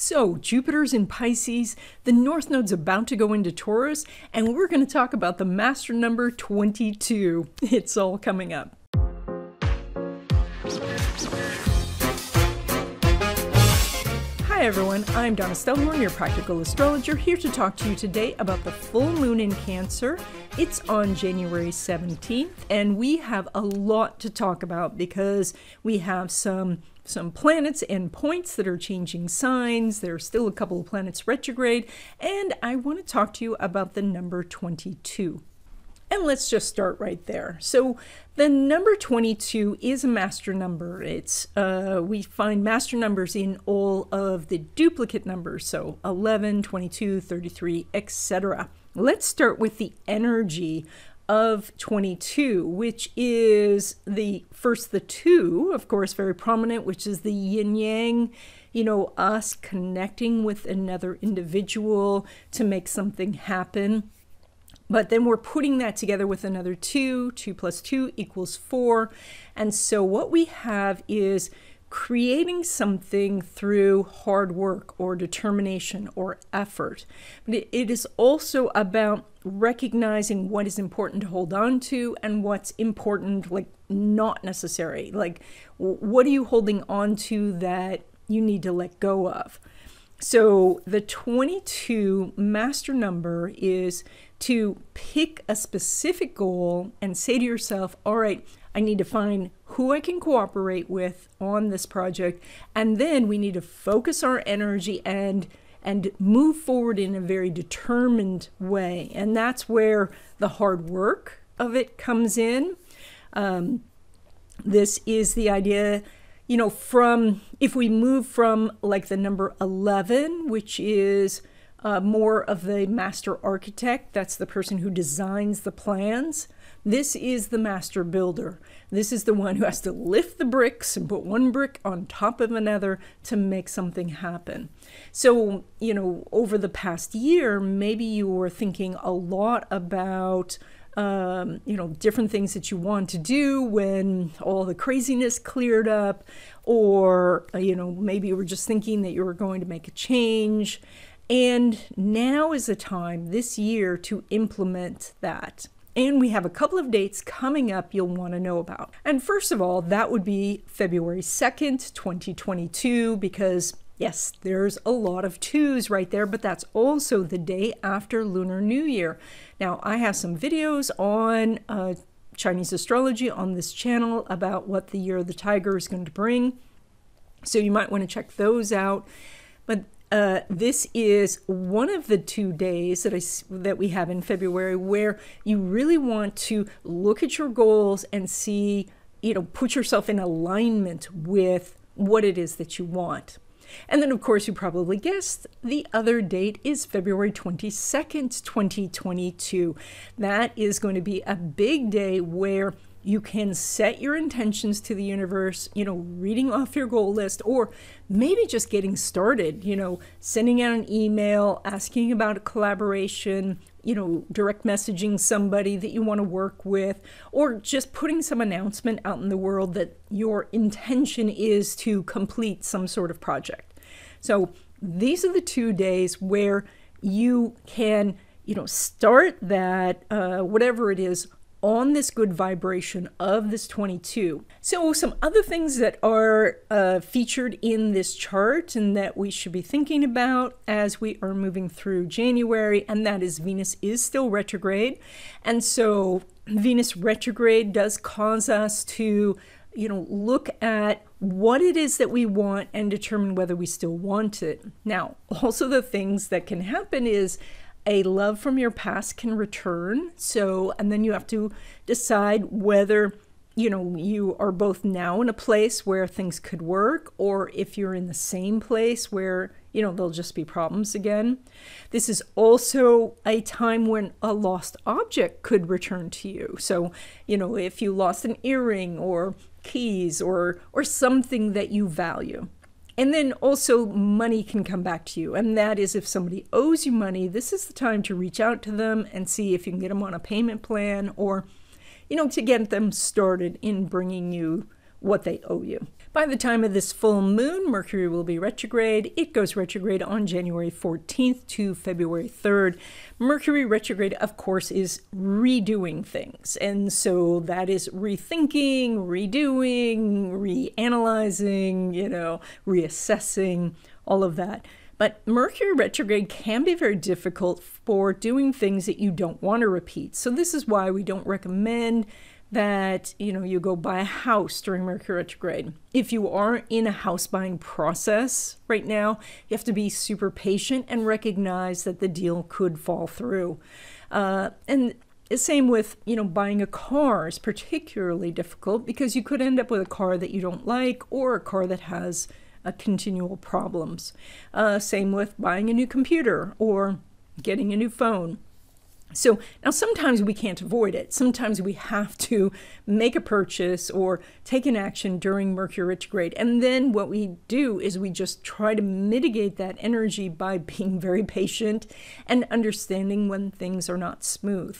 So, Jupiter's in Pisces, the North Node's about to go into Taurus, and we're going to talk about the master number 22. It's all coming up. Hi everyone, I'm Donna Stellhorn, your practical astrologer, here to talk to you today about the full moon in Cancer. It's on January 17th, and we have a lot to talk about because we have some some planets and points that are changing signs. There are still a couple of planets retrograde, and I want to talk to you about the number 22. And let's just start right there. So the number 22 is a master number. It's uh, we find master numbers in all of the duplicate numbers, so 11, 22, 33, etc. Let's start with the energy of 22, which is the first the two, of course, very prominent, which is the yin yang, you know, us connecting with another individual to make something happen. But then we're putting that together with another two, two plus two equals four. And so what we have is creating something through hard work or determination or effort. But it is also about recognizing what is important to hold on to and what's important, like not necessary. Like, what are you holding on to that you need to let go of? So, the 22 master number is to pick a specific goal and say to yourself, all right, I need to find who I can cooperate with on this project. And then we need to focus our energy and and move forward in a very determined way. And that's where the hard work of it comes in. Um, this is the idea, you know, from if we move from like the number 11, which is uh, more of the master architect, that's the person who designs the plans. This is the master builder. This is the one who has to lift the bricks and put one brick on top of another to make something happen. So, you know, over the past year, maybe you were thinking a lot about. Um, you know, different things that you want to do when all the craziness cleared up, or, uh, you know, maybe you were just thinking that you were going to make a change. And now is the time this year to implement that. And we have a couple of dates coming up you'll want to know about. And first of all, that would be February 2nd, 2022, because yes, there's a lot of twos right there, but that's also the day after Lunar New Year. Now, I have some videos on uh, Chinese astrology on this channel about what the year of the tiger is going to bring. So you might want to check those out. But uh, this is one of the two days that I that we have in February where you really want to look at your goals and see, you know, put yourself in alignment with what it is that you want. And then, of course, you probably guessed the other date is February 22nd, 2022. That is going to be a big day where you can set your intentions to the universe, you know, reading off your goal list, or maybe just getting started, you know, sending out an email, asking about a collaboration, you know, direct messaging somebody that you want to work with, or just putting some announcement out in the world that your intention is to complete some sort of project. So these are the two days where you can, you know, start that, uh, whatever it is, on this good vibration of this 22. So, some other things that are uh, featured in this chart and that we should be thinking about as we are moving through January, and that is Venus is still retrograde. And so, Venus retrograde does cause us to you know, look at what it is that we want and determine whether we still want it. Now, also the things that can happen is a love from your past can return. So, and then you have to decide whether, you know, you are both now in a place where things could work or if you're in the same place where, you know, there'll just be problems again. This is also a time when a lost object could return to you. So, you know, if you lost an earring or keys or or something that you value. And then also, money can come back to you. And that is if somebody owes you money, this is the time to reach out to them and see if you can get them on a payment plan or, you know, to get them started in bringing you what they owe you. By the time of this full moon, Mercury will be retrograde. It goes retrograde on January 14th to February 3rd. Mercury retrograde, of course, is redoing things. And so that is rethinking, redoing, reanalyzing, you know, reassessing, all of that. But Mercury retrograde can be very difficult for doing things that you don't want to repeat. So this is why we don't recommend that you know you go buy a house during Mercury retrograde. If you are in a house buying process right now, you have to be super patient and recognize that the deal could fall through. Uh, and the same with you know buying a car is particularly difficult because you could end up with a car that you don't like or a car that has uh, continual problems. Uh, same with buying a new computer or getting a new phone. So now sometimes we can't avoid it. Sometimes we have to make a purchase or take an action during Mercury retrograde. And then what we do is we just try to mitigate that energy by being very patient and understanding when things are not smooth.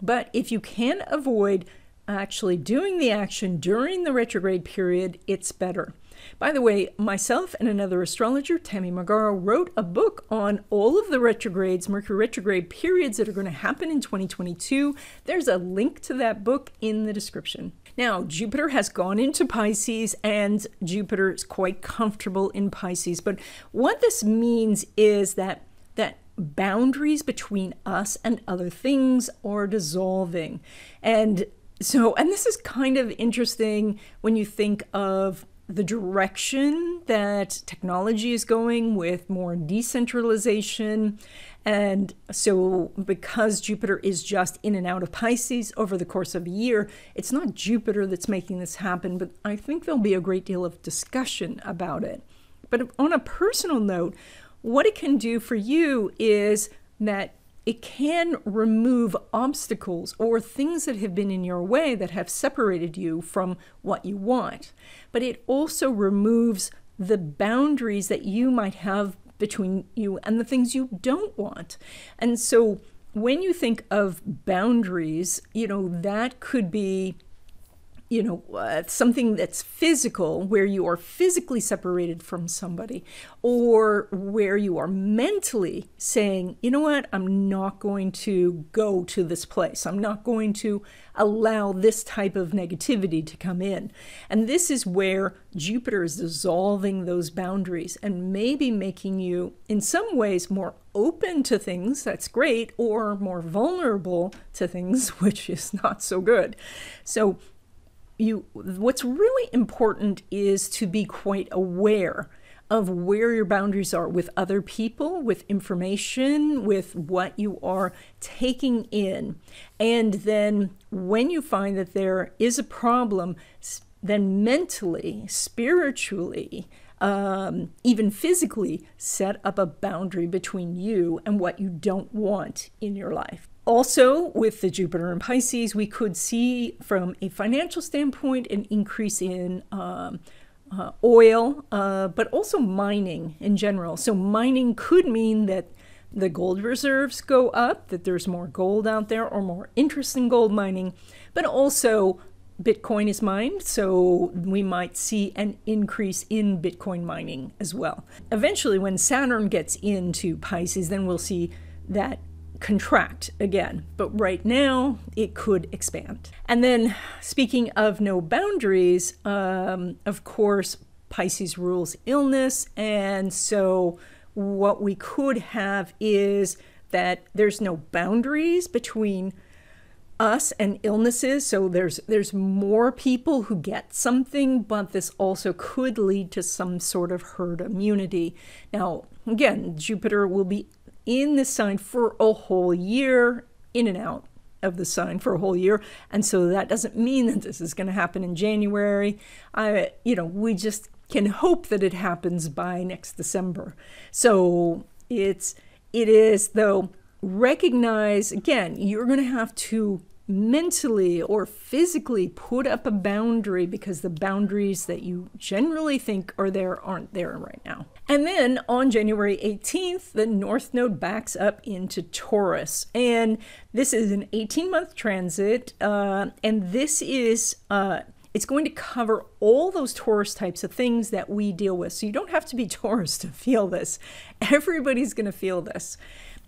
But if you can avoid actually doing the action during the retrograde period, it's better. By the way, myself and another astrologer, Tammy Magaro, wrote a book on all of the retrogrades, Mercury retrograde periods that are going to happen in 2022. There's a link to that book in the description. Now, Jupiter has gone into Pisces and Jupiter is quite comfortable in Pisces. But what this means is that that boundaries between us and other things are dissolving. And so, and this is kind of interesting when you think of the direction that technology is going with more decentralization. And so, because Jupiter is just in and out of Pisces over the course of a year, it's not Jupiter that's making this happen, but I think there'll be a great deal of discussion about it. But on a personal note, what it can do for you is that it can remove obstacles or things that have been in your way that have separated you from what you want. But it also removes the boundaries that you might have between you and the things you don't want. And so when you think of boundaries, you know, that could be you know, uh, something that's physical, where you are physically separated from somebody, or where you are mentally saying, you know what, I'm not going to go to this place. I'm not going to allow this type of negativity to come in. And this is where Jupiter is dissolving those boundaries and maybe making you, in some ways, more open to things, that's great, or more vulnerable to things, which is not so good. So, you what's really important is to be quite aware of where your boundaries are with other people, with information, with what you are taking in. And then when you find that there is a problem, then mentally, spiritually, um, even physically, set up a boundary between you and what you don't want in your life. Also, with the Jupiter and Pisces, we could see from a financial standpoint an increase in um, uh, oil, uh, but also mining in general. So, mining could mean that the gold reserves go up, that there's more gold out there or more interest in gold mining, but also Bitcoin is mined, so we might see an increase in Bitcoin mining as well. Eventually, when Saturn gets into Pisces, then we'll see that contract again, but right now it could expand. And then, speaking of no boundaries, um, of course, Pisces rules illness. And so, what we could have is that there's no boundaries between us and illnesses so there's there's more people who get something but this also could lead to some sort of herd immunity now again jupiter will be in the sign for a whole year, in and out of the sign for a whole year. And so that doesn't mean that this is going to happen in January. I, you know, we just can hope that it happens by next December. So it's, it is though, recognize again, you're going to have to mentally or physically put up a boundary because the boundaries that you generally think are there aren't there right now. And then on January 18th, the North Node backs up into Taurus. And this is an 18 month transit. Uh, and this is uh, it's going to cover all those Taurus types of things that we deal with. So you don't have to be Taurus to feel this. Everybody's going to feel this.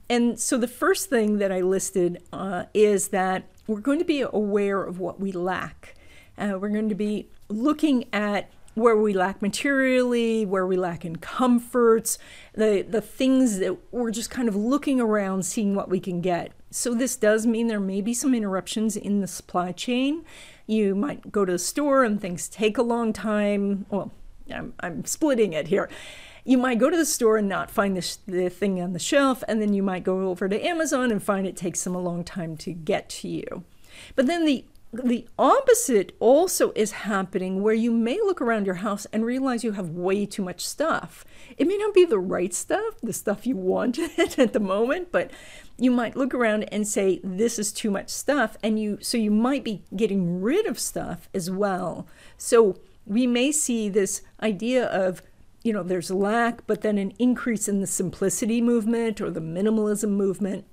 And so the first thing that I listed uh, is that we're going to be aware of what we lack. Uh, we're going to be looking at where we lack materially, where we lack in comforts, the, the things that we're just kind of looking around, seeing what we can get. So, this does mean there may be some interruptions in the supply chain. You might go to the store and things take a long time. Well, I'm, I'm splitting it here. You might go to the store and not find the, the thing on the shelf, and then you might go over to Amazon and find it takes them a long time to get to you. But then the the opposite also is happening where you may look around your house and realize you have way too much stuff. It may not be the right stuff, the stuff you wanted at the moment, but you might look around and say this is too much stuff and you so you might be getting rid of stuff as well. So we may see this idea of you know there's lack but then an increase in the simplicity movement or the minimalism movement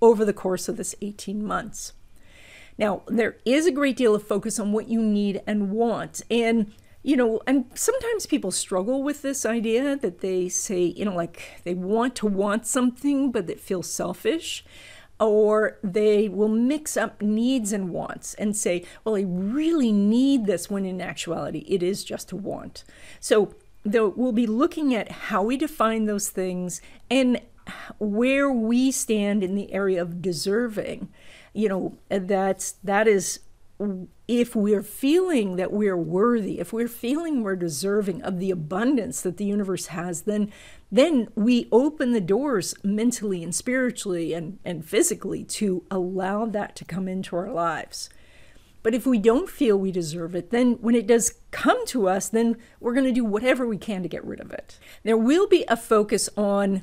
over the course of this 18 months. Now, there is a great deal of focus on what you need and want. And, you know, and sometimes people struggle with this idea that they say, you know, like they want to want something, but it feels selfish. Or they will mix up needs and wants and say, well, I really need this, when in actuality, it is just a want. So, though we'll be looking at how we define those things and where we stand in the area of deserving. You know that's that is if we're feeling that we're worthy if we're feeling we're deserving of the abundance that the universe has then then we open the doors mentally and spiritually and, and physically to allow that to come into our lives but if we don't feel we deserve it then when it does come to us then we're going to do whatever we can to get rid of it there will be a focus on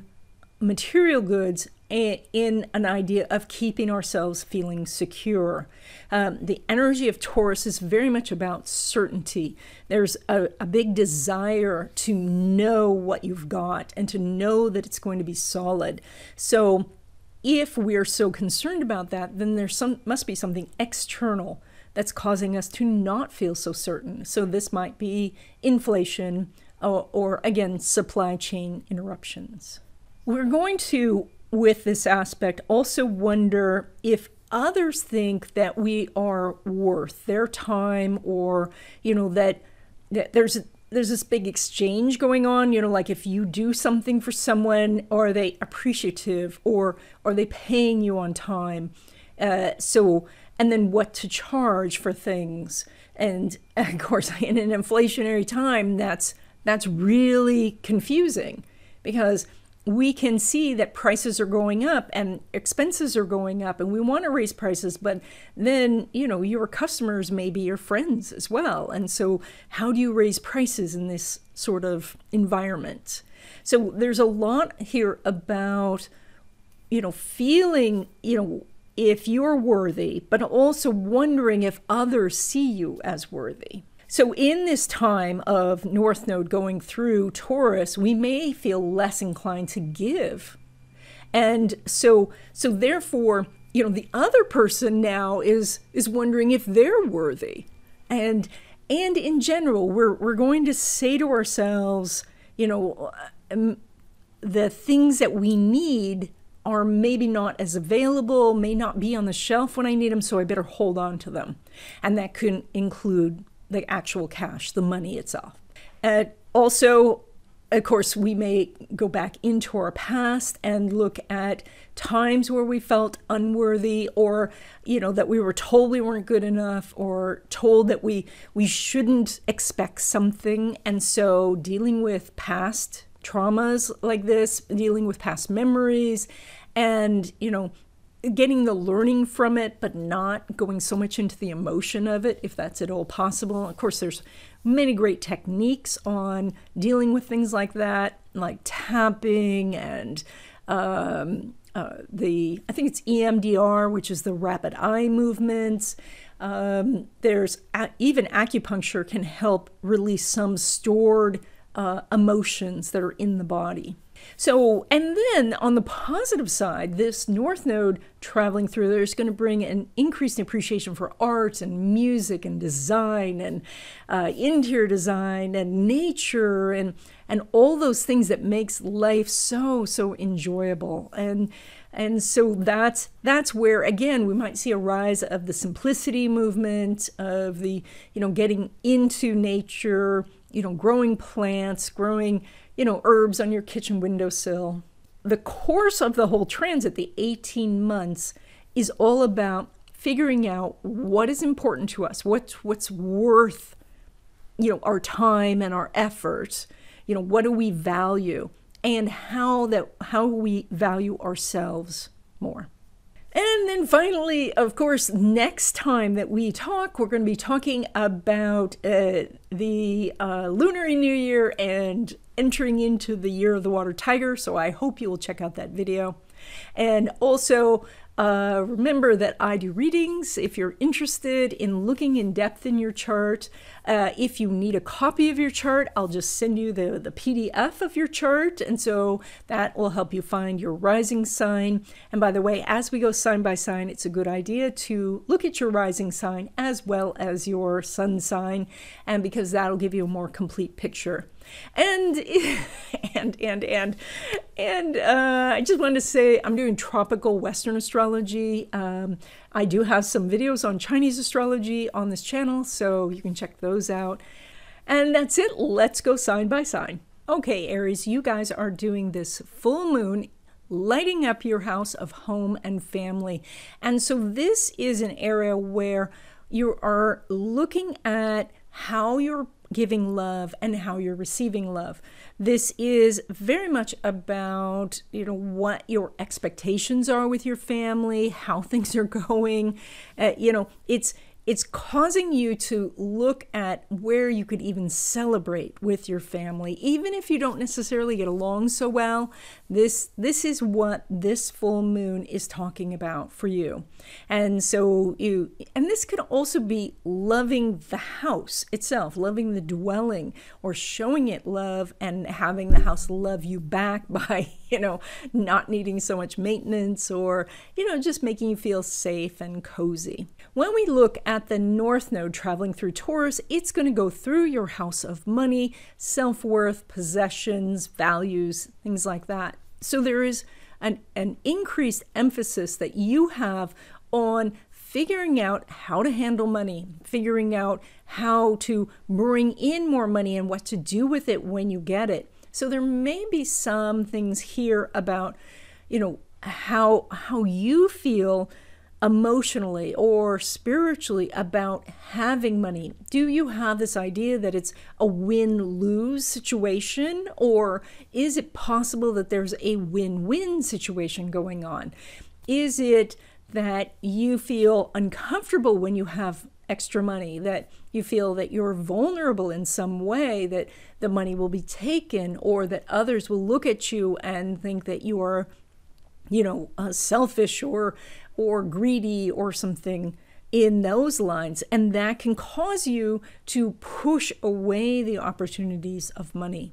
material goods in an idea of keeping ourselves feeling secure. Um, the energy of Taurus is very much about certainty. There's a, a, big desire to know what you've got and to know that it's going to be solid. So, if we're so concerned about that, then there some must be something external that's causing us to not feel so certain. So, this might be inflation or, or again, supply chain interruptions. We're going to with this aspect also wonder if others think that we are worth their time or you know that, that there's there's this big exchange going on you know like if you do something for someone are they appreciative or are they paying you on time uh, so and then what to charge for things. And of course in an inflationary time that's that's really confusing because we can see that prices are going up and expenses are going up and we want to raise prices but then you know your customers may be your friends as well. And so how do you raise prices in this sort of environment? So there's a lot here about you know feeling you know if you're worthy but also wondering if others see you as worthy so, in this time of North Node going through Taurus, we may feel less inclined to give. And so, so therefore, you know, the other person now is is wondering if they're worthy. And and in general, we're we're going to say to ourselves, you know, um, the things that we need are maybe not as available, may not be on the shelf when I need them, so I better hold on to them. And that could include the actual cash, the money itself. And also, of course, we may go back into our past and look at times where we felt unworthy or, you know, that we were told we weren't good enough or told that we, we shouldn't expect something. And so dealing with past traumas like this, dealing with past memories, and, you know, getting the learning from it, but not going so much into the emotion of it, if that's at all possible. Of course, there's many great techniques on dealing with things like that, like tapping and um, uh, the, I think it's EMDR, which is the rapid eye movements. Um, there's even acupuncture can help release some stored uh, emotions that are in the body. So, and then on the positive side, this North Node traveling through there is going to bring an increased appreciation for art and music and design and uh, interior design and nature and and all those things that makes life so so enjoyable and and so that's that's where again we might see a rise of the simplicity movement of the you know getting into nature you know growing plants growing you know, herbs on your kitchen windowsill. The course of the whole transit, the 18 months, is all about figuring out what is important to us, what's what's worth, you know, our time and our efforts. You know, what do we value, and how that how we value ourselves more. And then finally, of course, next time that we talk, we're going to be talking about uh, the uh, Lunar New Year and entering into the Year of the Water Tiger. So I hope you will check out that video. And also, uh, remember that I do readings if you're interested in looking in depth in your chart. Uh, if you need a copy of your chart, I'll just send you the, the PDF of your chart. And so that will help you find your rising sign. And by the way, as we go sign by sign, it's a good idea to look at your rising sign as well as your sun sign, and because that'll give you a more complete picture. And and and and and uh, I just wanted to say I'm doing tropical Western astrology. Um, I do have some videos on Chinese astrology on this channel, so you can check those out. And that's it. Let's go sign by sign. Okay, Aries, you guys are doing this full moon lighting up your house of home and family. And so this is an area where you are looking at how you're giving love and how you're receiving love. This is very much about, you know, what your expectations are with your family, how things are going. Uh, you know, it's it's causing you to look at where you could even celebrate with your family even if you don't necessarily get along so well. This this is what this full moon is talking about for you. And so you and this could also be loving the house itself loving the dwelling or showing it love and having the house love you back by you know not needing so much maintenance or you know just making you feel safe and cozy. When we look at the North Node traveling through Taurus, it's going to go through your house of money, self worth, possessions, values, things like that. So there is an, an increased emphasis that you have on figuring out how to handle money, figuring out how to bring in more money and what to do with it when you get it. So there may be some things here about, you know, how how you feel emotionally or spiritually about having money? Do you have this idea that it's a win lose situation, or is it possible that there's a win win situation going on? Is it that you feel uncomfortable when you have extra money, that you feel that you're vulnerable in some way, that the money will be taken, or that others will look at you and think that you are, you know, uh, selfish or or greedy or something in those lines. And that can cause you to push away the opportunities of money.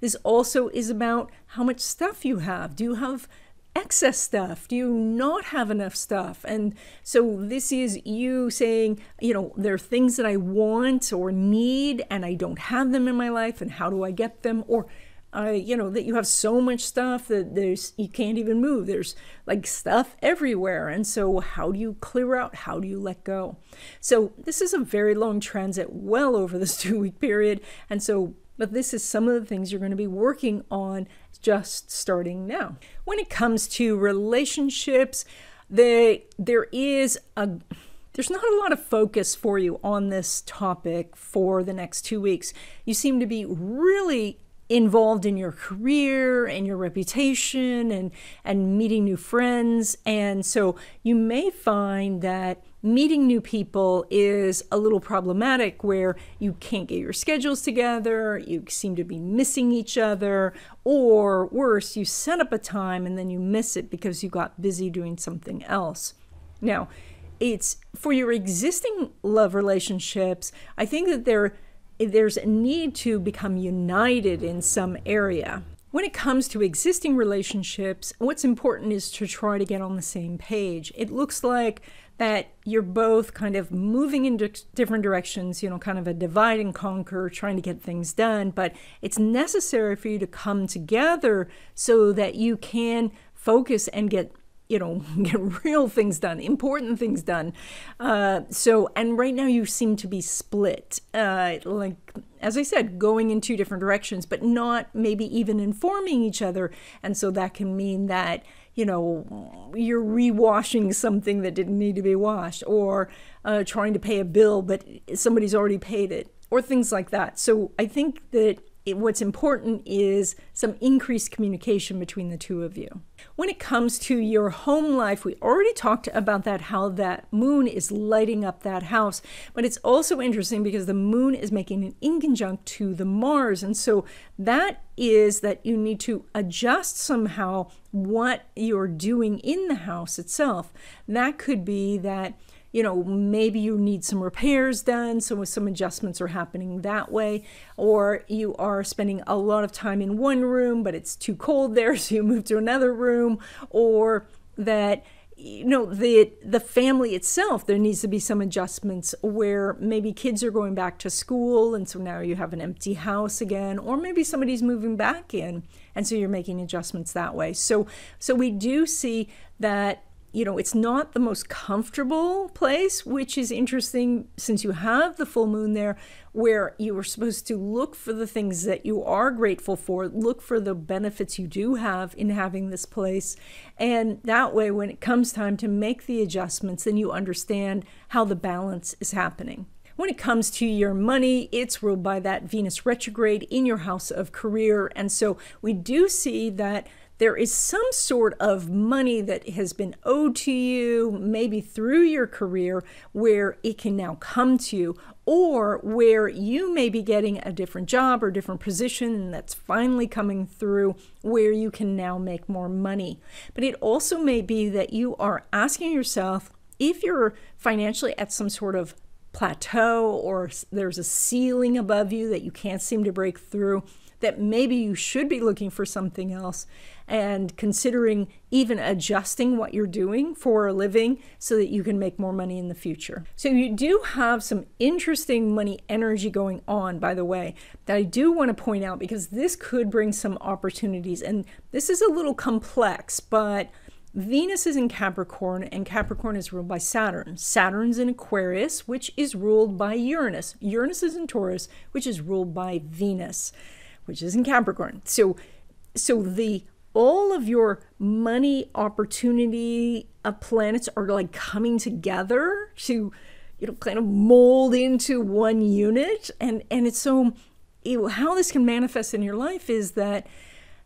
This also is about how much stuff you have. Do you have excess stuff? Do you not have enough stuff? And so this is you saying, you know, there are things that I want or need and I don't have them in my life, and how do I get them? Or uh, you know that you have so much stuff that there's you can't even move. There's like stuff everywhere. And so how do you clear out? How do you let go? So this is a very long transit well over this two week period. And so but this is some of the things you're going to be working on just starting now. When it comes to relationships they there is a there's not a lot of focus for you on this topic for the next two weeks. You seem to be really involved in your career and your reputation and and meeting new friends. And so you may find that meeting new people is a little problematic where you can't get your schedules together you seem to be missing each other or worse you set up a time and then you miss it because you got busy doing something else. Now it's for your existing love relationships i think that there there's a need to become united in some area. When it comes to existing relationships, what's important is to try to get on the same page. It looks like that you're both kind of moving in different directions, you know, kind of a divide and conquer, trying to get things done. But it's necessary for you to come together so that you can focus and get you know get real things done important things done uh, so and right now you seem to be split uh, like as i said going in two different directions but not maybe even informing each other and so that can mean that you know, you're rewashing something that didn't need to be washed, or uh, trying to pay a bill, but somebody's already paid it, or things like that. So I think that it, what's important is some increased communication between the two of you. When it comes to your home life, we already talked about that, how that moon is lighting up that house. But it's also interesting because the moon is making an inconjunct to the Mars. And so that is that you need to adjust somehow what you're doing in the house itself. That could be that you know, maybe you need some repairs done, so some adjustments are happening that way, or you are spending a lot of time in one room, but it's too cold there, so you move to another room, or that you know the the family itself there needs to be some adjustments where maybe kids are going back to school and so now you have an empty house again or maybe somebody's moving back in and so you're making adjustments that way. So so we do see that you know, it's not the most comfortable place, which is interesting since you have the full moon there, where you are supposed to look for the things that you are grateful for, look for the benefits you do have in having this place. And that way, when it comes time to make the adjustments, then you understand how the balance is happening. When it comes to your money, it's ruled by that Venus retrograde in your house of career. And so we do see that there is some sort of money that has been owed to you, maybe through your career, where it can now come to you, or where you may be getting a different job or different position and that's finally coming through where you can now make more money. But it also may be that you are asking yourself if you're financially at some sort of plateau or there's a ceiling above you that you can't seem to break through that maybe you should be looking for something else and considering even adjusting what you're doing for a living so that you can make more money in the future. So, you do have some interesting money energy going on, by the way, that I do want to point out because this could bring some opportunities. And this is a little complex, but Venus is in Capricorn, and Capricorn is ruled by Saturn. Saturn's in Aquarius, which is ruled by Uranus. Uranus is in Taurus, which is ruled by Venus which is in Capricorn. So, so the all of your money opportunity uh, planets are like coming together to you know kind of mold into one unit. And and it's so it, how this can manifest in your life is that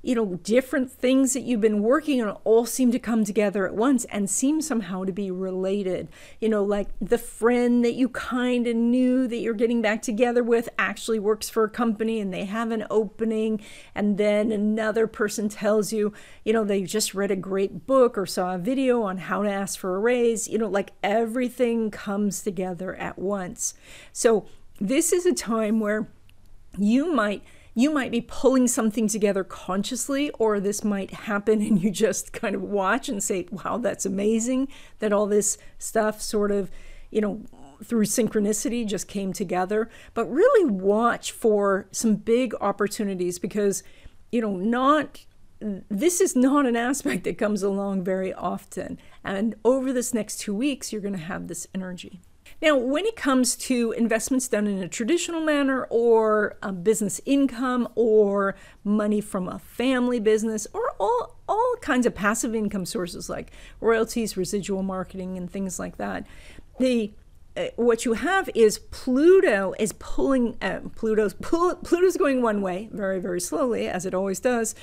you know, different things that you've been working on all seem to come together at once and seem somehow to be related. You know, like the friend that you kind of knew that you're getting back together with actually works for a company and they have an opening, and then another person tells you, you know, they just read a great book or saw a video on how to ask for a raise. You know, like everything comes together at once. So, this is a time where you might you might be pulling something together consciously, or this might happen and you just kind of watch and say, wow, that's amazing that all this stuff sort of, you know, through synchronicity just came together. But really watch for some big opportunities because, you know, not this is not an aspect that comes along very often. And over this next two weeks, you're going to have this energy. Now, when it comes to investments done in a traditional manner or a business income or money from a family business or all, all kinds of passive income sources like royalties, residual marketing, and things like that, the uh, what you have is Pluto is pulling uh, Pluto's pull, Pluto's going one way very very slowly as it always does,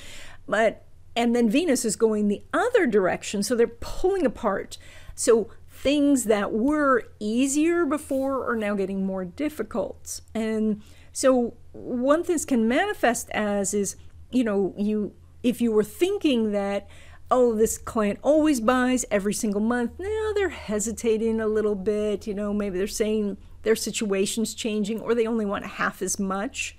but and then Venus is going the other direction, so they're pulling apart. So things that were easier before are now getting more difficult. And so one thing can manifest as is, you know, you if you were thinking that oh, this client always buys every single month. Now they're hesitating a little bit. You know, maybe they're saying their situation's changing or they only want half as much.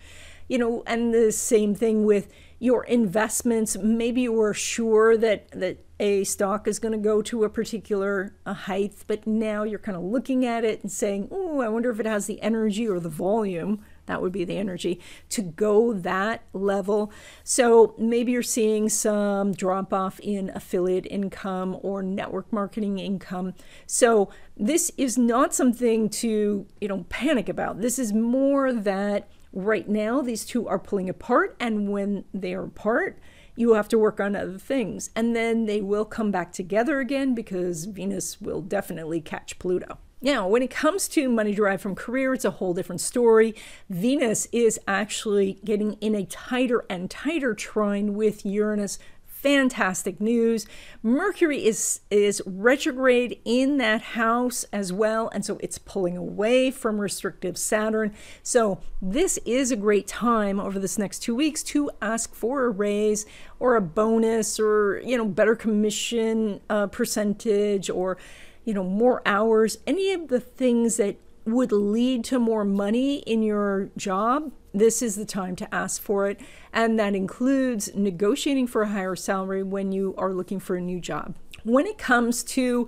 you know, and the same thing with your investments. Maybe you were sure that, that a stock is going to go to a particular uh, height, but now you're kind of looking at it and saying, oh, I wonder if it has the energy or the volume that would be the energy to go that level. So maybe you're seeing some drop off in affiliate income or network marketing income. So this is not something to, you know, panic about. This is more that right now these two are pulling apart and when they are apart, you have to work on other things. And then they will come back together again because Venus will definitely catch Pluto. Now, when it comes to money derived from career, it's a whole different story. Venus is actually getting in a tighter and tighter trine with Uranus. Fantastic news. Mercury is is retrograde in that house as well, and so it's pulling away from restrictive Saturn. So this is a great time over this next two weeks to ask for a raise or a bonus or you know better commission uh, percentage or you know, more hours, any of the things that would lead to more money in your job, this is the time to ask for it. And that includes negotiating for a higher salary when you are looking for a new job. When it comes to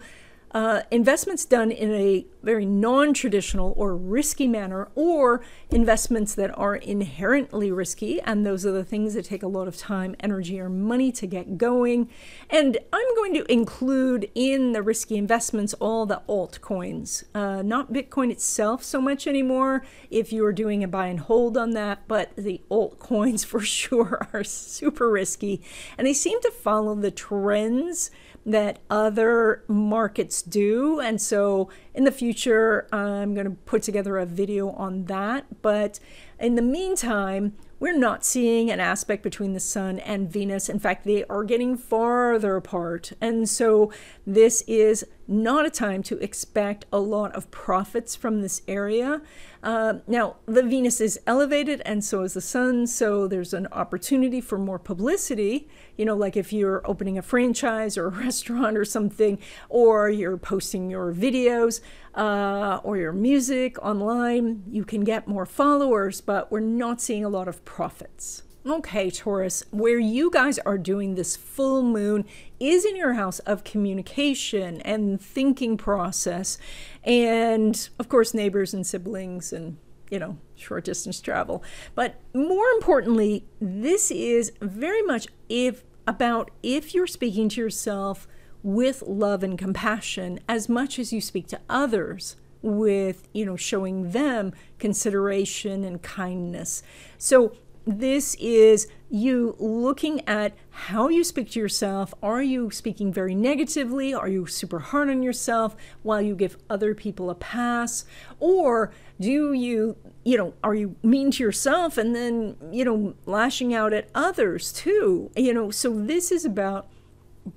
uh, investments done in a very non traditional or risky manner, or investments that are inherently risky, and those are the things that take a lot of time, energy, or money to get going. And I'm going to include in the risky investments all the altcoins, uh, not Bitcoin itself so much anymore, if you are doing a buy and hold on that, but the altcoins for sure are super risky, and they seem to follow the trends that other markets do. And so in the future, I'm going to put together a video on that. But in the meantime, we're not seeing an aspect between the Sun and Venus. In fact, they are getting farther apart. And so this is not a time to expect a lot of profits from this area. Uh, now, the Venus is elevated, and so is the Sun, so there's an opportunity for more publicity. You know, like if you're opening a franchise or a restaurant or something, or you're posting your videos uh, or your music online, you can get more followers, but we're not seeing a lot of profits. Okay, Taurus, where you guys are doing this full moon is in your house of communication and thinking process, and of course, neighbors and siblings and you know, short distance travel. But more importantly, this is very much if about if you're speaking to yourself with love and compassion as much as you speak to others with, you know, showing them consideration and kindness. So this is you looking at how you speak to yourself. Are you speaking very negatively? Are you super hard on yourself while you give other people a pass? Or do you, you know, are you mean to yourself and then, you know, lashing out at others too? You know, so this is about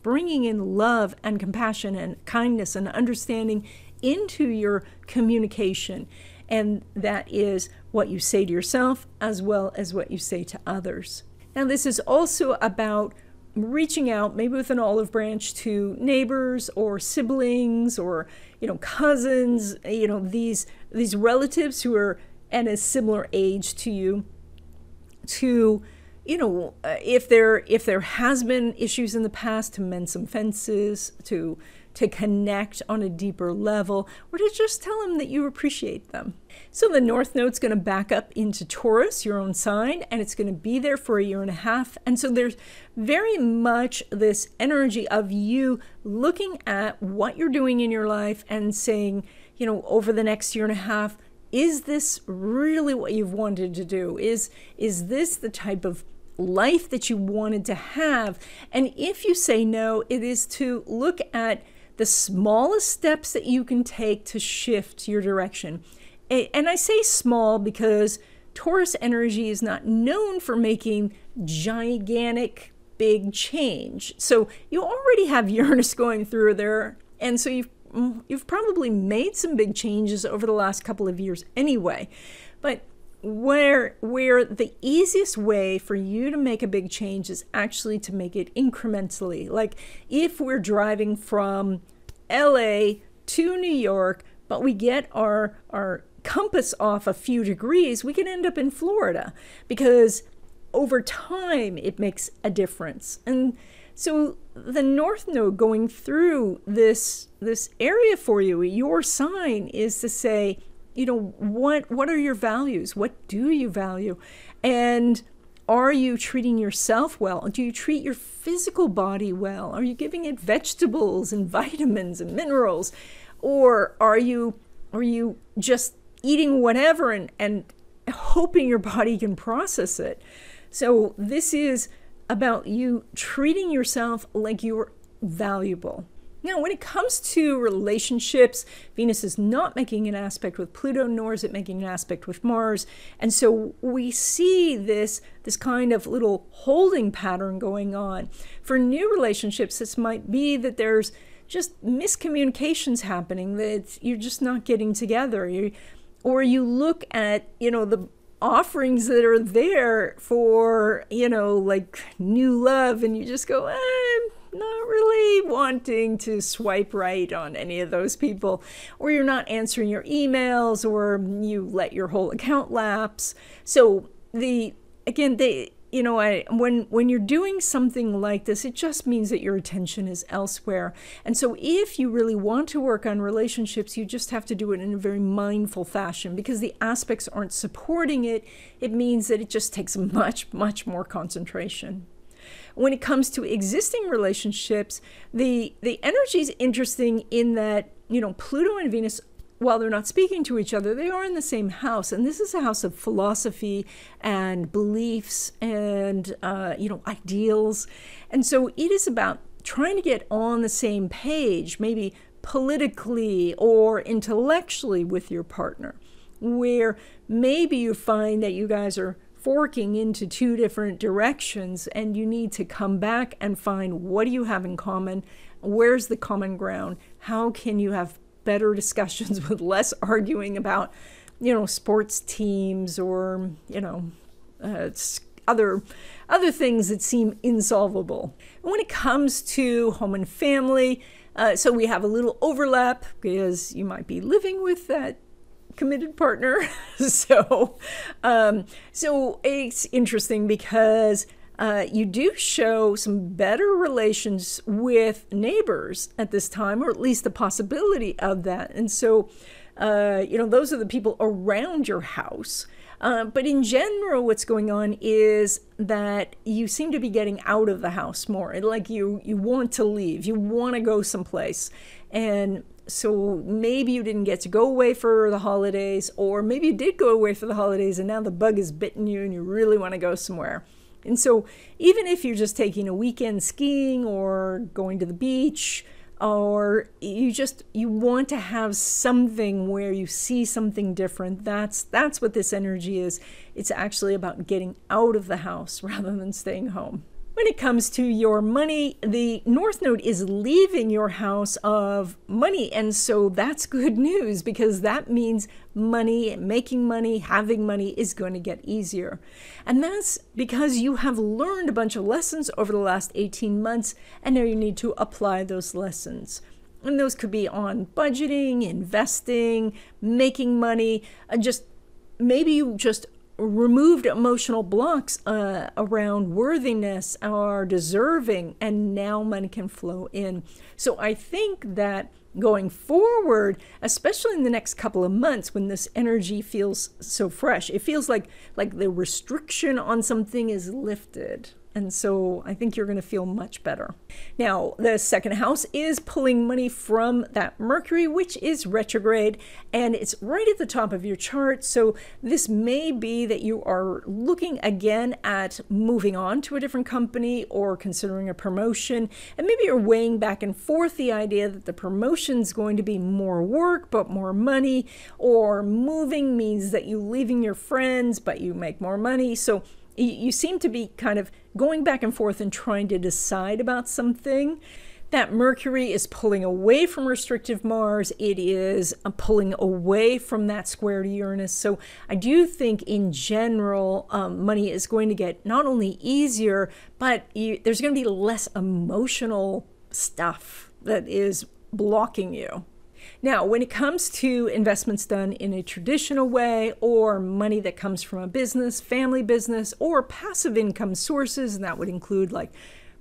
bringing in love and compassion and kindness and understanding into your communication. And that is what you say to yourself as well as what you say to others. Now, this is also about reaching out, maybe with an olive branch, to neighbors or siblings or you know cousins, you know these these relatives who are at a similar age to you, to you know uh, if there if there has been issues in the past, to mend some fences, to to connect on a deeper level, or to just tell them that you appreciate them. So the North Node's going to back up into Taurus, your own sign, and it's going to be there for a year and a half. And so there's very much this energy of you looking at what you're doing in your life and saying, you know, over the next year and a half, is this really what you've wanted to do? Is is this the type of life that you wanted to have? And if you say no, it is to look at the smallest steps that you can take to shift your direction. And I say small because Taurus energy is not known for making gigantic big change. So you already have Uranus going through there and so you've mm, you've probably made some big changes over the last couple of years anyway. But where where the easiest way for you to make a big change is actually to make it incrementally. Like if we're driving from LA to New York, but we get our our compass off a few degrees, we can end up in Florida because over time it makes a difference. And so the north node going through this this area for you, your sign is to say, you know, what what are your values? What do you value? And are you treating yourself well? Do you treat your physical body well? Are you giving it vegetables and vitamins and minerals? Or are you are you just eating whatever and, and hoping your body can process it? So this is about you treating yourself like you're valuable. Now, when it comes to relationships, Venus is not making an aspect with Pluto, nor is it making an aspect with Mars. And so we see this, this kind of little holding pattern going on. For new relationships, this might be that there's just miscommunications happening, that you're just not getting together. You, or you look at, you know, the offerings that are there for, you know, like new love, and you just go, eh, not really wanting to swipe right on any of those people, or you're not answering your emails, or you let your whole account lapse. So the again, they you know, I when when you're doing something like this, it just means that your attention is elsewhere. And so if you really want to work on relationships, you just have to do it in a very mindful fashion because the aspects aren't supporting it. It means that it just takes much much more concentration when it comes to existing relationships, the the energy is interesting in that you know Pluto and Venus while they're not speaking to each other, they are in the same house, and this is a house of philosophy and beliefs and uh, you know ideals, and so it is about trying to get on the same page, maybe politically or intellectually with your partner, where maybe you find that you guys are forking into two different directions and you need to come back and find what do you have in common where's the common ground how can you have better discussions with less arguing about you know sports teams or you know uh, other other things that seem insolvable. When it comes to home and family uh, so we have a little overlap because you might be living with that committed partner. so, um, so it's interesting because uh, you do show some better relations with neighbors at this time, or at least the possibility of that. And so, uh, you know, those are the people around your house. Uh, but in general, what's going on is that you seem to be getting out of the house more. Like you, you want to leave, you want to go someplace, and so maybe you didn't get to go away for the holidays, or maybe you did go away for the holidays and now the bug has bitten you and you really want to go somewhere. And so, even if you're just taking a weekend skiing or going to the beach, or you just you want to have something where you see something different that's that's what this energy is it's actually about getting out of the house rather than staying home when it comes to your money, the North Node is leaving your house of money. And so that's good news because that means money, making money, having money is going to get easier. And that's because you have learned a bunch of lessons over the last 18 months, and now you need to apply those lessons. And those could be on budgeting, investing, making money, and just maybe you just removed emotional blocks uh, around worthiness or deserving, and now money can flow in. So I think that going forward, especially in the next couple of months when this energy feels so fresh, it feels like like the restriction on something is lifted. And so I think you're going to feel much better. Now, the second house is pulling money from that Mercury, which is retrograde, and it's right at the top of your chart. So this may be that you are looking again at moving on to a different company or considering a promotion. And maybe you're weighing back and forth the idea that the promotion is going to be more work, but more money, or moving means that you leaving your friends, but you make more money. So you seem to be kind of going back and forth and trying to decide about something. That Mercury is pulling away from restrictive Mars. It is uh, pulling away from that square to Uranus. So I do think, in general, um, money is going to get not only easier, but you, there's going to be less emotional stuff that is blocking you. Now, when it comes to investments done in a traditional way or money that comes from a business, family business, or passive income sources, and that would include like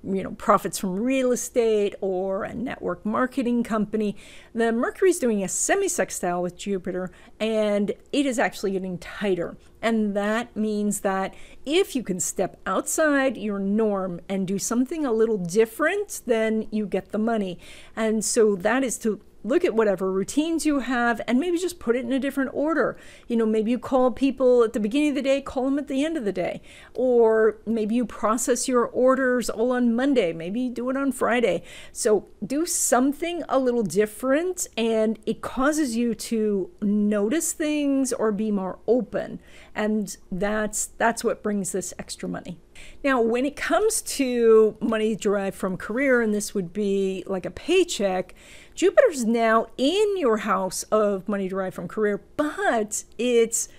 you know profits from real estate or a network marketing company the mercury is doing a semi-sextile with jupiter and it is actually getting tighter. And that means that if you can step outside your norm and do something a little different then you get the money. And so that is to look at whatever routines you have and maybe just put it in a different order. You know, maybe you call people at the beginning of the day, call them at the end of the day. Or maybe you process your orders all on Monday, maybe do it on Friday. So do something a little different and it causes you to notice things or be more open. And that's that's what brings this extra money. Now, when it comes to money derived from career, and this would be like a paycheck, Jupiter's now in your house of money derived from career, but it's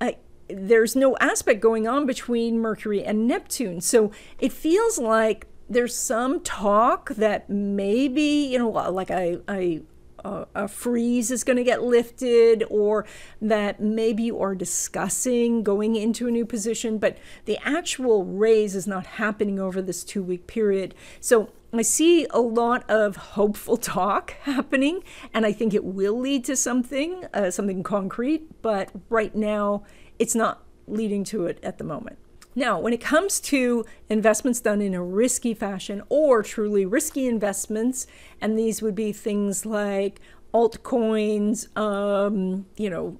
uh, there's no aspect going on between Mercury and Neptune. So it feels like there's some talk that maybe, you know, like a, a a, a freeze is going to get lifted or that maybe you are discussing going into a new position, but the actual raise is not happening over this two week period. So I see a lot of hopeful talk happening, and I think it will lead to something, uh, something concrete, but right now it's not leading to it at the moment. Now, when it comes to investments done in a risky fashion or truly risky investments, and these would be things like altcoins, um, you know,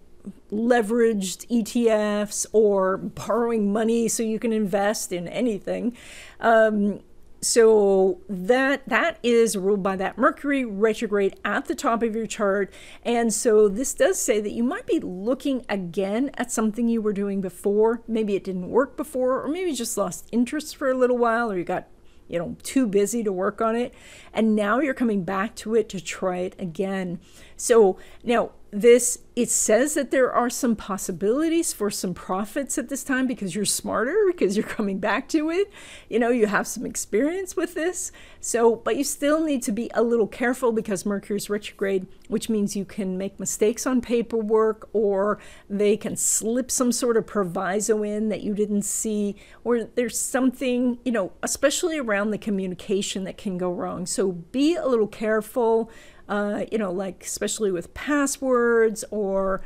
leveraged ETFs or borrowing money so you can invest in anything. Um, so that that is ruled by that Mercury retrograde at the top of your chart. And so this does say that you might be looking again at something you were doing before. Maybe it didn't work before, or maybe you just lost interest for a little while, or you got you know too busy to work on it and now you're coming back to it to try it again so now this it says that there are some possibilities for some profits at this time because you're smarter because you're coming back to it. You know you have some experience with this. So but you still need to be a little careful because mercury's retrograde which means you can make mistakes on paperwork or they can slip some sort of proviso in that you didn't see or there's something you know especially around the communication that can go wrong. So be a little careful uh, you know, like especially with passwords or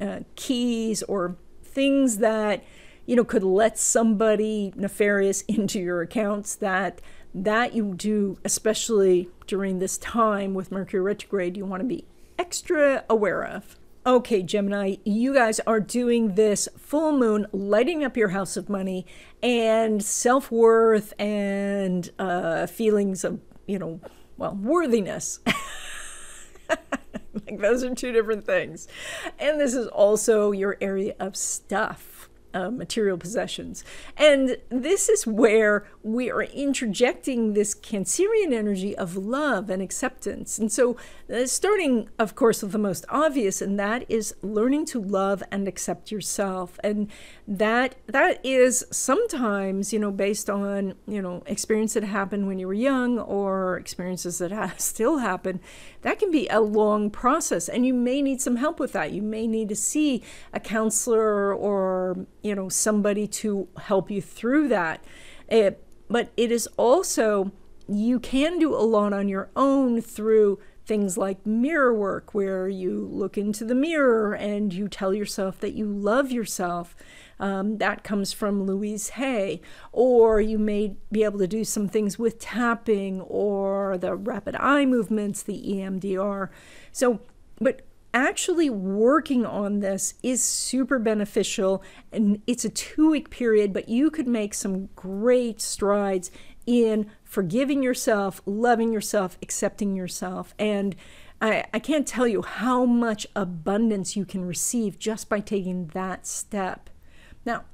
uh, keys or things that you know could let somebody nefarious into your accounts that that you do especially during this time with mercury retrograde you want to be extra aware of Okay, Gemini, you guys are doing this full moon, lighting up your house of money and self worth and uh, feelings of, you know, well, worthiness. like those are two different things. And this is also your area of stuff uh, material possessions. And this is where we are interjecting this Cancerian energy of love and acceptance. And so, uh, starting, of course, with the most obvious, and that is learning to love and accept yourself. And that that is sometimes, you know, based on you know experience that happened when you were young or experiences that have still happen. That can be a long process, and you may need some help with that. You may need to see a counselor or you know somebody to help you through that it, but it is also you can do a lot on your own through things like mirror work where you look into the mirror and you tell yourself that you love yourself. Um, that comes from louise hay. Or you may be able to do some things with tapping or the rapid eye movements the emdr so but actually working on this is super beneficial and it's a two week period but you could make some great strides in forgiving yourself loving yourself accepting yourself and I, I can't tell you how much abundance you can receive just by taking that step now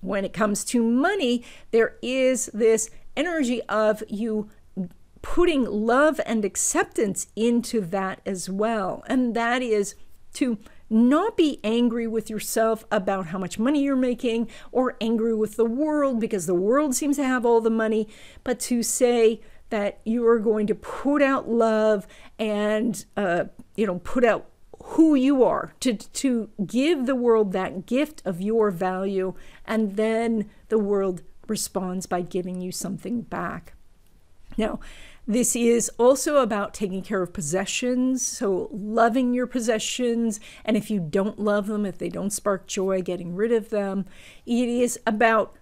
when it comes to money there is this energy of you putting love and acceptance into that as well. And that is to not be angry with yourself about how much money you're making or angry with the world because the world seems to have all the money, but to say that you are going to put out love and, uh, you know, put out who you are, to, to give the world that gift of your value, and then the world responds by giving you something back. Now, this is also about taking care of possessions, so loving your possessions, and if you don't love them, if they don't spark joy, getting rid of them. It is about,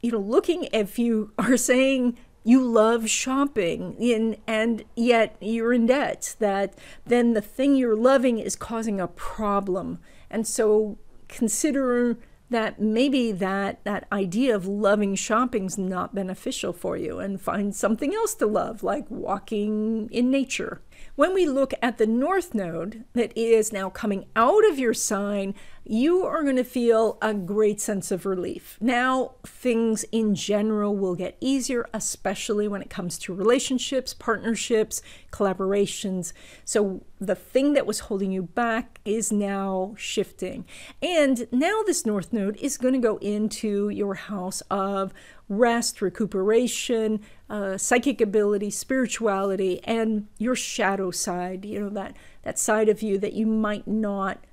you know, looking if you are saying you love shopping in, and yet you're in debt, that then the thing you're loving is causing a problem. And so consider that maybe that that idea of loving shopping's not beneficial for you and find something else to love like walking in nature. When we look at the north node that is now coming out of your sign, you are going to feel a great sense of relief. Now, things in general will get easier, especially when it comes to relationships, partnerships, collaborations. So, the thing that was holding you back is now shifting. And now, this north node is going to go into your house of rest, recuperation, uh, psychic ability, spirituality, and your shadow side, you know, that, that side of you that you might not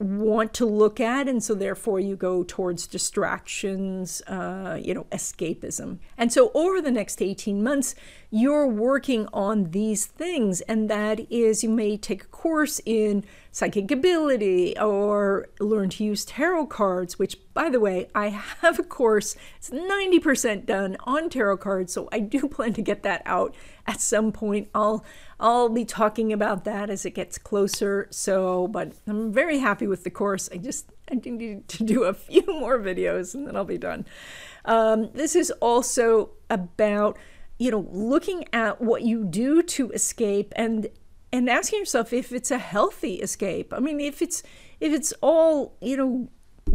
want to look at and so therefore you go towards distractions uh, you know escapism. And so over the next 18 months you're working on these things and that is you may take a course in psychic ability or learn to use tarot cards which by the way i have a course it's 90% done on tarot cards so i do plan to get that out at some point i'll I'll be talking about that as it gets closer. So, but I'm very happy with the course. I just I need to do a few more videos and then I'll be done. Um, this is also about you know looking at what you do to escape and and asking yourself if it's a healthy escape. I mean, if it's if it's all you know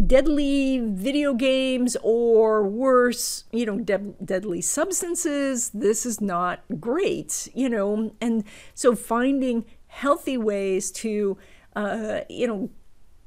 deadly video games or worse, you know, de- deadly substances. This is not great, you know. And so finding healthy ways to, uh, you know,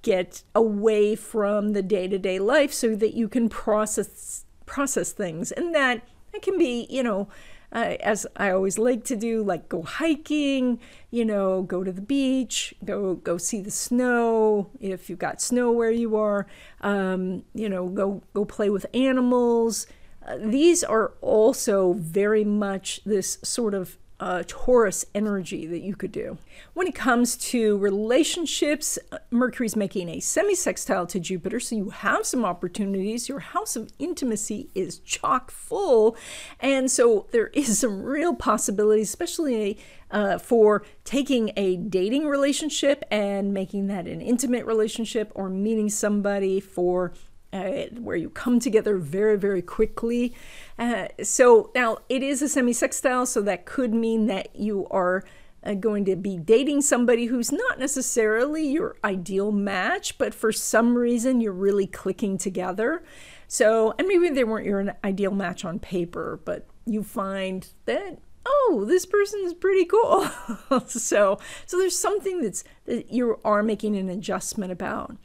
get away from the day to day life so that you can process process things, and that it can be, you know uh, as I always like to do, like go hiking, you know, go to the beach, go go see the snow if you've got snow where you are, um, you know, go go play with animals. Uh, these are also very much this sort of uh, Taurus energy that you could do. When it comes to relationships, uh, Mercury's making a semi sextile to Jupiter, so you have some opportunities. Your house of intimacy is chock full, and so there is some real possibilities, especially uh, for taking a dating relationship and making that an intimate relationship or meeting somebody for uh, where you come together very, very quickly. Uh, so now it is a semi sextile, so that could mean that you are uh, going to be dating somebody who's not necessarily your ideal match, but for some reason you're really clicking together. So, and maybe they weren't your ideal match on paper, but you find that oh, this person is pretty cool. so, so there's something that's that you are making an adjustment about.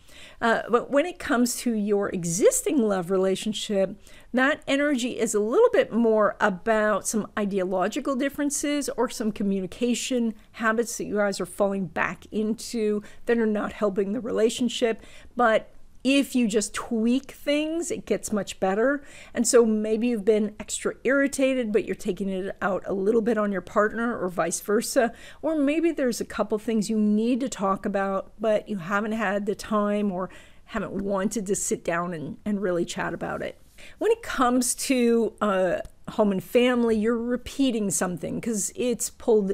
Uh, but when it comes to your existing love relationship, that energy is a little bit more about some ideological differences or some communication habits that you guys are falling back into that are not helping the relationship. But if you just tweak things, it gets much better. And so maybe you've been extra irritated, but you're taking it out a little bit on your partner or vice versa. Or maybe there's a couple things you need to talk about, but you haven't had the time or haven't wanted to sit down and, and really chat about it. When it comes to uh, home and family, you're repeating something because it's pulled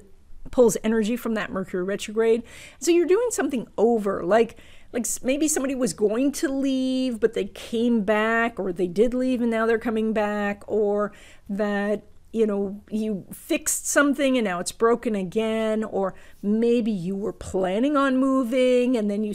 pulls energy from that Mercury retrograde. So you're doing something over, like like maybe somebody was going to leave but they came back or they did leave and now they're coming back or that you know you fixed something and now it's broken again or maybe you were planning on moving and then you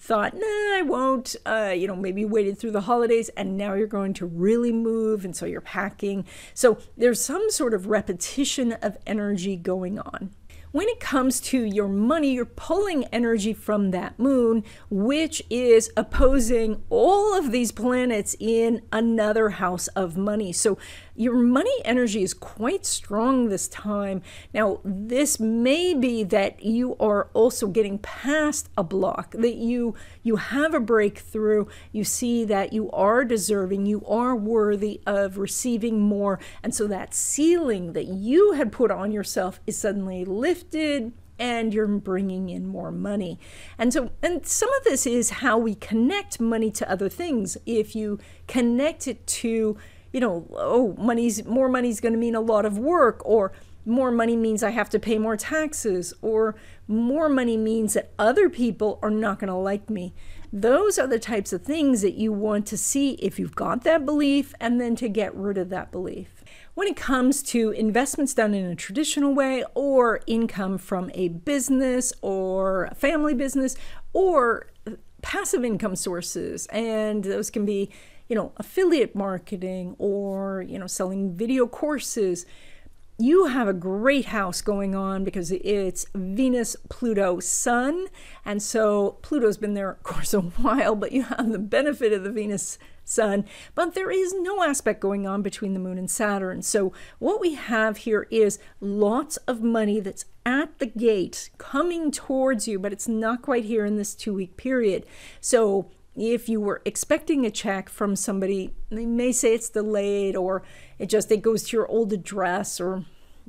thought nah i won't uh, you know maybe you waited through the holidays and now you're going to really move and so you're packing. So there's some sort of repetition of energy going on when it comes to your money, you're pulling energy from that moon, which is opposing all of these planets in another house of money. So your money energy is quite strong this time. Now, this may be that you are also getting past a block, that you you have a breakthrough, you see that you are deserving, you are worthy of receiving more, and so that ceiling that you had put on yourself is suddenly lifted and you're bringing in more money. And so, and some of this is how we connect money to other things. If you connect it to, you know, oh, money's more money's going to mean a lot of work, or more money means I have to pay more taxes, or more money means that other people are not going to like me. Those are the types of things that you want to see if you've got that belief and then to get rid of that belief when it comes to investments done in a traditional way or income from a business or a family business or passive income sources and those can be you know affiliate marketing or you know selling video courses you have a great house going on because it's Venus, Pluto, Sun. And so Pluto's been there, of course, a while, but you have the benefit of the Venus Sun. But there is no aspect going on between the Moon and Saturn. So what we have here is lots of money that's at the gate coming towards you, but it's not quite here in this two week period. So if you were expecting a check from somebody, they may say it's delayed or it just it goes to your old address or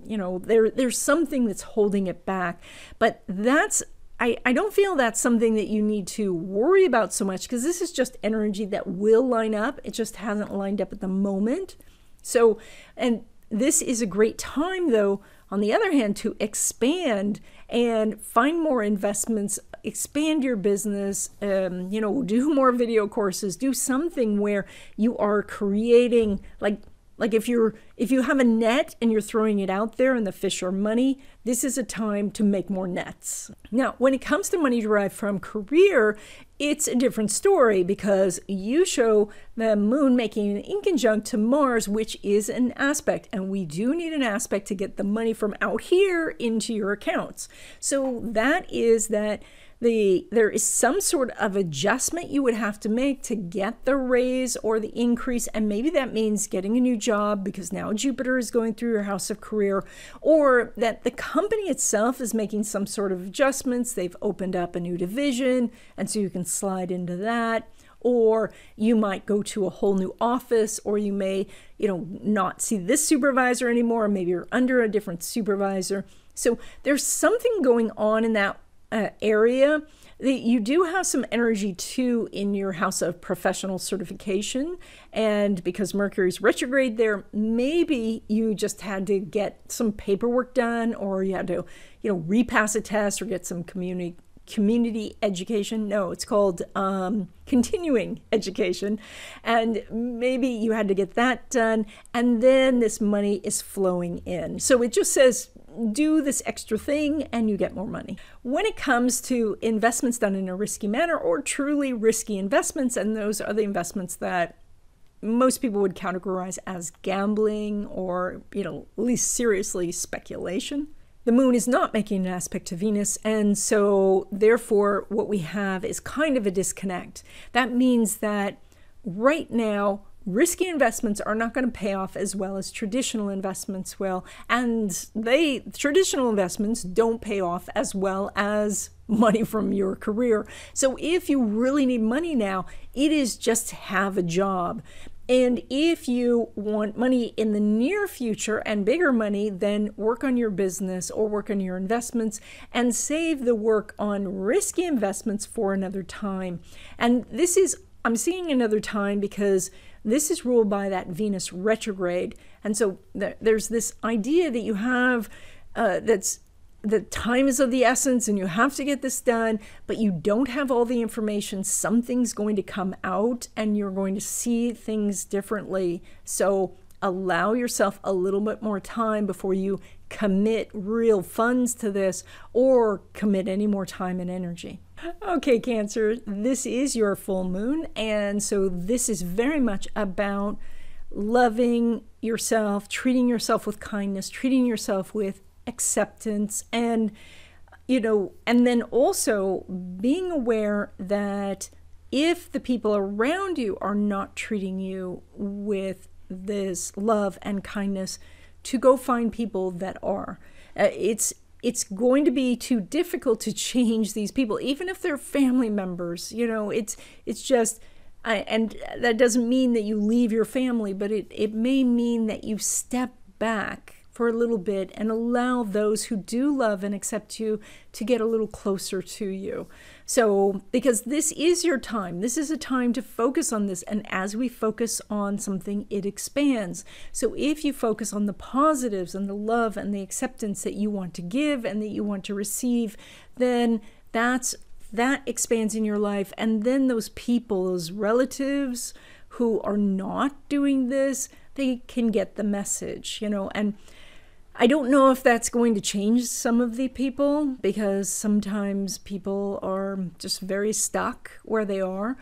you know there there's something that's holding it back. But that's I, I don't feel that's something that you need to worry about so much because this is just energy that will line up. It just hasn't lined up at the moment. So, and this is a great time though on the other hand, to expand and find more investments, expand your business, um, you know, do more video courses, do something where you are creating like like if you're if you have a net and you're throwing it out there and the fish are money, this is a time to make more nets. Now, when it comes to money derived from career, it's a different story because you show the moon making an inconjunct to Mars, which is an aspect, and we do need an aspect to get the money from out here into your accounts. So that is that the there is some sort of adjustment you would have to make to get the raise or the increase. And maybe that means getting a new job because now Jupiter is going through your house of career or that the company itself is making some sort of adjustments. They've opened up a new division and so you can slide into that. Or you might go to a whole new office or you may you know not see this supervisor anymore. Maybe you're under a different supervisor. So there's something going on in that uh, area you do have some energy too in your house of professional certification and because mercury's retrograde there maybe you just had to get some paperwork done or you had to you know repass a test or get some community community education. No, it's called um, continuing education. And maybe you had to get that done. And then this money is flowing in. So it just says do this extra thing and you get more money. When it comes to investments done in a risky manner or truly risky investments, and those are the investments that most people would categorize as gambling or, you know, at least seriously speculation the moon is not making an aspect to Venus, and so therefore, what we have is kind of a disconnect. That means that right now, risky investments are not going to pay off as well as traditional investments will, and they traditional investments don't pay off as well as money from your career. So if you really need money now, it is just have a job. And if you want money in the near future and bigger money, then work on your business or work on your investments and save the work on risky investments for another time. And this is, I'm seeing another time because this is ruled by that Venus retrograde. And so there's this idea that you have uh, that's the time is of the essence and you have to get this done, but you don't have all the information. Something's going to come out and you're going to see things differently. So allow yourself a little bit more time before you commit real funds to this or commit any more time and energy. Okay, Cancer, this is your full moon. And so this is very much about loving yourself, treating yourself with kindness, treating yourself with acceptance and you know and then also being aware that if the people around you are not treating you with this love and kindness to go find people that are. Uh, it's it's going to be too difficult to change these people, even if they're family members. You know, it's it's just. I, and that doesn't mean that you leave your family, but it, it may mean that you step back for a little bit and allow those who do love and accept you to get a little closer to you. So, because this is your time, this is a time to focus on this. And as we focus on something, it expands. So, if you focus on the positives and the love and the acceptance that you want to give and that you want to receive, then that's that expands in your life. And then those people, those relatives who are not doing this, they can get the message, you know, and I don't know if that's going to change some of the people because sometimes people are just very stuck where they are,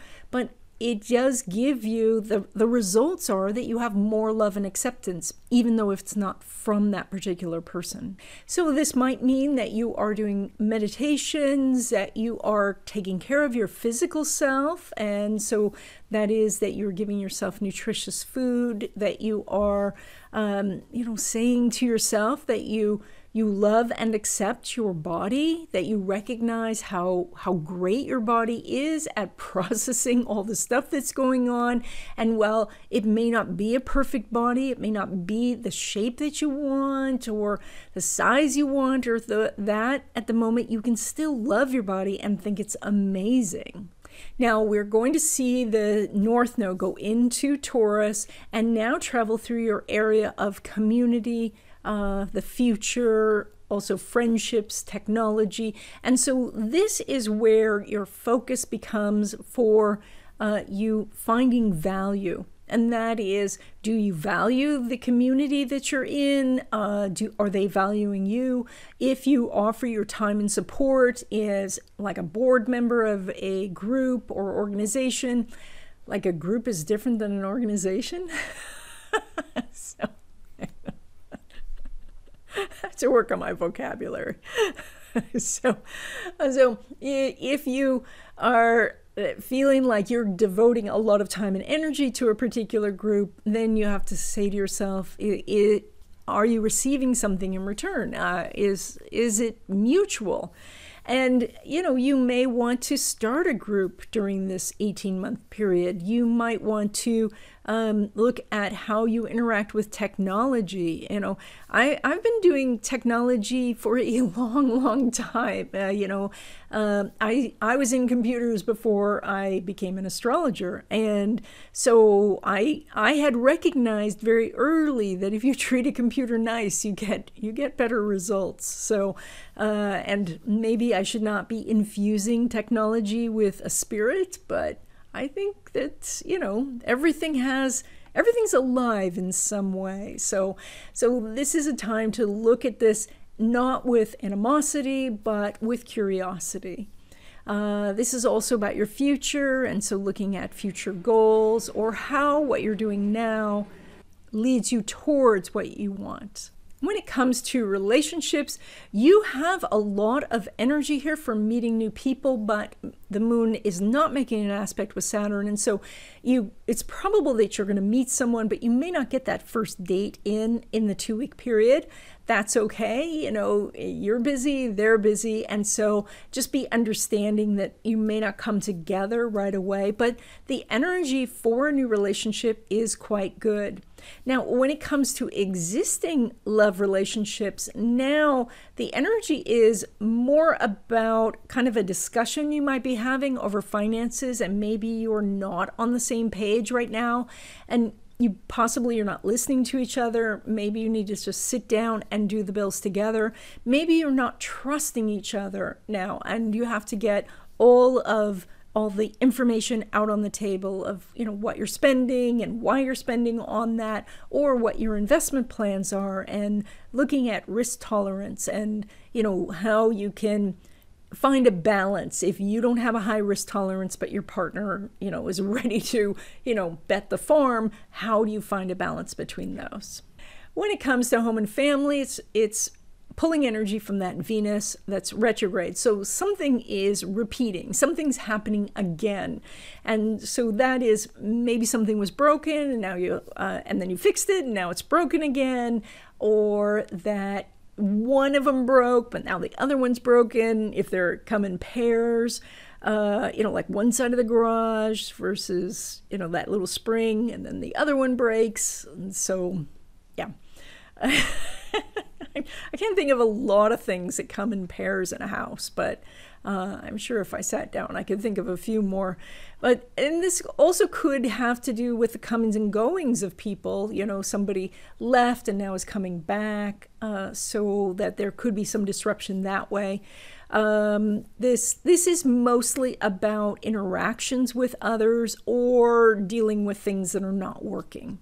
it does give you the the results are that you have more love and acceptance even though it's not from that particular person. So this might mean that you are doing meditations that you are taking care of your physical self and so that is that you're giving yourself nutritious food that you are um, you know saying to yourself that you you love and accept your body, that you recognize how how great your body is at processing all the stuff that's going on. And while it may not be a perfect body, it may not be the shape that you want or the size you want or the, that at the moment, you can still love your body and think it's amazing. Now we're going to see the North Node go into Taurus and now travel through your area of community, uh, the future, also friendships, technology. And so this is where your focus becomes for uh, you finding value. And that is, do you value the community that you're in? Uh, do are they valuing you? If you offer your time and support as like a board member of a group or organization, like a group is different than an organization. so to work on my vocabulary. so, so if you are uh, feeling like you're devoting a lot of time and energy to a particular group, then you have to say to yourself, it, it, are you receiving something in return? Uh, is is it mutual? And you know, you may want to start a group during this 18 month period. You might want to um, look at how you interact with technology. You know, I, I've been doing technology for a long, long time. Uh, you know, uh, I, I was in computers before I became an astrologer. And so I, I had recognized very early that if you treat a computer nice, you get, you get better results. So, uh, and maybe I should not be infusing technology with a spirit, but I think that, you know, everything has everything's alive in some way. So so this is a time to look at this not with animosity, but with curiosity. Uh, this is also about your future, and so looking at future goals or how what you're doing now leads you towards what you want when it comes to relationships, you have a lot of energy here for meeting new people, but the moon is not making an aspect with Saturn. And so you it's probable that you're going to meet someone, but you may not get that first date in in the 2-week period. That's okay. You know, you're busy, they're busy, and so just be understanding that you may not come together right away, but the energy for a new relationship is quite good. Now, when it comes to existing love relationships, now the energy is more about kind of a discussion you might be having over finances, and maybe you're not on the same page right now. And you possibly you're not listening to each other maybe you need to just sit down and do the bills together maybe you're not trusting each other now and you have to get all of all the information out on the table of you know what you're spending and why you're spending on that or what your investment plans are and looking at risk tolerance and you know how you can find a balance. If you don't have a high risk tolerance but your partner you know is ready to you know bet the farm how do you find a balance between those? When it comes to home and family it's it's pulling energy from that Venus that's retrograde. So something is repeating, something's happening again. And so that is maybe something was broken and now you, uh, and then you fixed it and now it's broken again, or that one of them broke, but now the other one's broken if they're come in pairs. Uh, you know, like one side of the garage versus, you know, that little spring, and then the other one breaks. And so, yeah. I can't think of a lot of things that come in pairs in a house, but uh, I'm sure if I sat down, I could think of a few more. But and this also could have to do with the comings and goings of people. You know, somebody left and now is coming back, uh, so that there could be some disruption that way. Um, this this is mostly about interactions with others or dealing with things that are not working.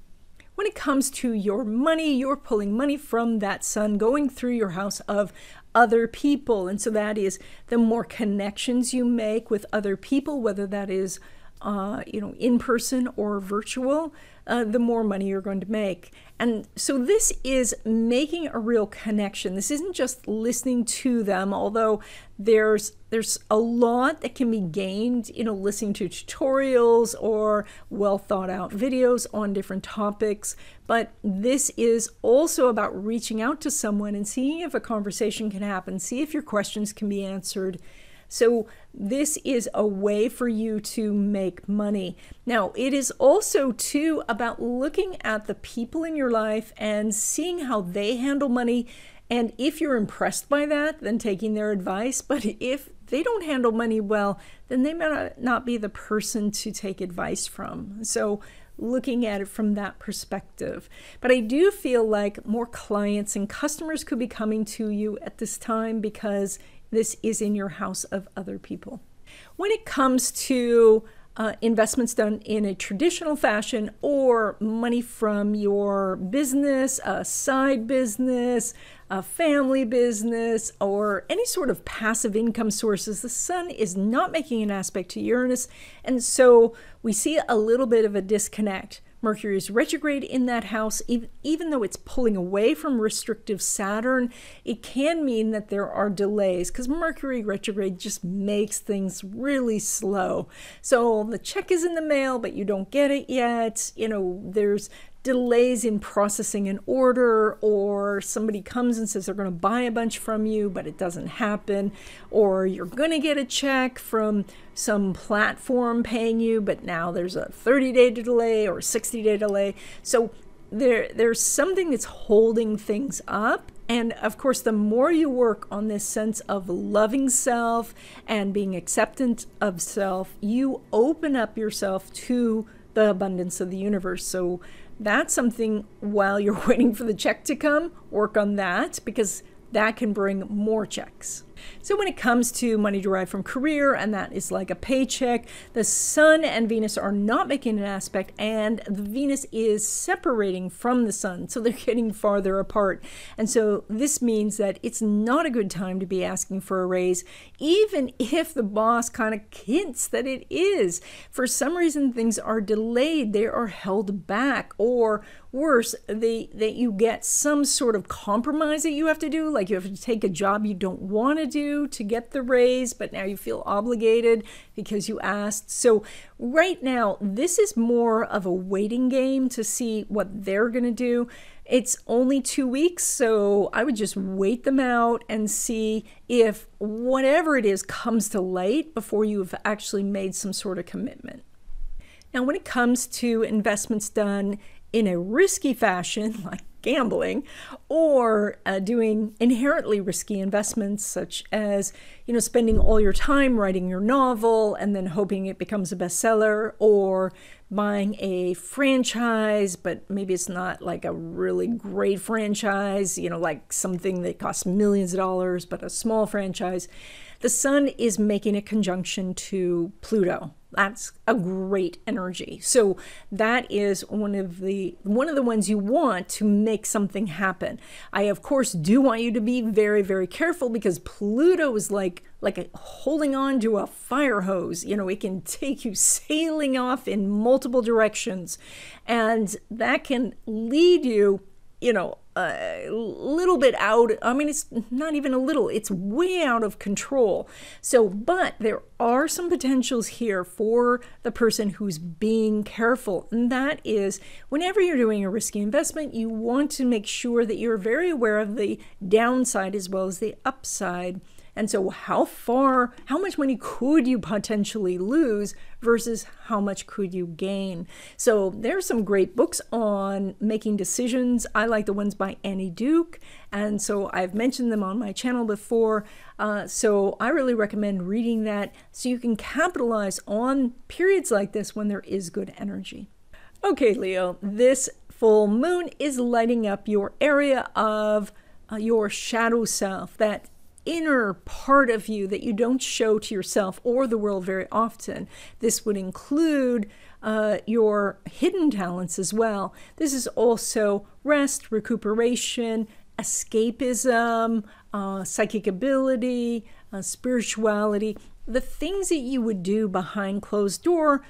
When it comes to your money, you're pulling money from that sun going through your house of other people. And so that is the more connections you make with other people, whether that is uh, you know, in person or virtual, uh, the more money you're going to make. And so this is making a real connection. This isn't just listening to them, although there's there's a lot that can be gained, you know, listening to tutorials or well thought out videos on different topics. But this is also about reaching out to someone and seeing if a conversation can happen, see if your questions can be answered so this is a way for you to make money. Now, it is also too about looking at the people in your life and seeing how they handle money. And if you're impressed by that, then taking their advice. But if they don't handle money well, then they may not be the person to take advice from. So looking at it from that perspective. But I do feel like more clients and customers could be coming to you at this time because this is in your house of other people. When it comes to uh, investments done in a traditional fashion or money from your business, a side business, a family business, or any sort of passive income sources, the sun is not making an aspect to Uranus. And so we see a little bit of a disconnect. Mercury is retrograde in that house. Even, though it's pulling away from restrictive Saturn, it can mean that there are delays because Mercury retrograde just makes things really slow. So the check is in the mail, but you don't get it yet. You know, there's delays in processing an order, or somebody comes and says they're going to buy a bunch from you, but it doesn't happen, or you're going to get a check from some platform paying you, but now there's a 30 day delay or 60 day delay. So there, there's something that's holding things up. And of course, the more you work on this sense of loving self and being acceptant of self, you open up yourself to the abundance of the universe. So that's something while you're waiting for the check to come, work on that because that can bring more checks. So when it comes to money derived from career, and that is like a paycheck, the Sun and Venus are not making an aspect, and the Venus is separating from the Sun, so they're getting farther apart. And so this means that it's not a good time to be asking for a raise, even if the boss kind of hints that it is. For some reason, things are delayed, they are held back, or worse, they that you get some sort of compromise that you have to do, like you have to take a job you don't want to to get the raise, but now you feel obligated because you asked. So, right now, this is more of a waiting game to see what they're going to do. It's only two weeks, so I would just wait them out and see if whatever it is comes to light before you've actually made some sort of commitment. Now, when it comes to investments done in a risky fashion, like gambling, or uh, doing inherently risky investments, such as you know spending all your time writing your novel and then hoping it becomes a bestseller, or buying a franchise, but maybe it's not like a really great franchise, you know, like something that costs millions of dollars, but a small franchise. The sun is making a conjunction to Pluto that's a great energy. So that is one of the one of the ones you want to make something happen. I of course do want you to be very very careful because Pluto is like like a, holding on to a fire hose. You know, it can take you sailing off in multiple directions and that can lead you, you know, a little bit out. I mean, it's not even a little, it's way out of control. So, but there are some potentials here for the person who's being careful. And that is whenever you're doing a risky investment, you want to make sure that you're very aware of the downside as well as the upside. And so, how far, how much money could you potentially lose versus how much could you gain? So, there are some great books on making decisions. I like the ones by Annie Duke. And so, I've mentioned them on my channel before. Uh, so, I really recommend reading that so you can capitalize on periods like this when there is good energy. Okay, Leo, this full moon is lighting up your area of uh, your shadow self, that inner part of you that you don't show to yourself or the world very often. This would include uh, your hidden talents as well. This is also rest, recuperation, escapism, uh, psychic ability, uh, spirituality, the things that you would do behind closed door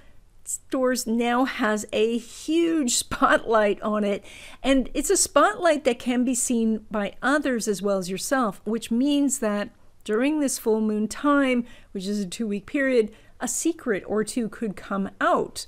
Doors now has a huge spotlight on it, and it's a spotlight that can be seen by others as well as yourself, which means that during this full moon time, which is a two week period, a secret or two could come out.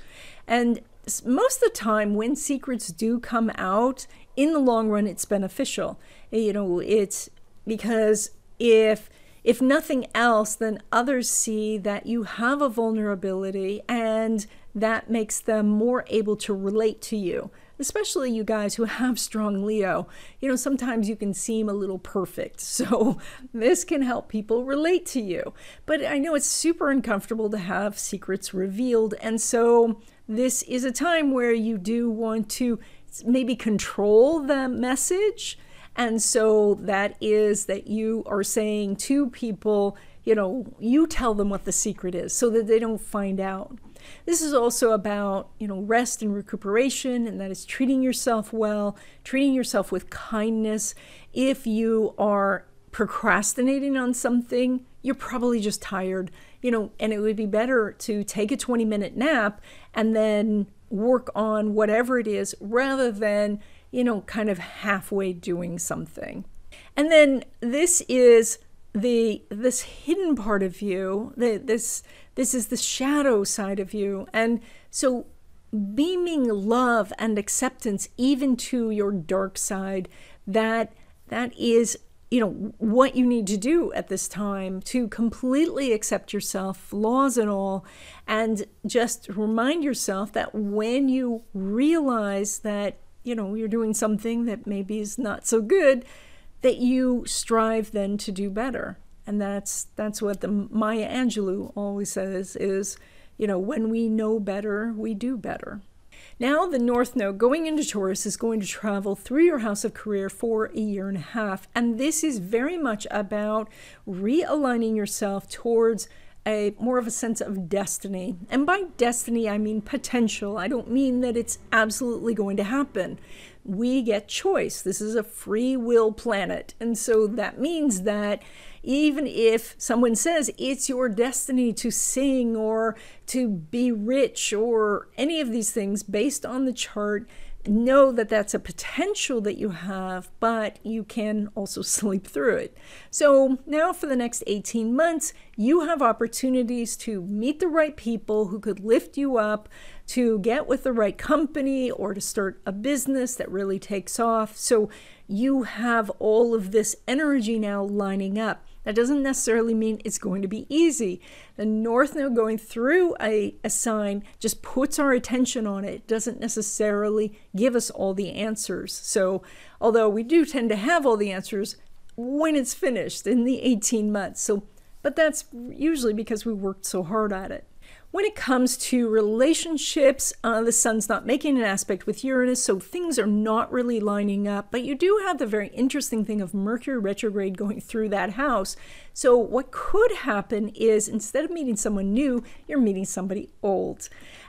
And most of the time, when secrets do come out, in the long run, it's beneficial. Eh, you know, it's because if if nothing else, then others see that you have a vulnerability and that makes them more able to relate to you, especially you guys who have strong Leo. You know, sometimes you can seem a little perfect, so this can help people relate to you. But I know it's super uncomfortable to have secrets revealed, and so this is a time where you do want to maybe control the message. And so that is that you are saying to people, you know, you tell them what the secret is so that they don't find out. This is also about, you know, rest and recuperation, and that is treating yourself well, treating yourself with kindness. If you are procrastinating on something, you're probably just tired, you know, and it would be better to take a 20 minute nap and then work on whatever it is rather than, you know, kind of halfway doing something. And then this is the this hidden part of you, the, this this is the shadow side of you. And so beaming love and acceptance even to your dark side, that that is you know what you need to do at this time to completely accept yourself flaws and all and just remind yourself that when you realize that you know you're doing something that maybe is not so good that you strive then to do better and that's that's what the Maya Angelou always says is, you know, when we know better, we do better. Now, the North Node going into Taurus is going to travel through your house of career for a year and a half. And this is very much about realigning yourself towards a more of a sense of destiny. And by destiny, I mean potential. I don't mean that it's absolutely going to happen. We get choice. This is a free will planet. And so that means that even if someone says it's your destiny to sing or to be rich or any of these things based on the chart, know that that's a potential that you have, but you can also sleep through it. So now for the next 18 months, you have opportunities to meet the right people who could lift you up, to get with the right company, or to start a business that really takes off. So you have all of this energy now lining up. That doesn't necessarily mean it's going to be easy. The North Node going through a, a sign just puts our attention on it. it, doesn't necessarily give us all the answers. So, although we do tend to have all the answers when it's finished in the 18 months. So, but that's usually because we worked so hard at it. When it comes to relationships, uh, the sun's not making an aspect with Uranus, so things are not really lining up. But you do have the very interesting thing of Mercury retrograde going through that house. So, what could happen is instead of meeting someone new, you're meeting somebody old.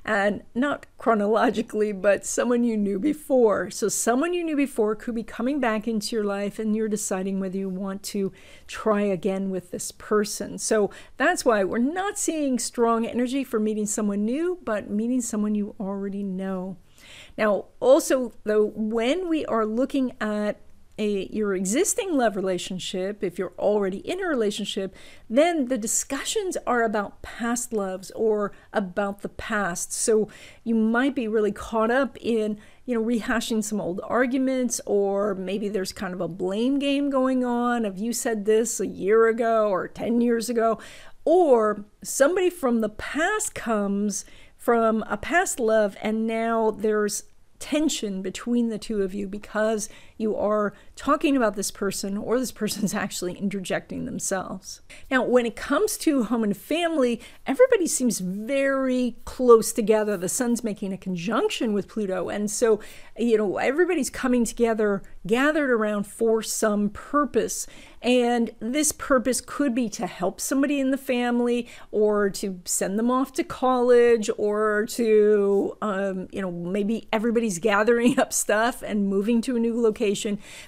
And not chronologically, but someone you knew before. So, someone you knew before could be coming back into your life, and you're deciding whether you want to try again with this person. So, that's why we're not seeing strong energy for meeting someone new, but meeting someone you already know. Now, also, though, when we are looking at a, your existing love relationship, if you're already in a relationship, then the discussions are about past loves or about the past. So you might be really caught up in, you know, rehashing some old arguments, or maybe there's kind of a blame game going on of you said this a year ago or 10 years ago, or somebody from the past comes from a past love and now there's tension between the two of you because you are talking about this person or this person's actually interjecting themselves. Now, when it comes to home and family, everybody seems very close together. The sun's making a conjunction with Pluto. And so, you know, everybody's coming together, gathered around for some purpose. And this purpose could be to help somebody in the family or to send them off to college or to, um, you know, maybe everybody's gathering up stuff and moving to a new location.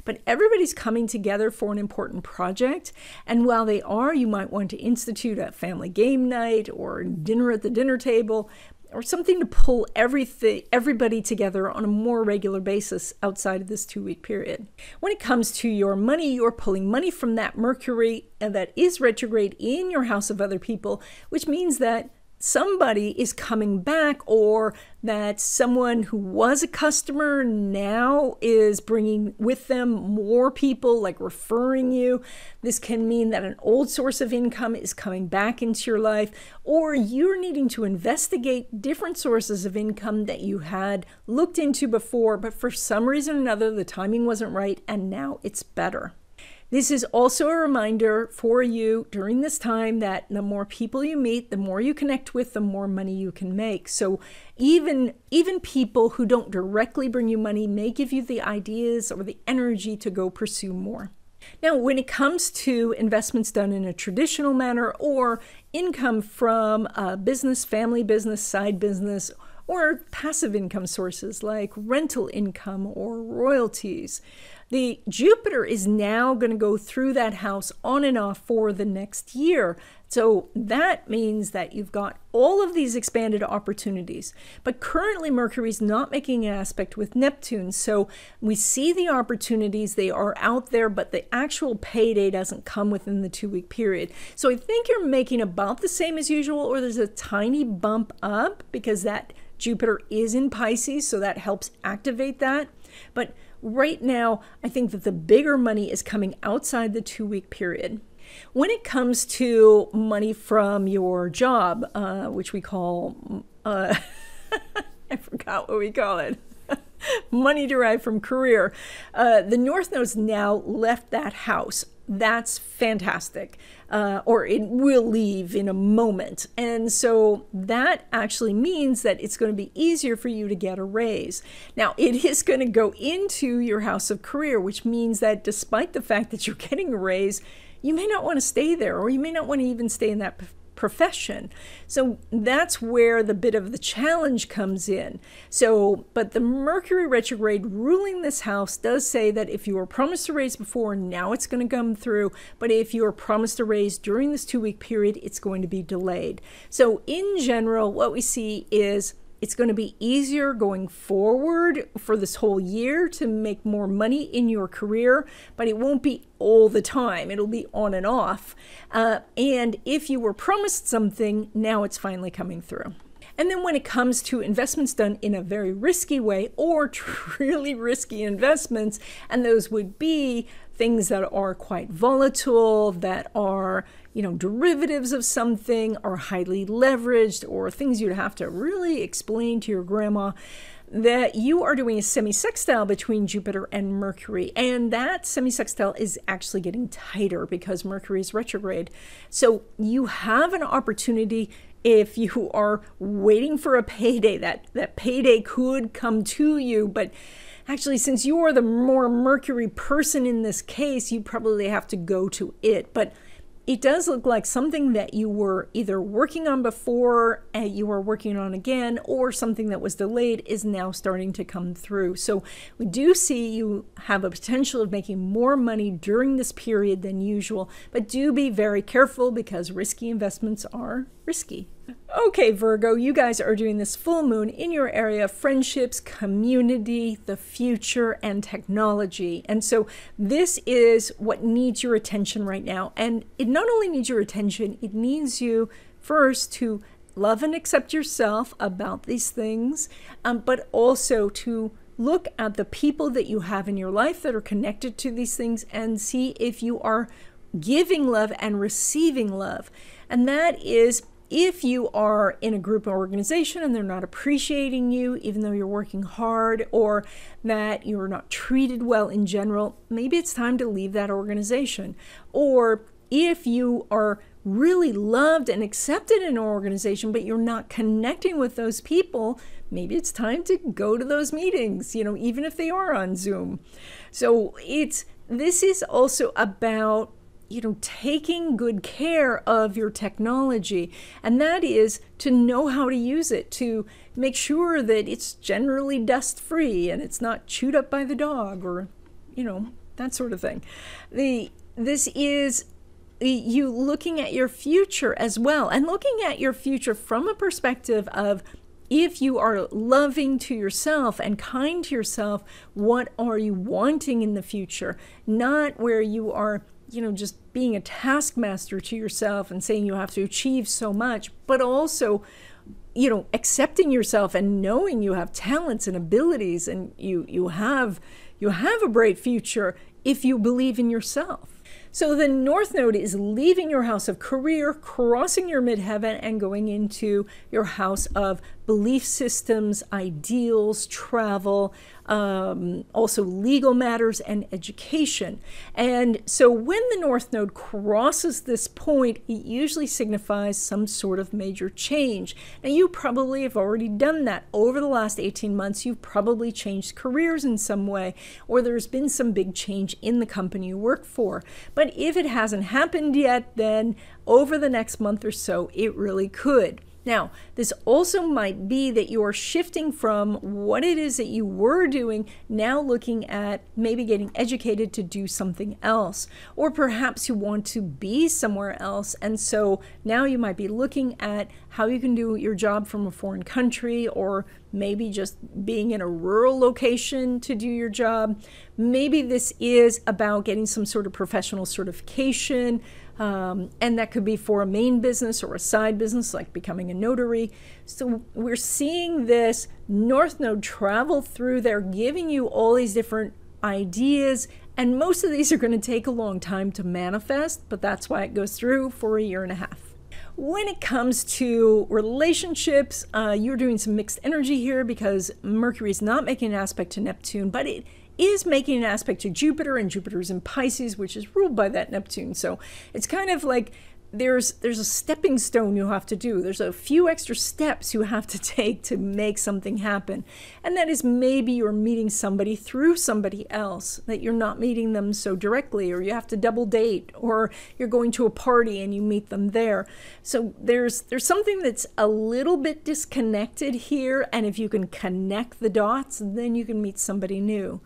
But everybody's coming together for an important project. And while they are, you might want to institute a family game night or dinner at the dinner table or something to pull everything everybody together on a more regular basis outside of this two week period. When it comes to your money, you're pulling money from that Mercury and that is retrograde in your house of other people, which means that somebody is coming back or that someone who was a customer now is bringing with them more people like referring you. This can mean that an old source of income is coming back into your life or you're needing to investigate different sources of income that you had looked into before but for some reason or another the timing wasn't right and now it's better this is also a reminder for you during this time that the more people you meet, the more you connect with, the more money you can make. So even even people who don't directly bring you money may give you the ideas or the energy to go pursue more. Now, when it comes to investments done in a traditional manner or income from a business, family business, side business, or passive income sources like rental income or royalties, the Jupiter is now going to go through that house on and off for the next year. So that means that you've got all of these expanded opportunities. But currently, Mercury is not making an aspect with Neptune. So we see the opportunities, they are out there, but the actual payday doesn't come within the two week period. So I think you're making about the same as usual, or there's a tiny bump up because that Jupiter is in Pisces. So that helps activate that. But right now, I think that the bigger money is coming outside the two week period. When it comes to money from your job, uh, which we call, uh, I forgot what we call it. money derived from career. Uh, the North Node's now left that house that's fantastic. Uh, or it will leave in a moment. And so that actually means that it's going to be easier for you to get a raise. Now, it is going to go into your house of career, which means that despite the fact that you're getting a raise, you may not want to stay there, or you may not want to even stay in that profession. So that's where the bit of the challenge comes in. So, but the Mercury retrograde ruling this house does say that if you were promised a raise before, now it's going to come through. But if you were promised a raise during this two week period, it's going to be delayed. So, in general, what we see is it's going to be easier going forward for this whole year to make more money in your career, but it won't be all the time. It'll be on and off. Uh, and if you were promised something, now it's finally coming through. And then when it comes to investments done in a very risky way or really risky investments, and those would be things that are quite volatile, that are you know, derivatives of something are highly leveraged or things you'd have to really explain to your grandma that you are doing a semi-sextile between Jupiter and Mercury. And that semi-sextile is actually getting tighter because Mercury is retrograde. So you have an opportunity if you are waiting for a payday that that payday could come to you. But actually since you're the more Mercury person in this case you probably have to go to it. But it does look like something that you were either working on before and you are working on again or something that was delayed is now starting to come through. So we do see you have a potential of making more money during this period than usual but do be very careful because risky investments are risky Okay, Virgo, you guys are doing this full moon in your area of friendships, community, the future, and technology. And so this is what needs your attention right now. And it not only needs your attention, it needs you first to love and accept yourself about these things, um, but also to look at the people that you have in your life that are connected to these things and see if you are giving love and receiving love. And that is if you are in a group or organization and they're not appreciating you, even though you're working hard, or that you're not treated well in general, maybe it's time to leave that organization. Or if you are really loved and accepted in an organization, but you're not connecting with those people, maybe it's time to go to those meetings, you know, even if they are on Zoom. So it's this is also about you know taking good care of your technology and that is to know how to use it to make sure that it's generally dust free and it's not chewed up by the dog or you know that sort of thing the this is you looking at your future as well and looking at your future from a perspective of if you are loving to yourself and kind to yourself, what are you wanting in the future? Not where you are, you know, just being a taskmaster to yourself and saying you have to achieve so much, but also, you know, accepting yourself and knowing you have talents and abilities and you you have you have a bright future if you believe in yourself. So the North Node is leaving your house of career, crossing your midheaven, and going into your house of belief systems, ideals, travel, um, also legal matters and education. And so when the North Node crosses this point, it usually signifies some sort of major change. Now, you probably have already done that over the last 18 months. You've probably changed careers in some way, or there's been some big change in the company you work for. But if it hasn't happened yet, then over the next month or so, it really could. Now, this also might be that you are shifting from what it is that you were doing, now looking at maybe getting educated to do something else. Or perhaps you want to be somewhere else. And so now you might be looking at how you can do your job from a foreign country or maybe just being in a rural location to do your job. Maybe this is about getting some sort of professional certification. Um, and that could be for a main business or a side business, like becoming a notary. So we're seeing this North Node travel through They're giving you all these different ideas. And most of these are going to take a long time to manifest, but that's why it goes through for a year and a half. When it comes to relationships, uh, you're doing some mixed energy here because Mercury is not making an aspect to Neptune, but it is making an aspect to Jupiter, and Jupiter's in Pisces, which is ruled by that Neptune. So it's kind of like there's there's a stepping stone you have to do. There's a few extra steps you have to take to make something happen. And that is maybe you're meeting somebody through somebody else that you're not meeting them so directly or you have to double date or you're going to a party and you meet them there. So there's there's something that's a little bit disconnected here and if you can connect the dots then you can meet somebody new.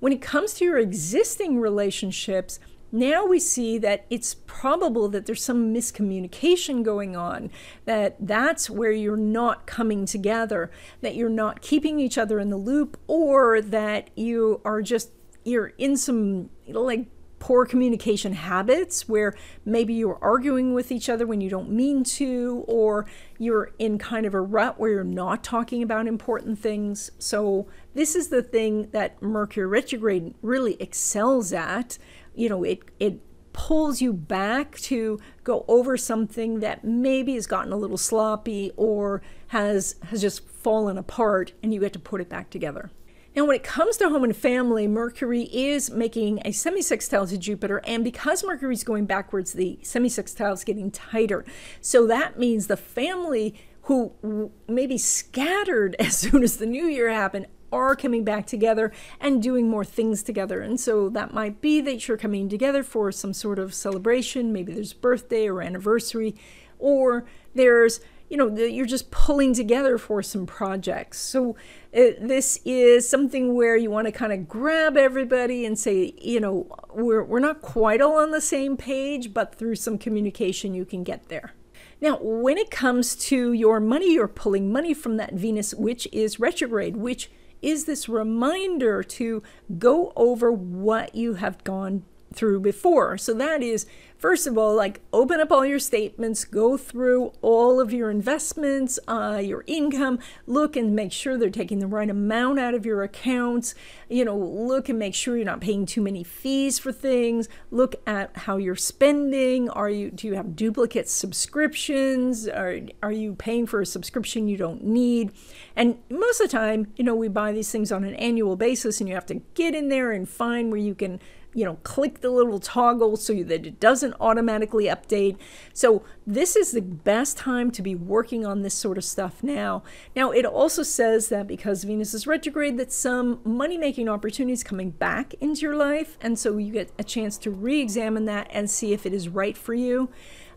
When it comes to your existing relationships now we see that it's probable that there's some miscommunication going on that that's where you're not coming together that you're not keeping each other in the loop or that you are just you're in some like poor communication habits where maybe you're arguing with each other when you don't mean to, or you're in kind of a rut where you're not talking about important things. So, this is the thing that Mercury retrograde really excels at you know, it, it pulls you back to go over something that maybe has gotten a little sloppy or has has just fallen apart and you get to put it back together. Now, when it comes to home and family, Mercury is making a semi-sextile to Jupiter, and because Mercury is going backwards, the semi-sextile is getting tighter. So that means the family who maybe scattered as soon as the new year happened are coming back together and doing more things together. And so that might be that you're coming together for some sort of celebration. Maybe there's birthday or anniversary, or there's you know you're just pulling together for some projects so uh, this is something where you want to kind of grab everybody and say you know we're, we're not quite all on the same page but through some communication you can get there Now, when it comes to your money, you're pulling money from that Venus, which is retrograde, which is this reminder to go over what you have gone through before. So that is, first of all, like open up all your statements, go through all of your investments, uh, your income, look and make sure they're taking the right amount out of your accounts. You know, look and make sure you're not paying too many fees for things. Look at how you're spending. Are you do you have duplicate subscriptions? Are are you paying for a subscription you don't need? And most of the time, you know, we buy these things on an annual basis, and you have to get in there and find where you can you know, click the little toggle so that it doesn't automatically update. So this is the best time to be working on this sort of stuff now. Now, it also says that because Venus is retrograde, that some money-making opportunities coming back into your life. And so you get a chance to re-examine that and see if it is right for you.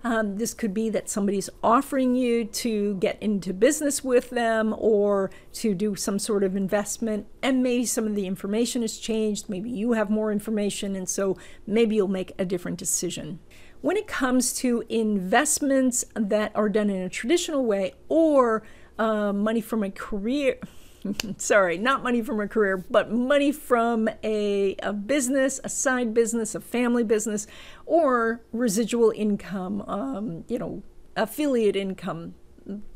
Um, this could be that somebody's offering you to get into business with them or to do some sort of investment, and maybe some of the information has changed. Maybe you have more information, and so maybe you'll make a different decision. When it comes to investments that are done in a traditional way or uh, money from a career, sorry, not money from a career, but money from a, a business, a side business, a family business, or residual income, um, you know, affiliate income,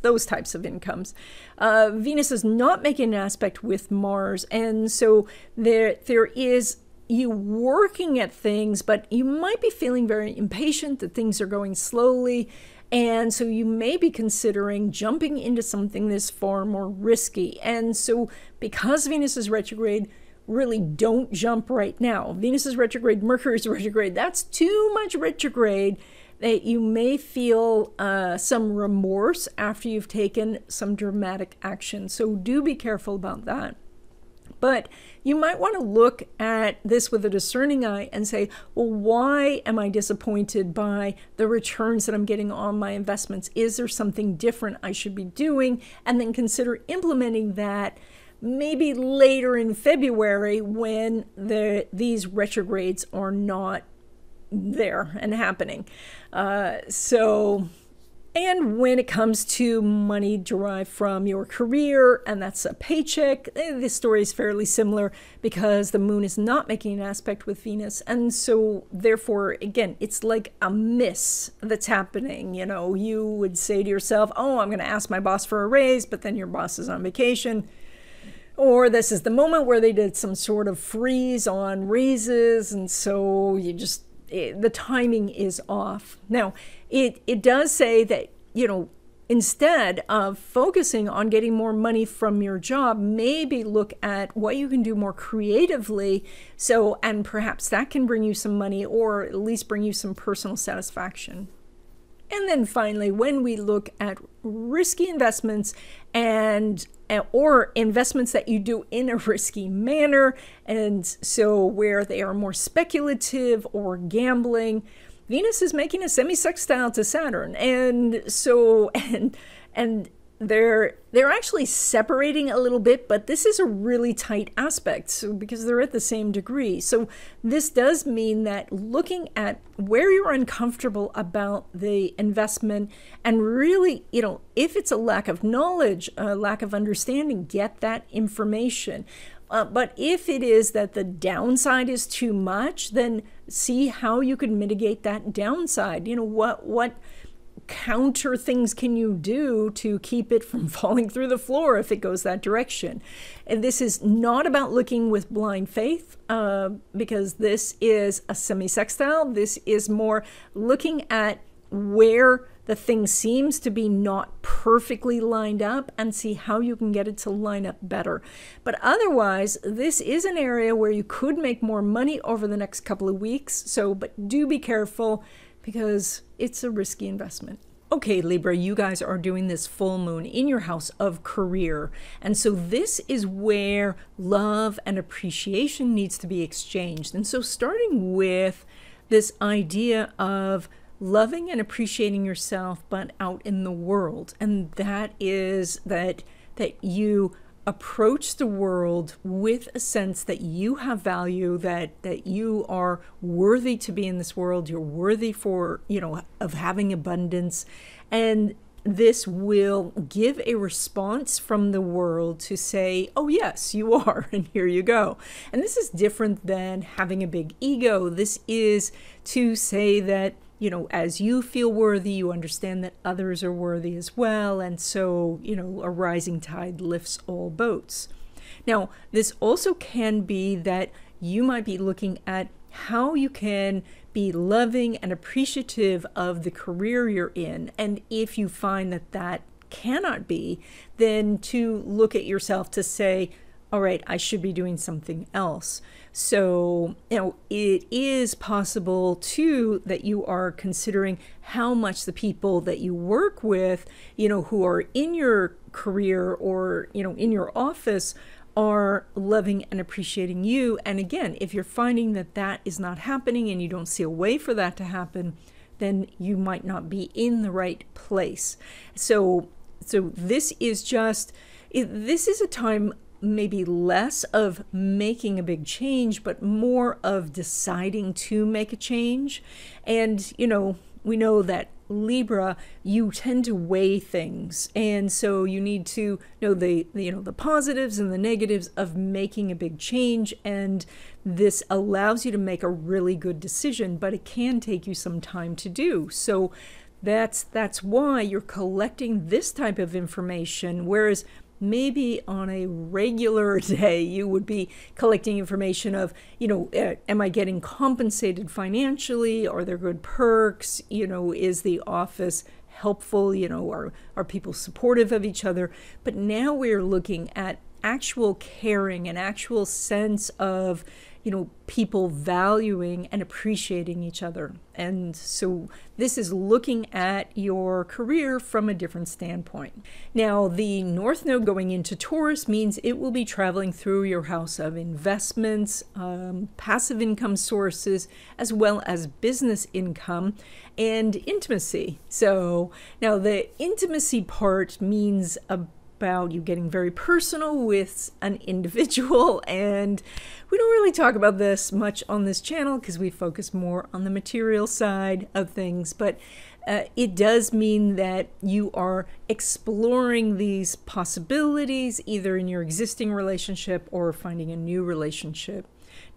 those types of incomes. Uh, Venus is not making an aspect with Mars, and so there there is you working at things, but you might be feeling very impatient that things are going slowly. And so you may be considering jumping into something that's far more risky. And so because Venus is retrograde, really don't jump right now. Venus is retrograde, Mercury is retrograde. That's too much retrograde that you may feel uh, some remorse after you've taken some dramatic action. So do be careful about that. But you might want to look at this with a discerning eye and say, well, why am I disappointed by the returns that I'm getting on my investments? Is there something different I should be doing? And then consider implementing that maybe later in February when the, these retrogrades are not there and happening. Uh, so and when it comes to money derived from your career, and that's a paycheck, eh, this story is fairly similar because the moon is not making an aspect with Venus. And so, therefore, again, it's like a miss that's happening. You know, you would say to yourself, Oh, I'm going to ask my boss for a raise, but then your boss is on vacation. Or this is the moment where they did some sort of freeze on raises, and so you just it, the timing is off. Now, it, it does say that, you know, instead of focusing on getting more money from your job, maybe look at what you can do more creatively. So, and perhaps that can bring you some money or at least bring you some personal satisfaction. And then finally, when we look at risky investments and eh, or investments that you do in a risky manner, and so where they are more speculative or gambling, Venus is making a semi-sextile to Saturn, and so and and they're they're actually separating a little bit but this is a really tight aspect so because they're at the same degree. So this does mean that looking at where you're uncomfortable about the investment and really you know if it's a lack of knowledge a lack of understanding get that information. Uh, but if it is that the downside is too much then see how you can mitigate that downside you know what what counter things can you do to keep it from falling through the floor if it goes that direction? And this is not about looking with blind faith, uh, because this is a semi-sextile. This is more looking at where the thing seems to be not perfectly lined up and see how you can get it to line up better. But otherwise, this is an area where you could make more money over the next couple of weeks. So, but do be careful because it's a risky investment. Okay, Libra, you guys are doing this full moon in your house of career. And so this is where love and appreciation needs to be exchanged. And so starting with this idea of loving and appreciating yourself but out in the world and that is that that you approach the world with a sense that you have value that that you are worthy to be in this world you're worthy for you know of having abundance and this will give a response from the world to say, oh, yes, you are, and here you go. And this is different than having a big ego. This is to say that, you know, as you feel worthy, you understand that others are worthy as well. And so, you know, a rising tide lifts all boats. Now, this also can be that you might be looking at how you can be loving and appreciative of the career you're in. And if you find that that cannot be, then to look at yourself to say, all right, I should be doing something else. So, you know, it is possible too that you are considering how much the people that you work with, you know, who are in your career or, you know, in your office are loving and appreciating you. And again, if you're finding that that is not happening and you don't see a way for that to happen, then you might not be in the right place. So, so this is just this is a time maybe less of making a big change, but more of deciding to make a change. And you know, we know that Libra, you tend to weigh things, and so you need to know the, you know the positives and the negatives of making a big change, and this allows you to make a really good decision, but it can take you some time to do. So that's that's why you're collecting this type of information, whereas maybe on a regular day you would be collecting information of you know uh, am i getting compensated financially? Are there good perks? You know is the office helpful? You know are are people supportive of each other? But now we're looking at actual caring an actual sense of you know, people valuing and appreciating each other. And so this is looking at your career from a different standpoint. Now, the North Node going into Taurus means it will be traveling through your house of investments, um, passive income sources, as well as business income and intimacy. So now the intimacy part means a about you getting very personal with an individual. And we don't really talk about this much on this channel because we focus more on the material side of things. But uh, it does mean that you are exploring these possibilities either in your existing relationship or finding a new relationship.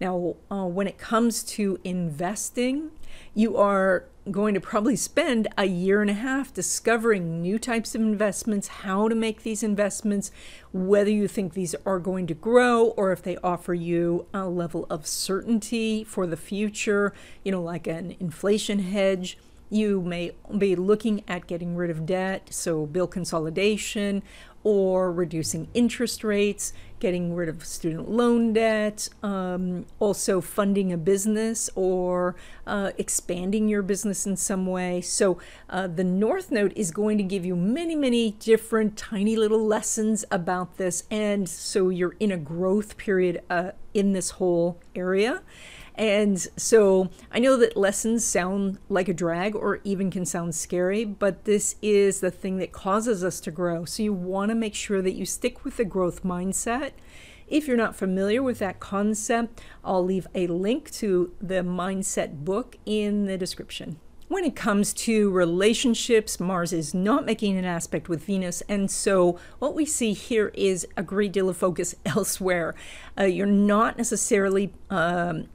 Now, uh, when it comes to investing, you are going to probably spend a year and a half discovering new types of investments, how to make these investments, whether you think these are going to grow or if they offer you a level of certainty for the future, you know, like an inflation hedge. You may be looking at getting rid of debt, so bill consolidation, or reducing interest rates, getting rid of student loan debt, um, also funding a business or uh, expanding your business in some way. So, uh, the North Node is going to give you many, many different tiny little lessons about this. And so, you're in a growth period uh, in this whole area. And so I know that lessons sound like a drag or even can sound scary, but this is the thing that causes us to grow. So you want to make sure that you stick with the growth mindset. If you're not familiar with that concept, I'll leave a link to the mindset book in the description. When it comes to relationships, Mars is not making an aspect with Venus, and so what we see here is a great deal of focus elsewhere. Uh, you're not necessarily um,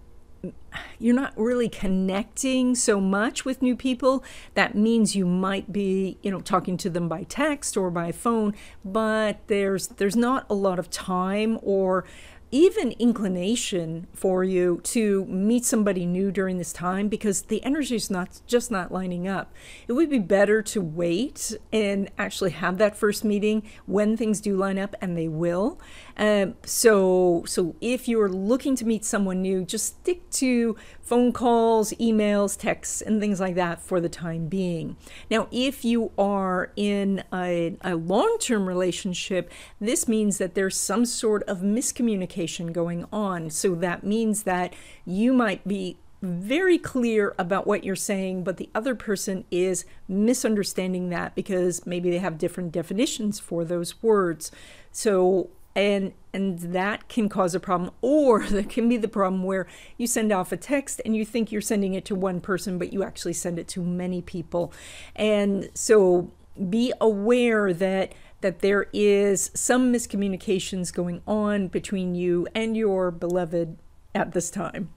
you're not really connecting so much with new people that means you might be you know talking to them by text or by phone but there's there's not a lot of time or even inclination for you to meet somebody new during this time because the energy is not just not lining up. It would be better to wait and actually have that first meeting when things do line up, and they will. Um, so, so if you're looking to meet someone new, just stick to phone calls, emails, texts, and things like that for the time being. Now, if you are in a, a long term relationship, this means that there's some sort of miscommunication going on. So that means that you might be very clear about what you're saying, but the other person is misunderstanding that because maybe they have different definitions for those words. So and and that can cause a problem or there can be the problem where you send off a text and you think you're sending it to one person but you actually send it to many people. And so be aware that that there is some miscommunications going on between you and your beloved at this time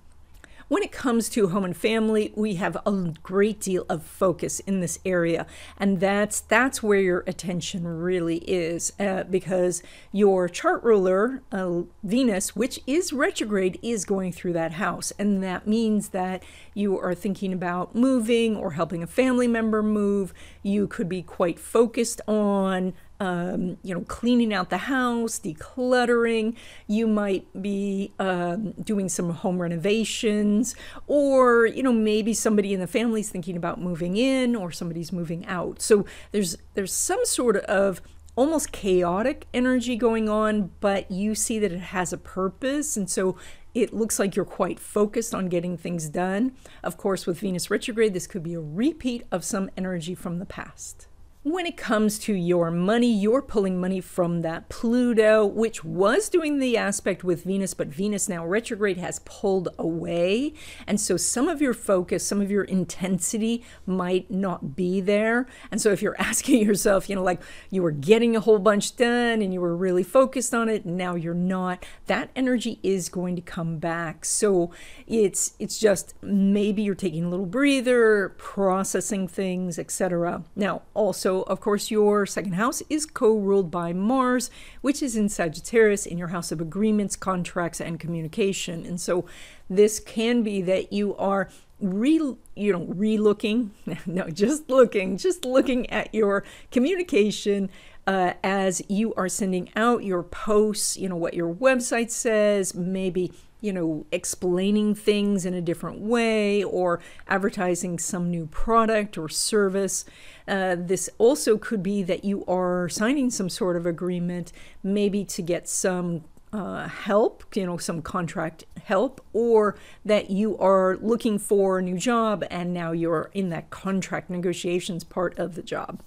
when it comes to home and family, we have a great deal of focus in this area, and that's that's where your attention really is, uh, because your chart ruler, uh, Venus, which is retrograde, is going through that house, and that means that you are thinking about moving or helping a family member move. You could be quite focused on um, you know, cleaning out the house, decluttering. You might be um, doing some home renovations, or you know, maybe somebody in the family is thinking about moving in, or somebody's moving out. So there's there's some sort of almost chaotic energy going on, but you see that it has a purpose, and so it looks like you're quite focused on getting things done. Of course, with Venus retrograde, this could be a repeat of some energy from the past. When it comes to your money, you're pulling money from that Pluto, which was doing the aspect with Venus, but Venus now retrograde has pulled away. And so some of your focus, some of your intensity might not be there. And so if you're asking yourself, you know, like you were getting a whole bunch done and you were really focused on it, and now you're not, that energy is going to come back. So it's it's just maybe you're taking a little breather, processing things, etc. Now, also of course, your second house is co ruled by Mars, which is in Sagittarius in your house of agreements, contracts, and communication. And so this can be that you are re you know re-looking no just looking just looking at your communication uh, as you are sending out your posts you know what your website says maybe you know, explaining things in a different way or advertising some new product or service. Uh, this also could be that you are signing some sort of agreement, maybe to get some uh, help, you know, some contract help, or that you are looking for a new job and now you're in that contract negotiations part of the job.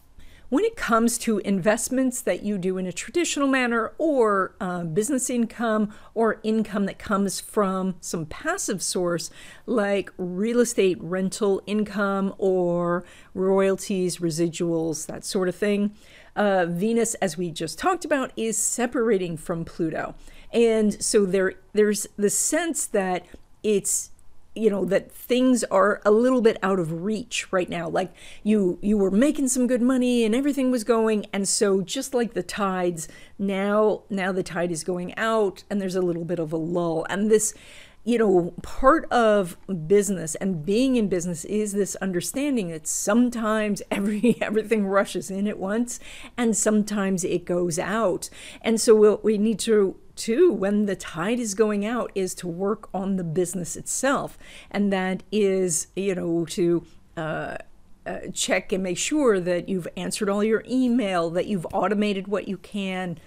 When it comes to investments that you do in a traditional manner, or uh, business income, or income that comes from some passive source like real estate rental income or royalties, residuals, that sort of thing, uh, Venus, as we just talked about, is separating from Pluto. And so there, there's the sense that it's you know that things are a little bit out of reach right now. Like you you were making some good money and everything was going and so just like the tides now now the tide is going out and there's a little bit of a lull. And this you know part of business and being in business is this understanding that sometimes every everything rushes in at once and sometimes it goes out. And so we'll, we need to too when the tide is going out is to work on the business itself. And that is you know to uh, uh, check and make sure that you've answered all your email that you've automated what you can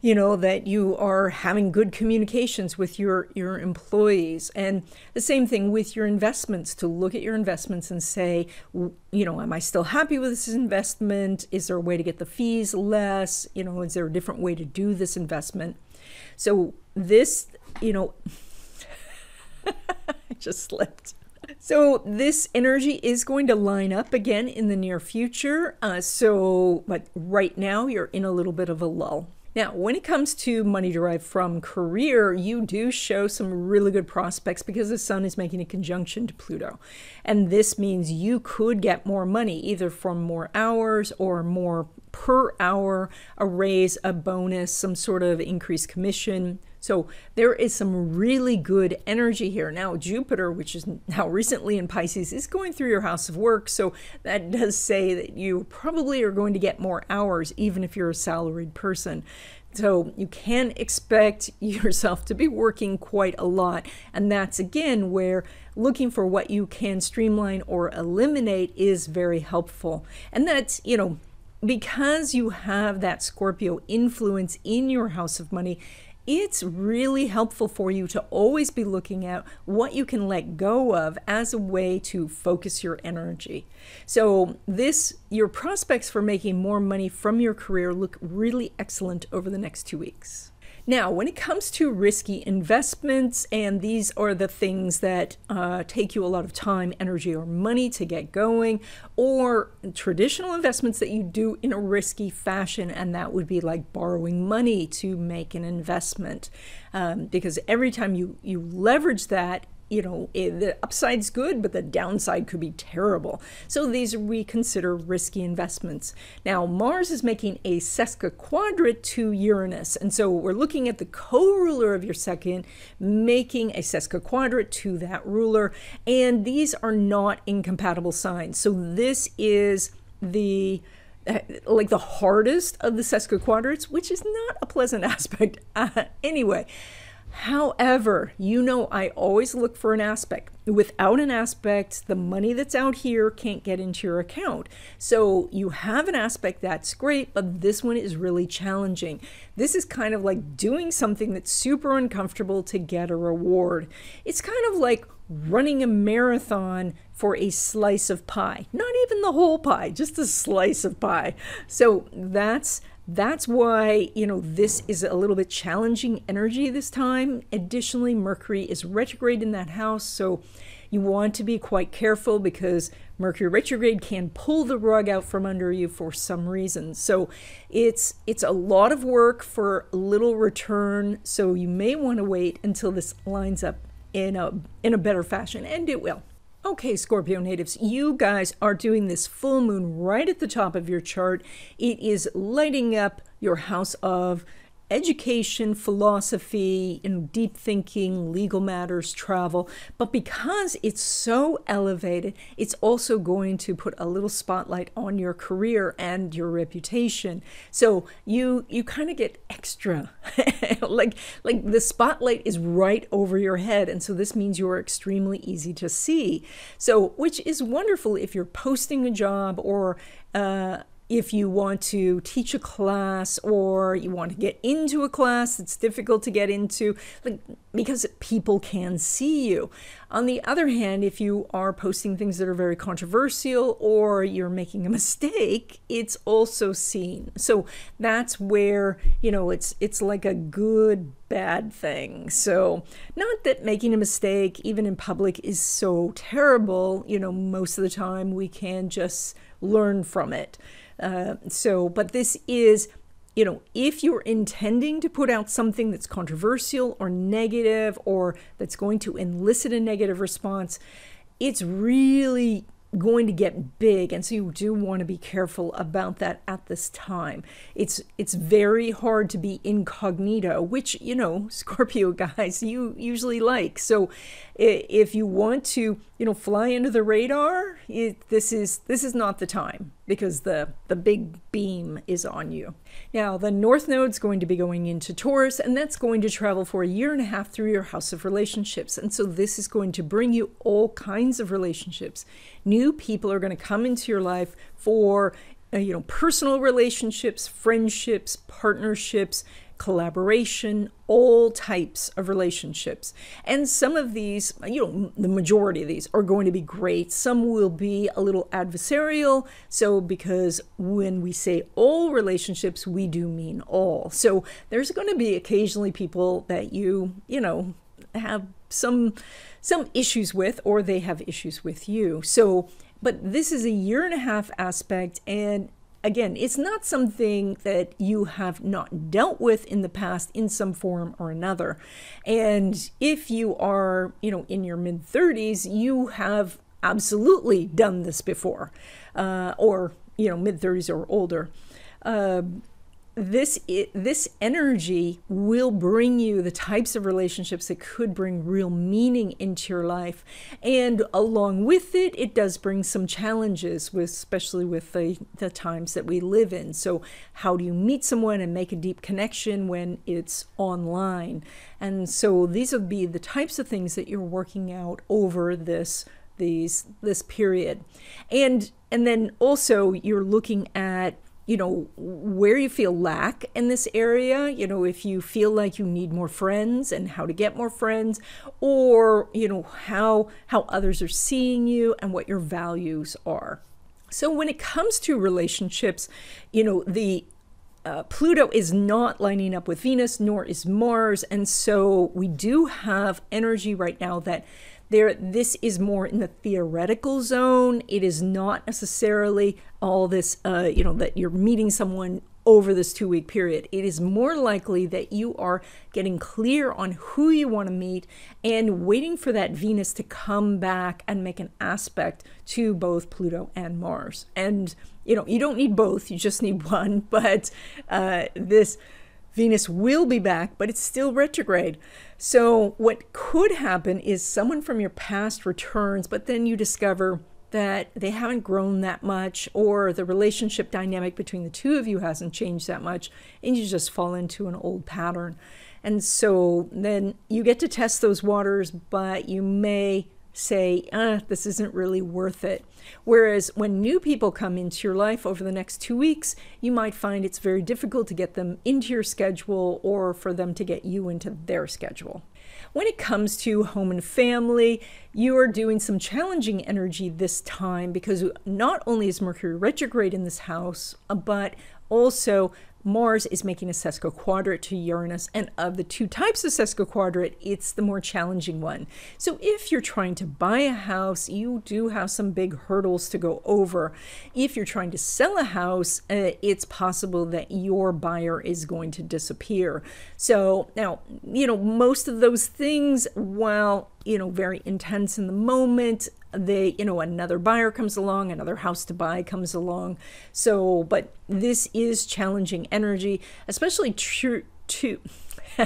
you know that you are having good communications with your your employees and the same thing with your investments to look at your investments and say you know am i still happy with this investment is there a way to get the fees less you know is there a different way to do this investment so this, you know, I just slipped. So this energy is going to line up again in the near future. Uh, so, but right now you're in a little bit of a lull. Now, when it comes to money derived from career, you do show some really good prospects because the sun is making a conjunction to Pluto. And this means you could get more money either from more hours or more per hour, a raise, a bonus, some sort of increased commission. So there is some really good energy here. Now, Jupiter, which is now recently in Pisces, is going through your house of work. So that does say that you probably are going to get more hours, even if you're a salaried person. So you can expect yourself to be working quite a lot. And that's again where looking for what you can streamline or eliminate is very helpful. And that's, you know, because you have that Scorpio influence in your house of money, it's really helpful for you to always be looking at what you can let go of as a way to focus your energy. So, this your prospects for making more money from your career look really excellent over the next 2 weeks. Now, when it comes to risky investments, and these are the things that uh, take you a lot of time, energy, or money to get going, or traditional investments that you do in a risky fashion, and that would be like borrowing money to make an investment. Um, because every time you, you leverage that, you know, the upside's good, but the downside could be terrible. So these we consider risky investments. Now, Mars is making a sesquiquadrate to Uranus. And so we're looking at the co-ruler of your second making a sesquiquadrate to that ruler. And these are not incompatible signs. So this is the like the hardest of the sesquiquadrates, which is not a pleasant aspect uh, anyway. However, you know, I always look for an aspect. Without an aspect, the money that's out here can't get into your account. So you have an aspect that's great, but this one is really challenging. This is kind of like doing something that's super uncomfortable to get a reward. It's kind of like running a marathon for a slice of pie. Not even the whole pie, just a slice of pie. So that's that's why, you know, this is a little bit challenging energy this time. Additionally, Mercury is retrograde in that house, so you want to be quite careful because Mercury retrograde can pull the rug out from under you for some reason. So it's it's a lot of work for little return, so you may want to wait until this lines up in a in a better fashion and it will. Okay, Scorpio natives, you guys are doing this full moon right at the top of your chart. It is lighting up your house of education, philosophy, know, deep thinking, legal matters, travel. But because it's so elevated, it's also going to put a little spotlight on your career and your reputation. So you you kind of get extra, like like the spotlight is right over your head, and so this means you are extremely easy to see. So which is wonderful if you're posting a job or uh, if you want to teach a class or you want to get into a class that's difficult to get into like because people can see you. On the other hand if you are posting things that are very controversial or you're making a mistake it's also seen. So that's where you know it's it's like a good bad thing. So not that making a mistake even in public is so terrible. You know most of the time we can just learn from it uh, so, but this is, you know, if you're intending to put out something that's controversial or negative or that's going to elicit a negative response, it's really going to get big. And so you do want to be careful about that at this time. It's it's very hard to be incognito which you know scorpio guys you usually like. So if you want to you know fly under the radar it, this is this is not the time because the the big beam is on you. Now the north node's going to be going into taurus and that's going to travel for a year and a half through your house of relationships. And so this is going to bring you all kinds of relationships. New people are going to come into your life for uh, you know personal relationships friendships partnerships collaboration all types of relationships. And some of these you know the majority of these are going to be great. Some will be a little adversarial. So because when we say all relationships we do mean all. So there's going to be occasionally people that you you know have some some issues with or they have issues with you. So, but this is a year and a half aspect and again, it's not something that you have not dealt with in the past in some form or another. And if you are, you know, in your mid 30s, you have absolutely done this before, uh, or, you know, mid 30s or older. Uh, this this energy will bring you the types of relationships that could bring real meaning into your life. And along with it it does bring some challenges with especially with the, the times that we live in. So how do you meet someone and make a deep connection when it's online? And so these would be the types of things that you're working out over this these this period. And and then also you're looking at you know, where you feel lack in this area, you know, if you feel like you need more friends and how to get more friends, or, you know, how how others are seeing you and what your values are. So when it comes to relationships, you know, the uh, Pluto is not lining up with Venus, nor is Mars. And so we do have energy right now that there this is more in the theoretical zone. It is not necessarily all this, uh, you know, that you're meeting someone over this two week period. It is more likely that you are getting clear on who you want to meet and waiting for that Venus to come back and make an aspect to both Pluto and Mars. And, you know, you don't need both, you just need one. But uh, this Venus will be back, but it's still retrograde. So, what could happen is someone from your past returns, but then you discover that they haven't grown that much or the relationship dynamic between the two of you hasn't changed that much and you just fall into an old pattern. And so then you get to test those waters, but you may say, ah, this isn't really worth it. Whereas when new people come into your life over the next two weeks, you might find it's very difficult to get them into your schedule or for them to get you into their schedule. When it comes to home and family, you are doing some challenging energy this time because not only is Mercury retrograde in this house, but also Mars is making a sesquiquadrate to Uranus, and of the two types of sesquiquadrate, it's the more challenging one. So if you're trying to buy a house, you do have some big hurdles to go over. If you're trying to sell a house, uh, it's possible that your buyer is going to disappear. So now, you know, most of those things, while you know, very intense in the moment. They, you know, another buyer comes along, another house to buy comes along. So, but this is challenging energy, especially true to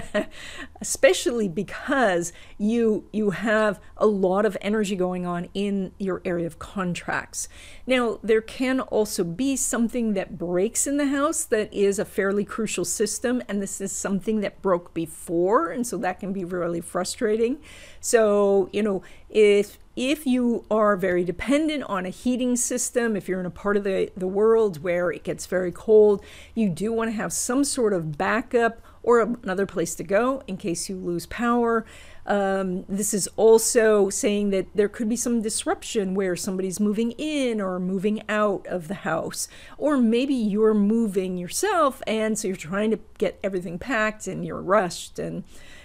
especially because you you have a lot of energy going on in your area of contracts. Now, there can also be something that breaks in the house that is a fairly crucial system and this is something that broke before and so that can be really frustrating. So, you know, if if you are very dependent on a heating system, if you're in a part of the, the world where it gets very cold, you do want to have some sort of backup or another place to go in case you lose power. Um, this is also saying that there could be some disruption where somebody's moving in or moving out of the house. Or maybe you're moving yourself and so you're trying to get everything packed and you're rushed and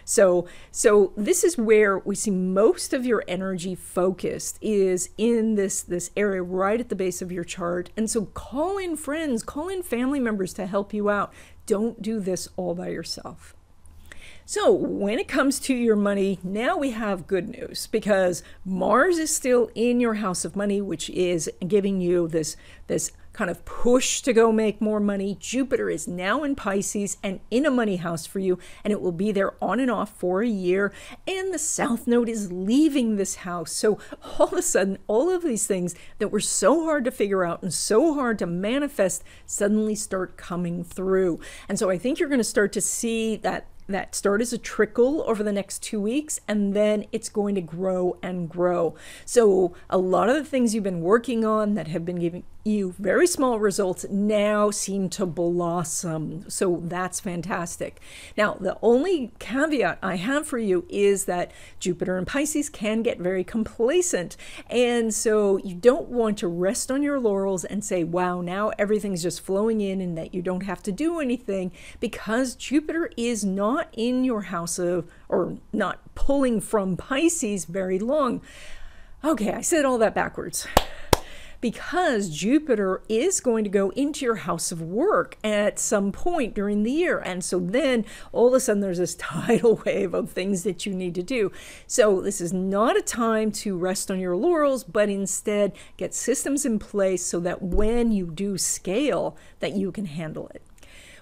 so so this is where we see most of your energy focused is in this this area right at the base of your chart. And so call in friends, call in family members to help you out. Don't do this all by yourself. So, when it comes to your money, now we have good news because Mars is still in your house of money, which is giving you this, this kind of push to go make more money. Jupiter is now in Pisces and in a money house for you, and it will be there on and off for a year. And the South Node is leaving this house. So all of a sudden, all of these things that were so hard to figure out and so hard to manifest suddenly start coming through. And so I think you're going to start to see that that start as a trickle over the next two weeks and then it's going to grow and grow. So, a lot of the things you've been working on that have been giving you very small results now seem to blossom. So, that's fantastic. Now, the only caveat I have for you is that Jupiter and Pisces can get very complacent. And so, you don't want to rest on your laurels and say, wow, now everything's just flowing in and that you don't have to do anything because Jupiter is not not in your house of, or not pulling from Pisces very long. Okay, I said all that backwards. Because Jupiter is going to go into your house of work at some point during the year. And so then all of a sudden there's this tidal wave of things that you need to do. So this is not a time to rest on your laurels, but instead get systems in place so that when you do scale, that you can handle it.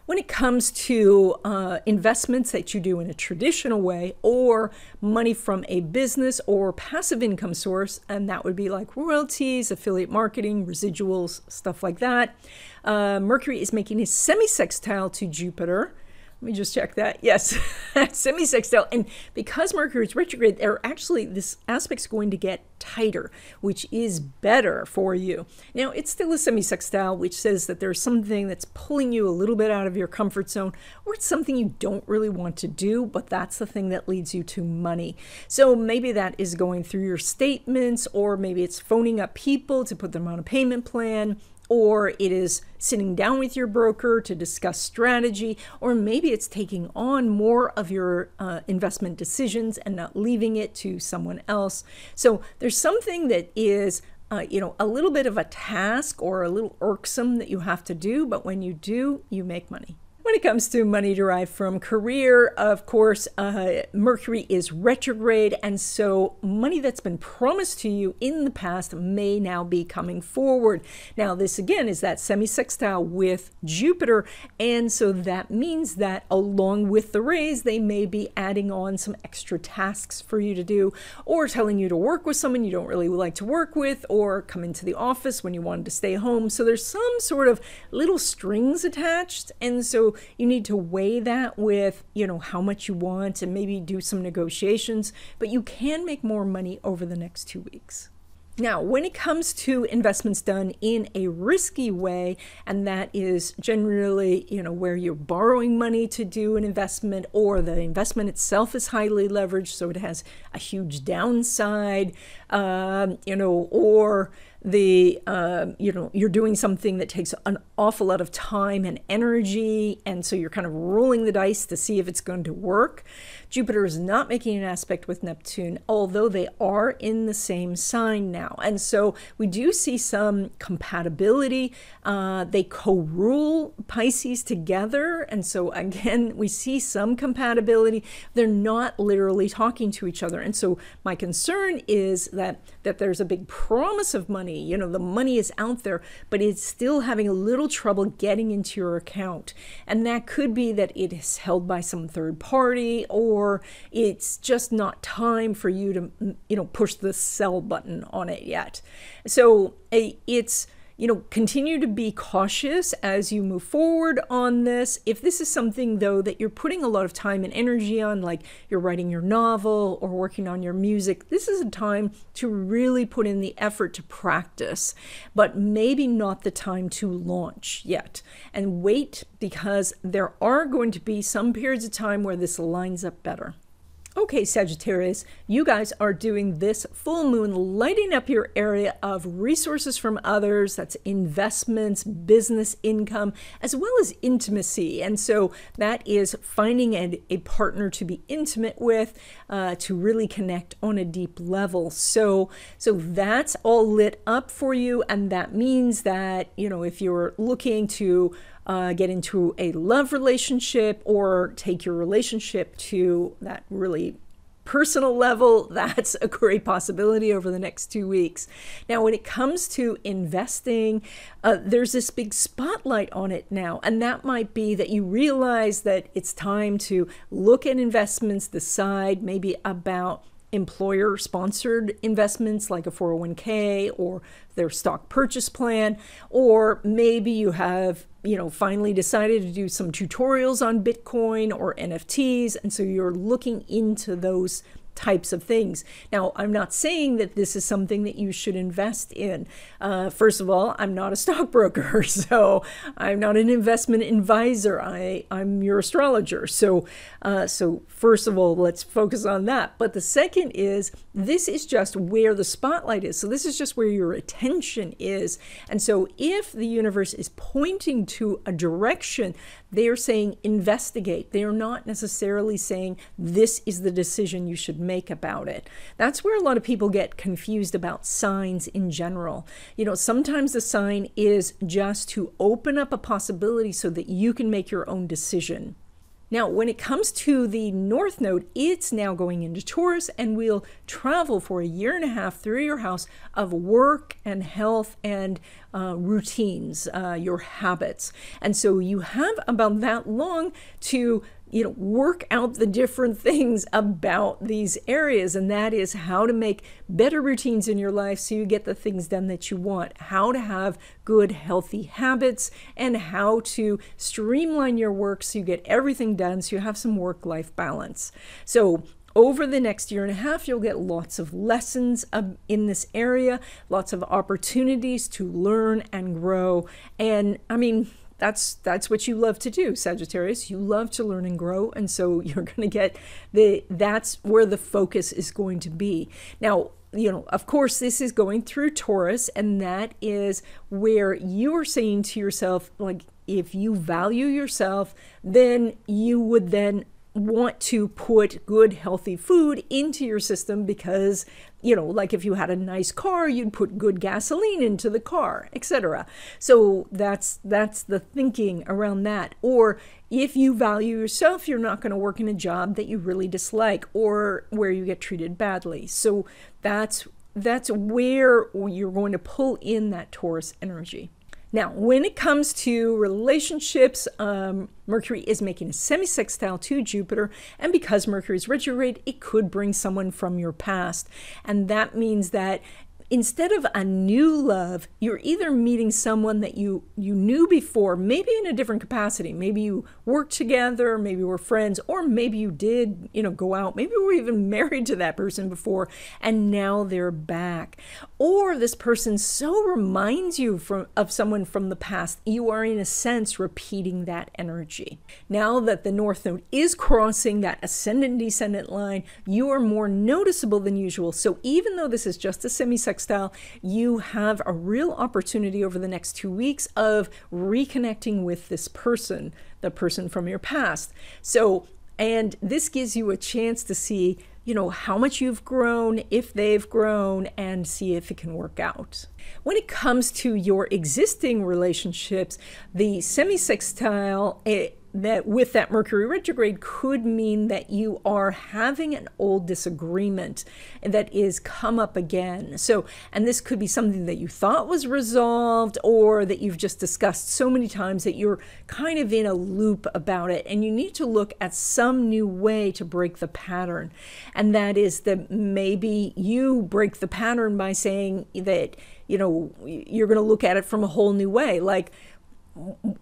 When it comes to uh, investments that you do in a traditional way or money from a business or passive income source, and that would be like royalties, affiliate marketing, residuals, stuff like that, uh, Mercury is making a semi sextile to Jupiter let me just check that. Yes, semi-sextile. And because Mercury is retrograde, there actually, this aspect's going to get tighter, which is better for you. Now, it's still a semi-sextile, which says that there's something that's pulling you a little bit out of your comfort zone, or it's something you don't really want to do, but that's the thing that leads you to money. So maybe that is going through your statements, or maybe it's phoning up people to put them on a payment plan, or it is sitting down with your broker to discuss strategy, or maybe it's taking on more of your uh, investment decisions and not leaving it to someone else. So there's something that is uh, you know, a little bit of a task or a little irksome that you have to do, but when you do, you make money. When it comes to money derived from career, of course, uh, Mercury is retrograde, and so money that's been promised to you in the past may now be coming forward. Now, this again is that semi sextile with Jupiter, and so that means that along with the raise, they may be adding on some extra tasks for you to do, or telling you to work with someone you don't really like to work with, or come into the office when you wanted to stay home. So there's some sort of little strings attached, and so you need to weigh that with, you know, how much you want and maybe do some negotiations, but you can make more money over the next two weeks. Now, when it comes to investments done in a risky way, and that is generally, you know, where you're borrowing money to do an investment or the investment itself is highly leveraged, so it has a huge downside, um, you know, or the uh, you know you're doing something that takes an awful lot of time and energy and so you're kind of rolling the dice to see if it's going to work jupiter is not making an aspect with neptune although they are in the same sign now. And so we do see some compatibility. Uh, they co-rule pisces together. And so again we see some compatibility. They're not literally talking to each other. And so my concern is that that there's a big promise of money. You know, the money is out there, but it's still having a little trouble getting into your account. And that could be that it is held by some third party or it's just not time for you to, you know, push the sell button on it yet. So eh, it's you know, continue to be cautious as you move forward on this. If this is something, though, that you're putting a lot of time and energy on, like you're writing your novel or working on your music, this is a time to really put in the effort to practice, but maybe not the time to launch yet. And wait because there are going to be some periods of time where this lines up better. Okay, Sagittarius, you guys are doing this full moon, lighting up your area of resources from others. That's investments, business income, as well as intimacy. And so that is finding a, a partner to be intimate with, uh, to really connect on a deep level. So, so that's all lit up for you. And that means that, you know, if you're looking to uh, get into a love relationship or take your relationship to that really personal level, that's a great possibility over the next two weeks. Now, when it comes to investing, uh, there's this big spotlight on it now, and that might be that you realize that it's time to look at investments, decide maybe about employer sponsored investments like a 401k or their stock purchase plan or maybe you have you know finally decided to do some tutorials on bitcoin or nfts and so you're looking into those types of things. Now, I'm not saying that this is something that you should invest in. Uh, first of all, I'm not a stockbroker, so I'm not an investment advisor. I, I'm your astrologer. So, uh, so first of all, let's focus on that. But the second is this is just where the spotlight is. So this is just where your attention is. And so if the universe is pointing to a direction, they are saying investigate. They are not necessarily saying this is the decision you should make about it. That's where a lot of people get confused about signs in general. You know, sometimes the sign is just to open up a possibility so that you can make your own decision. Now, when it comes to the North Node, it's now going into Taurus and we'll travel for a year and a half through your house of work and health and uh, routines, uh, your habits. And so you have about that long to you know work out the different things about these areas and that is how to make better routines in your life so you get the things done that you want how to have good healthy habits and how to streamline your work so you get everything done so you have some work life balance so over the next year and a half, you'll get lots of lessons um, in this area, lots of opportunities to learn and grow. And I mean, that's that's what you love to do sagittarius. You love to learn and grow and so you're going to get the that's where the focus is going to be. Now you know, of course, this is going through Taurus, and that is where you are saying to yourself, like, if you value yourself, then you would then want to put good healthy food into your system because you know like if you had a nice car you'd put good gasoline into the car etc so that's that's the thinking around that. Or if you value yourself you're not going to work in a job that you really dislike or where you get treated badly. So that's that's where you're going to pull in that taurus energy now, when it comes to relationships, um, Mercury is making a semi-sextile to Jupiter, and because Mercury is retrograde, it could bring someone from your past. And that means that instead of a new love, you're either meeting someone that you you knew before, maybe in a different capacity. Maybe you worked together, maybe we're friends, or maybe you did, you know, go out. Maybe we were even married to that person before, and now they're back. Or this person so reminds you from of someone from the past, you are in a sense repeating that energy. Now that the North Node is crossing that ascendant descendant line, you are more noticeable than usual. So even though this is just a semi-sextile lifestyle, you have a real opportunity over the next two weeks of reconnecting with this person, the person from your past. So, and this gives you a chance to see, you know, how much you've grown, if they've grown, and see if it can work out. When it comes to your existing relationships, the semi sextile, it, eh, that with that Mercury retrograde could mean that you are having an old disagreement that is come up again. So, and this could be something that you thought was resolved or that you've just discussed so many times that you're kind of in a loop about it and you need to look at some new way to break the pattern. And that is that maybe you break the pattern by saying that, you know, you're going to look at it from a whole new way. Like,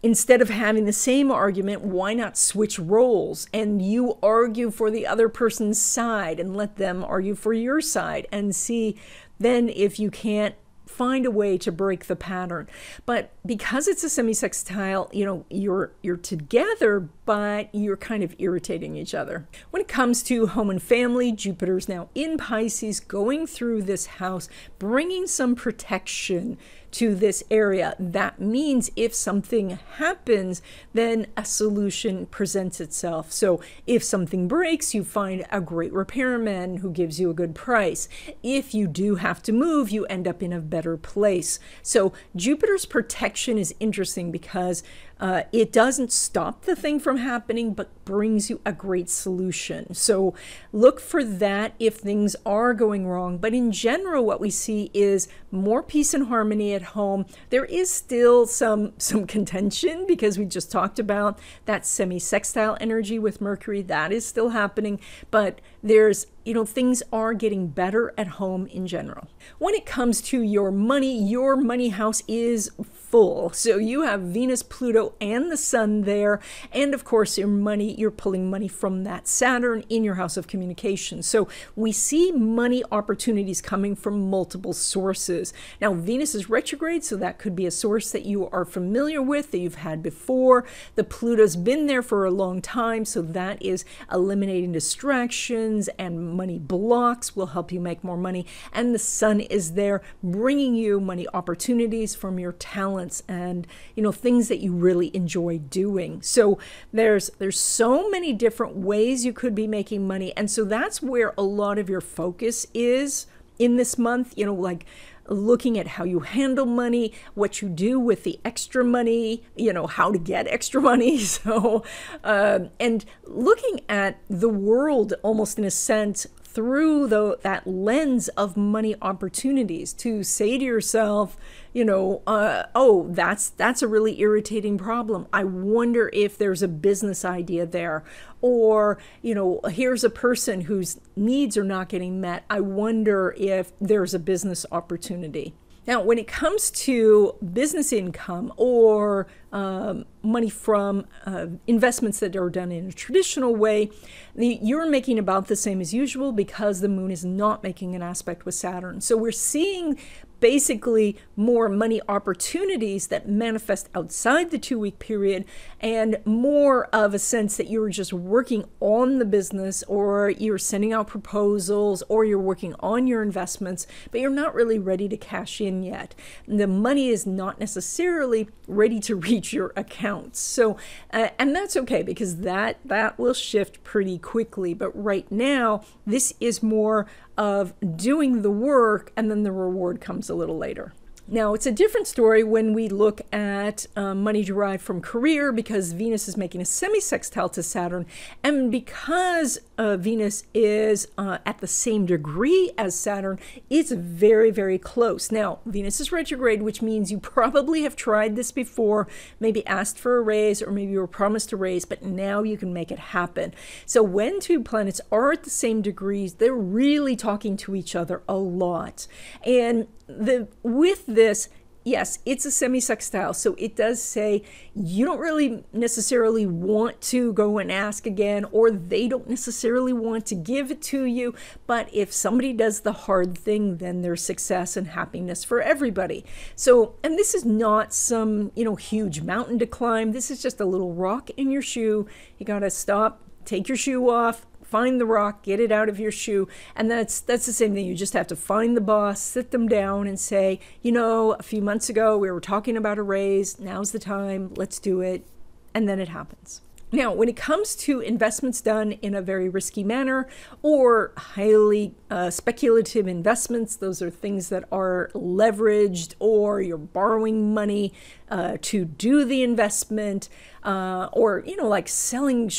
instead of having the same argument, why not switch roles and you argue for the other person's side and let them argue for your side and see then if you can't find a way to break the pattern. But because it's a semi-sextile, you know, you're you're together, but you're kind of irritating each other. When it comes to home and family, Jupiter's now in Pisces, going through this house, bringing some protection to this area. That means if something happens, then a solution presents itself. So if something breaks, you find a great repairman who gives you a good price. If you do have to move, you end up in a better place. So Jupiter's protection is interesting because uh, it doesn't stop the thing from happening, but brings you a great solution. So look for that if things are going wrong. But in general, what we see is more peace and harmony at home. There is still some some contention because we just talked about that semi-sextile energy with Mercury. That is still happening, but there's you know things are getting better at home in general. When it comes to your money, your money house is full. So you have Venus, Pluto, and the Sun there. And of course, your money, you're pulling money from that Saturn in your house of communication. So we see money opportunities coming from multiple sources. Now, Venus is retrograde, so that could be a source that you are familiar with, that you've had before. The Pluto's been there for a long time, so that is eliminating distractions and money blocks will help you make more money. And the Sun is there bringing you money opportunities from your talents and you know things that you really enjoy doing so there's there's so many different ways you could be making money and so that's where a lot of your focus is in this month you know like looking at how you handle money, what you do with the extra money, you know, how to get extra money. So, uh, and looking at the world almost in a sense through the, that lens of money opportunities to say to yourself, you know, uh, oh, that's that's a really irritating problem. I wonder if there's a business idea there, or you know, here's a person whose needs are not getting met. I wonder if there's a business opportunity. Now, when it comes to business income or um, money from uh, investments that are done in a traditional way, the, you're making about the same as usual because the moon is not making an aspect with Saturn. So we're seeing basically more money opportunities that manifest outside the two week period and more of a sense that you're just working on the business or you're sending out proposals or you're working on your investments, but you're not really ready to cash in yet. The money is not necessarily ready to reach your accounts. So, uh, and that's okay because that that will shift pretty quickly. But right now, this is more of doing the work and then the reward comes a little later. Now, it's a different story when we look at um, money derived from career because Venus is making a semi-sextile to Saturn, and because uh, Venus is uh, at the same degree as Saturn, it's very, very close. Now, Venus is retrograde, which means you probably have tried this before, maybe asked for a raise, or maybe you were promised a raise, but now you can make it happen. So when two planets are at the same degrees, they're really talking to each other a lot. And the with this yes, it's a semi-sextile, so it does say you don't really necessarily want to go and ask again, or they don't necessarily want to give it to you. But if somebody does the hard thing, then there's success and happiness for everybody. So, and this is not some, you know, huge mountain to climb. This is just a little rock in your shoe. You got to stop, take your shoe off, find the rock, get it out of your shoe, and that's that's the same thing. You just have to find the boss, sit them down, and say, you know, a few months ago we were talking about a raise. Now's the time. Let's do it, and then it happens. Now, when it comes to investments done in a very risky manner or highly uh, speculative investments, those are things that are leveraged or you're borrowing money uh, to do the investment, uh, or, you know, like selling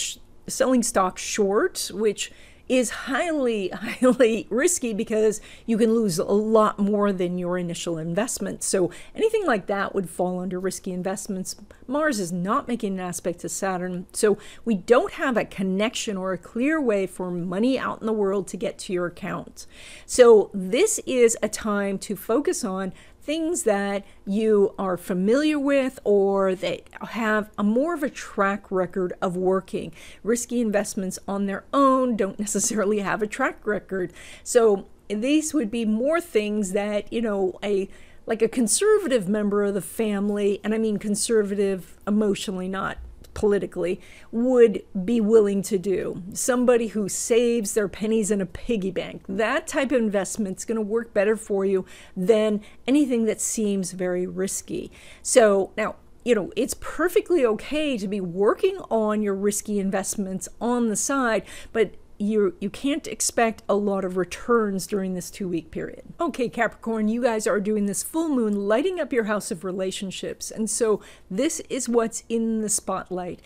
selling stock short, which is highly, highly risky because you can lose a lot more than your initial investment. So anything like that would fall under risky investments. Mars is not making an aspect to Saturn. So we don't have a connection or a clear way for money out in the world to get to your account. So this is a time to focus on things that you are familiar with or that have a more of a track record of working. Risky investments on their own don't necessarily have a track record. So these would be more things that, you know, a like a conservative member of the family, and I mean conservative emotionally, not politically would be willing to do. Somebody who saves their pennies in a piggy bank. That type of investment is going to work better for you than anything that seems very risky. So now, you know, it's perfectly okay to be working on your risky investments on the side, but you you can't expect a lot of returns during this two week period. Okay, Capricorn, you guys are doing this full moon lighting up your house of relationships. And so this is what's in the spotlight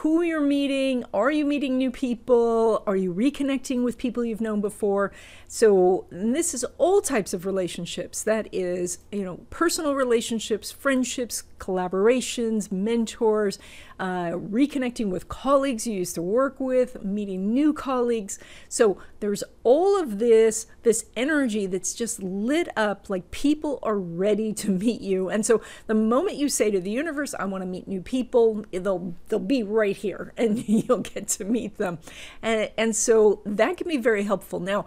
who you're meeting. Are you meeting new people? Are you reconnecting with people you've known before? So, this is all types of relationships. That is, you know, personal relationships, friendships, collaborations, mentors, uh, reconnecting with colleagues you used to work with, meeting new colleagues. So, there's all of this, this energy that's just lit up like people are ready to meet you. And so, the moment you say to the universe, I want to meet new people, they'll, they'll be right here and you'll get to meet them. And, and so, that can be very helpful. Now,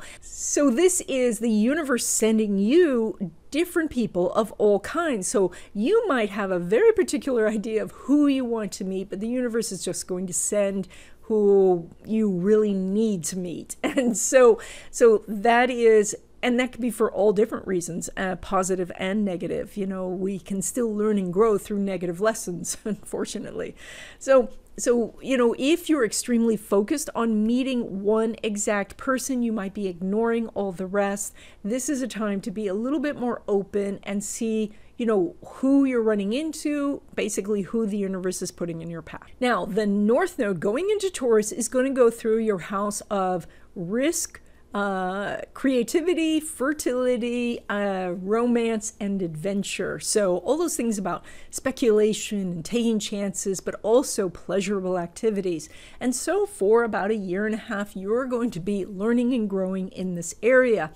so this is the universe sending you different people of all kinds. So you might have a very particular idea of who you want to meet, but the universe is just going to send who you really need to meet. And so so that is and that can be for all different reasons, uh, positive and negative. You know, we can still learn and grow through negative lessons, unfortunately. So, so you know, if you're extremely focused on meeting one exact person, you might be ignoring all the rest. This is a time to be a little bit more open and see you know, who you're running into, basically who the universe is putting in your path. Now, the North Node going into Taurus is going to go through your house of risk, uh, creativity, fertility, uh, romance, and adventure. So, all those things about speculation and taking chances, but also pleasurable activities. And so, for about a year and a half, you're going to be learning and growing in this area.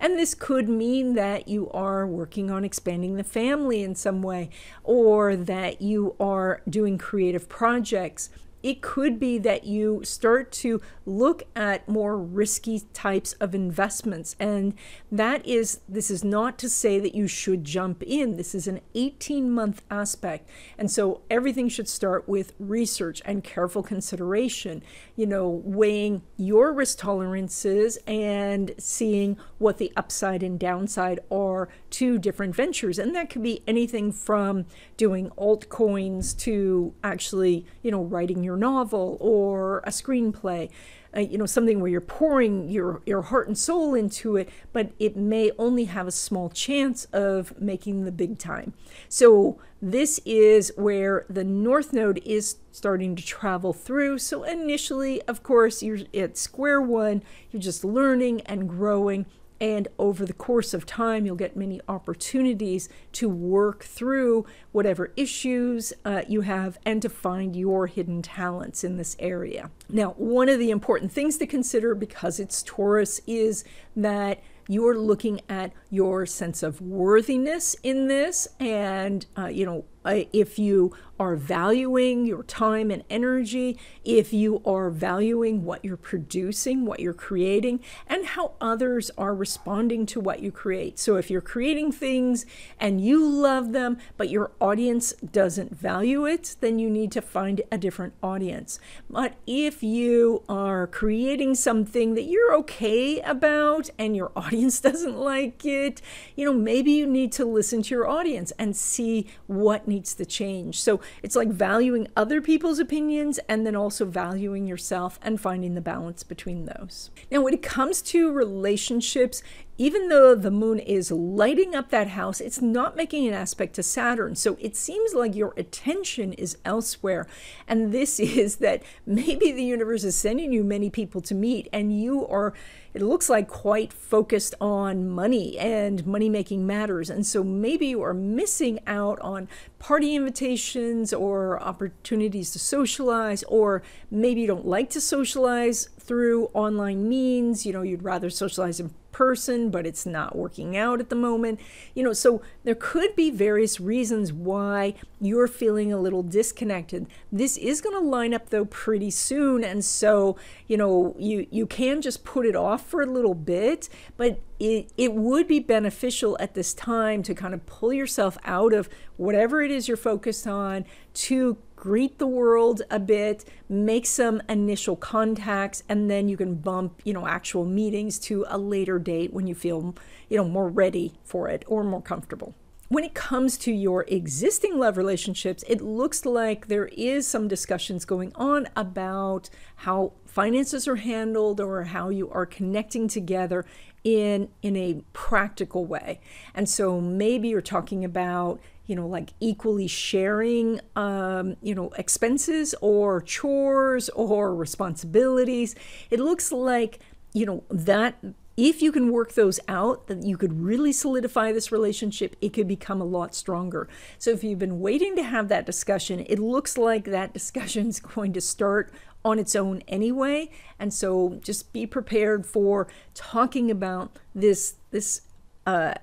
And this could mean that you are working on expanding the family in some way, or that you are doing creative projects it could be that you start to look at more risky types of investments. And that is, this is not to say that you should jump in. This is an 18 month aspect. And so everything should start with research and careful consideration, you know, weighing your risk tolerances and seeing what the upside and downside are to different ventures. And that could be anything from doing altcoins to actually, you know, writing your novel or a screenplay. Uh, you know something where you're pouring your your heart and soul into it but it may only have a small chance of making the big time so this is where the north node is starting to travel through so initially of course you're at square one you're just learning and growing and over the course of time, you'll get many opportunities to work through whatever issues uh, you have and to find your hidden talents in this area. Now, one of the important things to consider because it's Taurus is that you're looking at your sense of worthiness in this and uh, you know Uh, if you are valuing your time and energy, if you are valuing what you're producing, what you're creating, and how others are responding to what you create. So if you're creating things and you love them, but your audience doesn't value it, then you need to find a different audience. But if you are creating something that you're okay about and your audience doesn't like it, you know, maybe you need to listen to your audience and see what needs to change. So it's like valuing other people's opinions and then also valuing yourself and finding the balance between those. Now, when it comes to relationships, even though the moon is lighting up that house, it's not making an aspect to Saturn. So it seems like your attention is elsewhere. And this is that maybe the universe is sending you many people to meet, and you are, it looks like, quite focused on money and money making matters. And so maybe you are missing out on party invitations or opportunities to socialize, or maybe you don't like to socialize through online means. You know, you'd rather socialize in person, but it's not working out at the moment. You know, so there could be various reasons why you're feeling a little disconnected. This is going to line up though pretty soon, and so you know you you can just put it off for a little bit, but it it would be beneficial at this time to kind of pull yourself out of whatever it is you're focused on to greet the world a bit, make some initial contacts, and then you can bump, you know, actual meetings to a later date when you feel, you know, more ready for it or more comfortable. When it comes to your existing love relationships, it looks like there is some discussions going on about how finances are handled or how you are connecting together in in a practical way. And so maybe you're talking about you know, like equally sharing, um, you know, expenses or chores or responsibilities. It looks like, you know, that if you can work those out, that you could really solidify this relationship, it could become a lot stronger. So if you've been waiting to have that discussion, it looks like that discussion is going to start on its own anyway. And so just be prepared for talking about this this uh,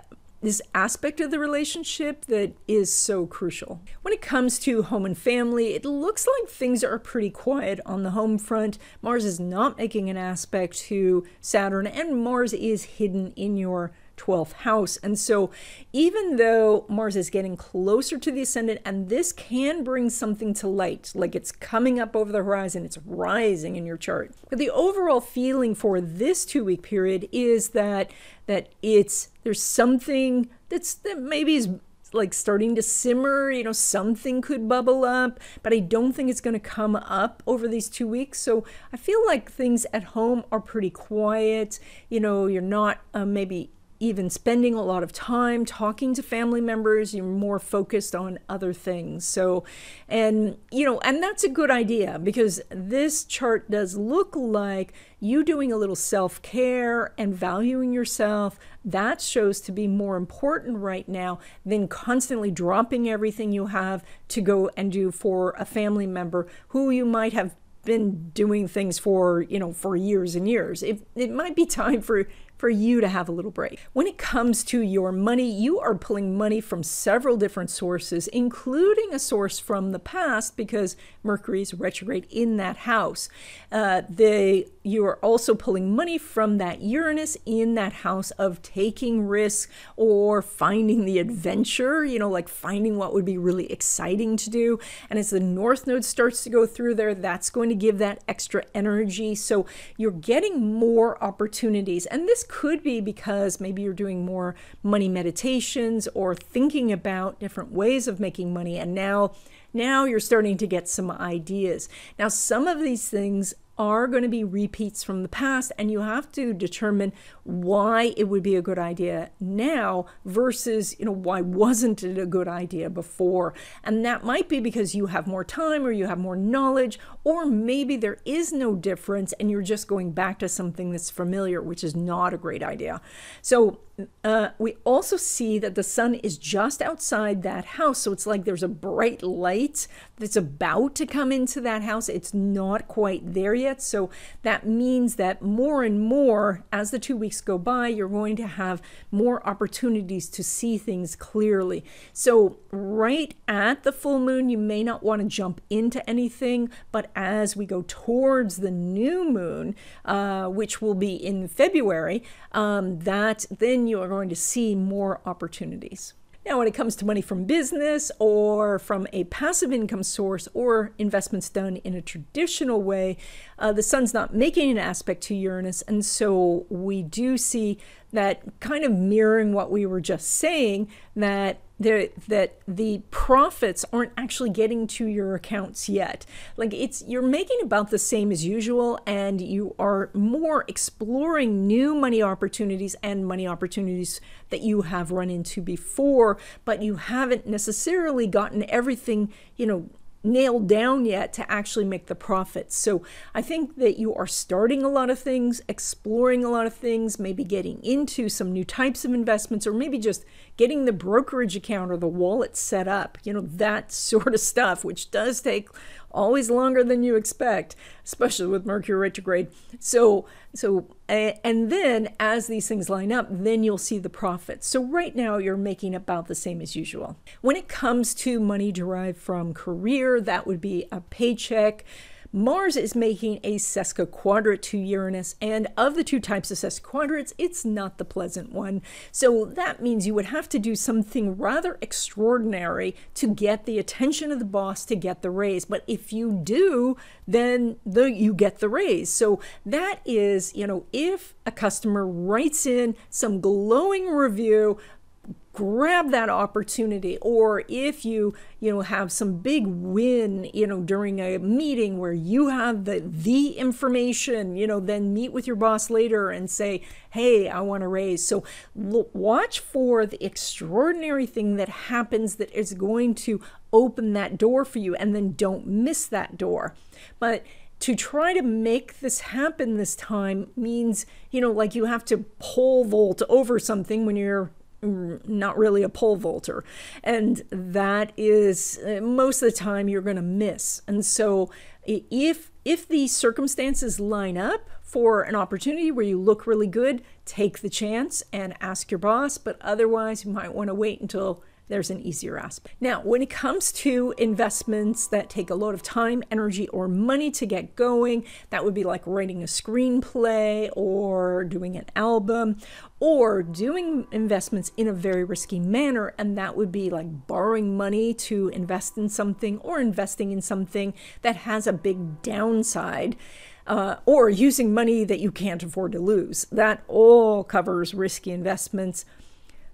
this aspect of the relationship that is so crucial. When it comes to home and family, it looks like things are pretty quiet on the home front. Mars is not making an aspect to Saturn, and Mars is hidden in your 12th house. And so, even though Mars is getting closer to the ascendant, and this can bring something to light, like it's coming up over the horizon, it's rising in your chart. But the overall feeling for this two week period is that that it's there's something that's that maybe is like starting to simmer, you know, something could bubble up, but I don't think it's going to come up over these two weeks. So I feel like things at home are pretty quiet. You know, you're not uh, maybe even spending a lot of time talking to family members you're more focused on other things. So and you know and that's a good idea because this chart does look like you doing a little self-care and valuing yourself. That shows to be more important right now than constantly dropping everything you have to go and do for a family member who you might have been doing things for you know for years and years. It, it might be time for for you to have a little break. When it comes to your money, you are pulling money from several different sources, including a source from the past because Mercury is retrograde in that house. Uh, they, you are also pulling money from that Uranus in that house of taking risks or finding the adventure, you know, like finding what would be really exciting to do. And as the North Node starts to go through there, that's going to give that extra energy. So you're getting more opportunities. And this could be because maybe you're doing more money meditations or thinking about different ways of making money. And now, now you're starting to get some ideas. Now, some of these things are going to be repeats from the past, and you have to determine why it would be a good idea now versus, you know, why wasn't it a good idea before? And that might be because you have more time or you have more knowledge, or maybe there is no difference and you're just going back to something that's familiar, which is not a great idea. So uh, we also see that the sun is just outside that house. So it's like there's a bright light that's about to come into that house. It's not quite there yet. So that means that more and more, as the two weeks go by, you're going to have more opportunities to see things clearly. So, right at the full moon, you may not want to jump into anything. But as we go towards the new moon, uh, which will be in February, um, that then you are going to see more opportunities. Now, when it comes to money from business or from a passive income source or investments done in a traditional way, uh, the sun's not making an aspect to Uranus. And so we do see that kind of mirroring what we were just saying that that the profits aren't actually getting to your accounts yet. Like it's you're making about the same as usual and you are more exploring new money opportunities and money opportunities that you have run into before, but you haven't necessarily gotten everything, you know, nailed down yet to actually make the profits. So I think that you are starting a lot of things, exploring a lot of things, maybe getting into some new types of investments, or maybe just getting the brokerage account or the wallet set up, you know, that sort of stuff, which does take always longer than you expect, especially with Mercury retrograde. So, so, and then as these things line up, then you'll see the profits. So right now you're making about the same as usual. When it comes to money derived from career, that would be a paycheck, Mars is making a sesquiquadrate to Uranus, and of the two types of sesquiquadrates, it's not the pleasant one. So that means you would have to do something rather extraordinary to get the attention of the boss to get the raise. But if you do, then the, you get the raise. So that is, you know, if a customer writes in some glowing review grab that opportunity or if you you know have some big win you know during a meeting where you have the the information you know then meet with your boss later and say hey i want to raise. So look, watch for the extraordinary thing that happens that is going to open that door for you and then don't miss that door. But to try to make this happen this time means, you know, like you have to pole vault over something when you're not really a pole vaulter. And that is uh, most of the time you're going to miss. And so if if these circumstances line up for an opportunity where you look really good, take the chance and ask your boss, but otherwise you might want to wait until there's an easier aspect. Now, when it comes to investments that take a lot of time, energy, or money to get going, that would be like writing a screenplay or doing an album or doing investments in a very risky manner. And that would be like borrowing money to invest in something or investing in something that has a big downside. Uh, or using money that you can't afford to lose. That all covers risky investments.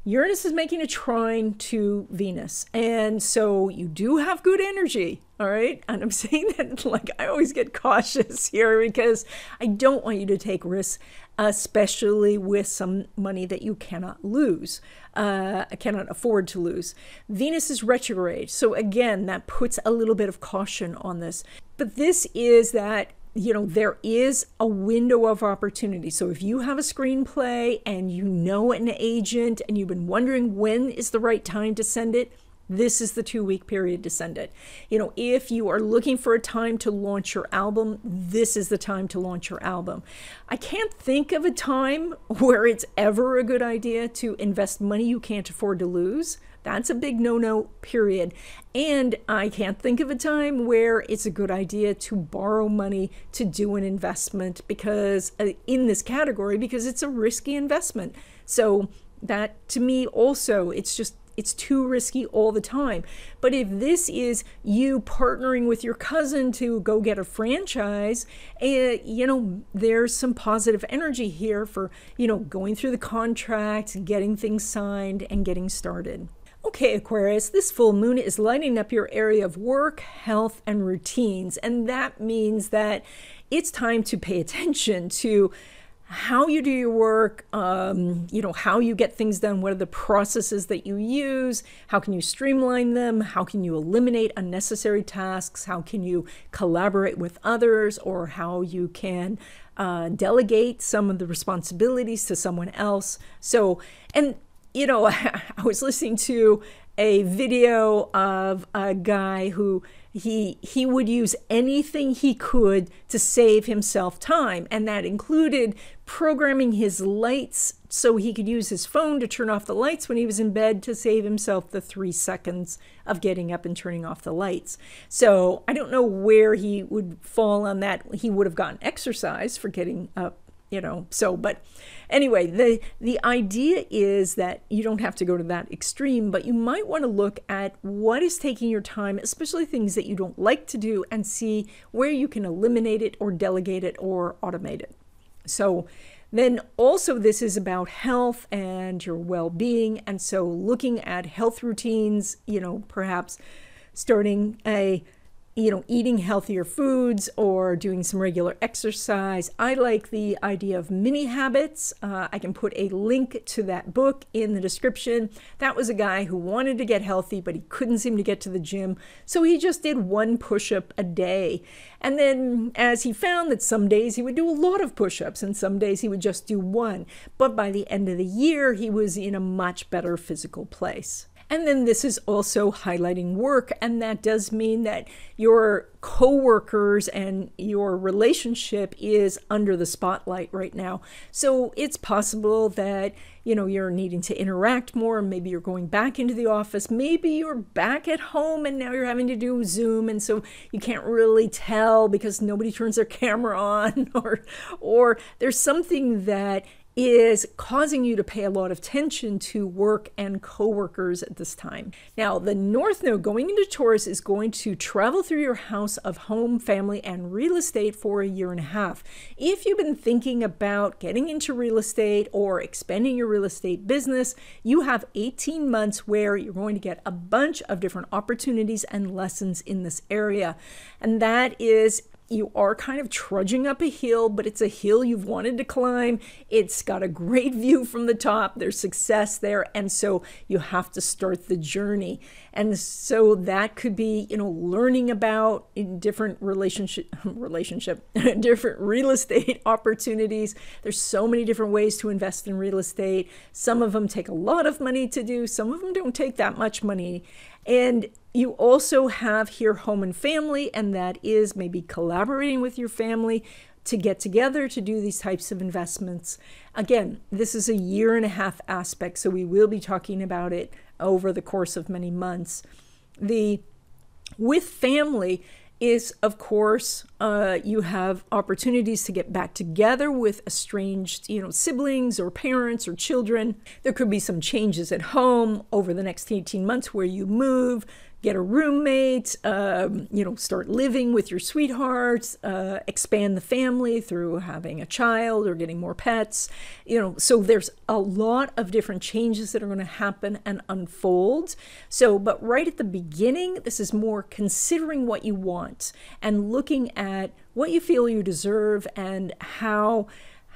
Uranus is making a trine to Venus. And so you do have good energy, all right? And I'm saying that like I always get cautious here because I don't want you to take risks, especially with some money that you cannot lose, uh, cannot afford to lose. Venus is retrograde. So again, that puts a little bit of caution on this. But this is that you know, there is a window of opportunity. So if you have a screenplay and you know an agent and you've been wondering when is the right time to send it, this is the two week period to send it. You know, if you are looking for a time to launch your album, this is the time to launch your album. I can't think of a time where it's ever a good idea to invest money you can't afford to lose. That's a big no no, period. And I can't think of a time where it's a good idea to borrow money to do an investment because, uh, in this category, because it's a risky investment. So, that to me also, it's just it's too risky all the time. But if this is you partnering with your cousin to go get a franchise, uh, you know, there's some positive energy here for, you know, going through the contract, getting things signed, and getting started. Okay, Aquarius, this full moon is lighting up your area of work, health, and routines. And that means that it's time to pay attention to how you do your work, um, you know, how you get things done, what are the processes that you use, how can you streamline them, how can you eliminate unnecessary tasks, how can you collaborate with others, or how you can uh, delegate some of the responsibilities to someone else. So, and you know, I was listening to a video of a guy who he he would use anything he could to save himself time and that included programming his lights so he could use his phone to turn off the lights when he was in bed to save himself the 3 seconds of getting up and turning off the lights. So, I don't know where he would fall on that. He would have gotten exercise for getting up you know so but anyway the the idea is that you don't have to go to that extreme but you might want to look at what is taking your time especially things that you don't like to do and see where you can eliminate it or delegate it or automate it. So then also this is about health and your well-being and so looking at health routines you know perhaps starting a you know, eating healthier foods or doing some regular exercise. I like the idea of mini habits. Uh, I can put a link to that book in the description. That was a guy who wanted to get healthy, but he couldn't seem to get to the gym. So he just did one push up a day. And then, as he found that some days he would do a lot of push ups and some days he would just do one. But by the end of the year, he was in a much better physical place. And then this is also highlighting work, and that does mean that your coworkers and your relationship is under the spotlight right now. So it's possible that you know you're needing to interact more, maybe you're going back into the office, maybe you're back at home and now you're having to do Zoom and so you can't really tell because nobody turns their camera on or or there's something that is causing you to pay a lot of attention to work and coworkers at this time. Now, the North Node going into Taurus is going to travel through your house of home, family, and real estate for a year and a half. If you've been thinking about getting into real estate or expanding your real estate business, you have 18 months where you're going to get a bunch of different opportunities and lessons in this area. And that is you are kind of trudging up a hill, but it's a hill you've wanted to climb. It's got a great view from the top. There's success there. And so you have to start the journey. And so that could be, you know, learning about different relationship, relationship, different real estate opportunities. There's so many different ways to invest in real estate. Some of them take a lot of money to do, some of them don't take that much money. And you also have here home and family, and that is maybe collaborating with your family to get together to do these types of investments. Again, this is a year and a half aspect, so we will be talking about it over the course of many months. The with family, is, of course, uh, you have opportunities to get back together with estranged, you know, siblings or parents or children. There could be some changes at home over the next 18 months where you move, get a roommate, um, you know, start living with your sweetheart, uh, expand the family through having a child or getting more pets. You know, so there's a lot of different changes that are going to happen and unfold. So, but right at the beginning, this is more considering what you want and looking at what you feel you deserve and how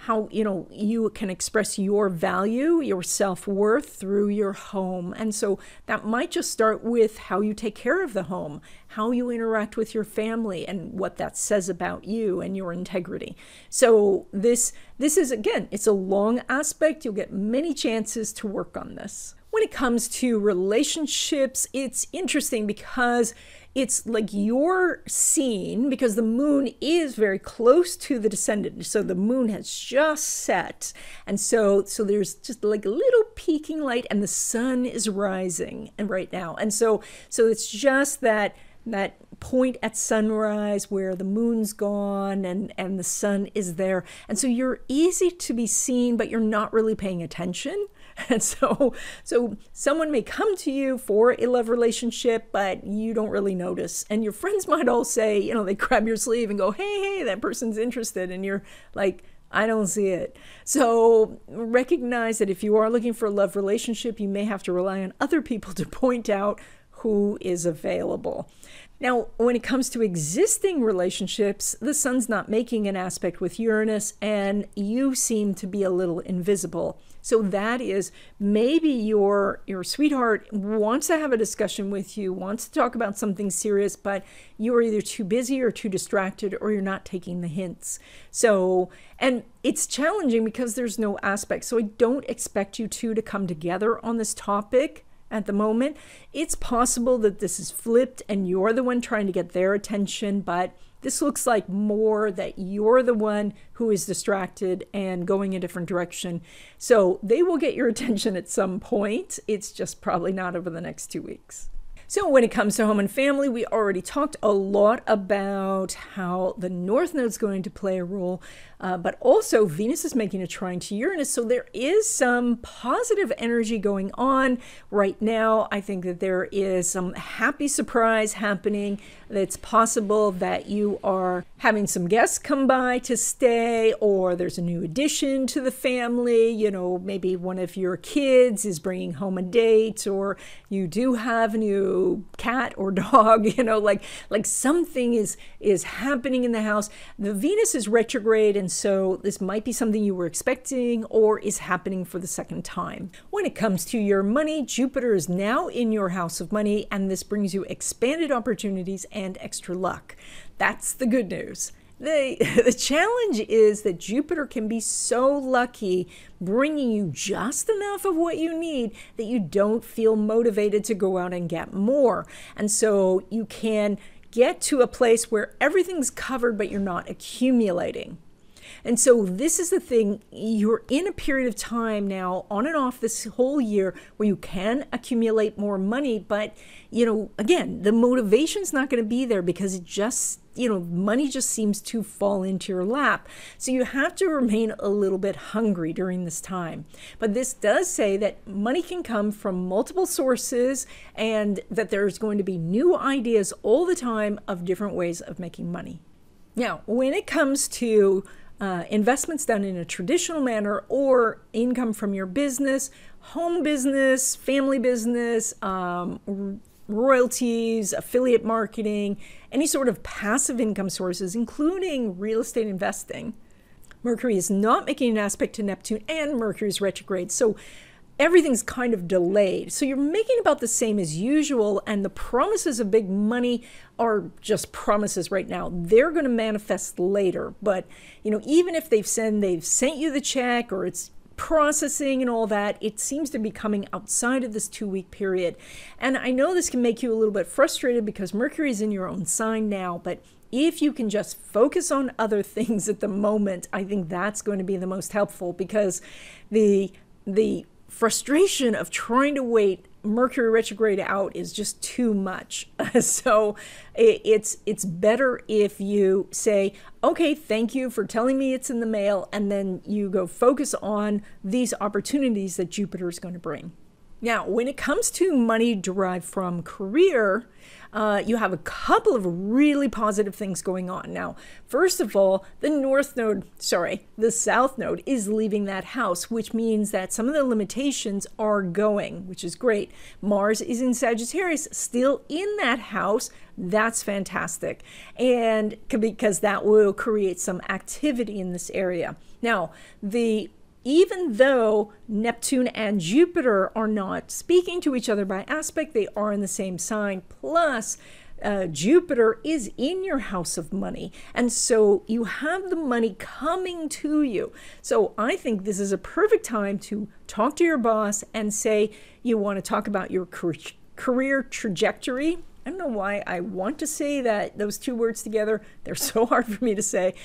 how you know you can express your value your self-worth through your home. And so that might just start with how you take care of the home how you interact with your family and what that says about you and your integrity. So this this is again it's a long aspect. You'll get many chances to work on this. When it comes to relationships, it's interesting because it's like your scene because the moon is very close to the descendant so the moon has just set. And so so there's just like a little peaking light and the sun is rising and right now. And so so it's just that that point at sunrise where the moon's gone and and the sun is there. And so you're easy to be seen but you're not really paying attention and so so someone may come to you for a love relationship but you don't really notice and your friends might all say you know they grab your sleeve and go hey hey that person's interested and you're like I don't see it. So recognize that if you are looking for a love relationship, you may have to rely on other people to point out who is available. Now, when it comes to existing relationships, the sun's not making an aspect with Uranus, and you seem to be a little invisible. So that is maybe your your sweetheart wants to have a discussion with you, wants to talk about something serious, but you're either too busy or too distracted or you're not taking the hints. So, and it's challenging because there's no aspect. So I don't expect you two to come together on this topic at the moment. It's possible that this is flipped and you're the one trying to get their attention, but this looks like more that you're the one who is distracted and going a different direction. So they will get your attention at some point. It's just probably not over the next two weeks. So, when it comes to home and family, we already talked a lot about how the North Node is going to play a role, uh, but also Venus is making a trine to Uranus. So, there is some positive energy going on right now. I think that there is some happy surprise happening. It's possible that you are having some guests come by to stay, or there's a new addition to the family. You know, maybe one of your kids is bringing home a date, or you do have a new cat or dog you know like like something is is happening in the house the venus is retrograde and so this might be something you were expecting or is happening for the second time when it comes to your money jupiter is now in your house of money and this brings you expanded opportunities and extra luck that's the good news the, the challenge is that Jupiter can be so lucky bringing you just enough of what you need that you don't feel motivated to go out and get more. And so you can get to a place where everything's covered, but you're not accumulating. And so this is the thing you're in a period of time now on and off this whole year where you can accumulate more money, but you know, again, the motivation's not going to be there because it just you know, money just seems to fall into your lap. So you have to remain a little bit hungry during this time. But this does say that money can come from multiple sources and that there's going to be new ideas all the time of different ways of making money. Now, when it comes to uh, investments done in a traditional manner or income from your business, home business, family business, um, royalties, affiliate marketing, any sort of passive income sources, including real estate investing. Mercury is not making an aspect to Neptune, and Mercury is retrograde. So everything's kind of delayed. So you're making about the same as usual, and the promises of big money are just promises right now. They're going to manifest later. But you know, even if they've sent they've sent you the check or it's processing and all that, it seems to be coming outside of this two week period. And I know this can make you a little bit frustrated because Mercury is in your own sign now, but if you can just focus on other things at the moment, I think that's going to be the most helpful because the the frustration of trying to wait Mercury retrograde out is just too much. so it's it's better if you say, "Okay, thank you for telling me it's in the mail," and then you go focus on these opportunities that Jupiter is going to bring. Now, when it comes to money derived from career, uh, you have a couple of really positive things going on. Now, first of all, the North Node, sorry, the South Node is leaving that house, which means that some of the limitations are going, which is great. Mars is in Sagittarius, still in that house. That's fantastic. And because that will create some activity in this area. Now, the even though Neptune and Jupiter are not speaking to each other by aspect, they are in the same sign. Plus, uh, Jupiter is in your house of money. And so you have the money coming to you. So I think this is a perfect time to talk to your boss and say you want to talk about your career trajectory. I don't know why I want to say that those two words together. They're so hard for me to say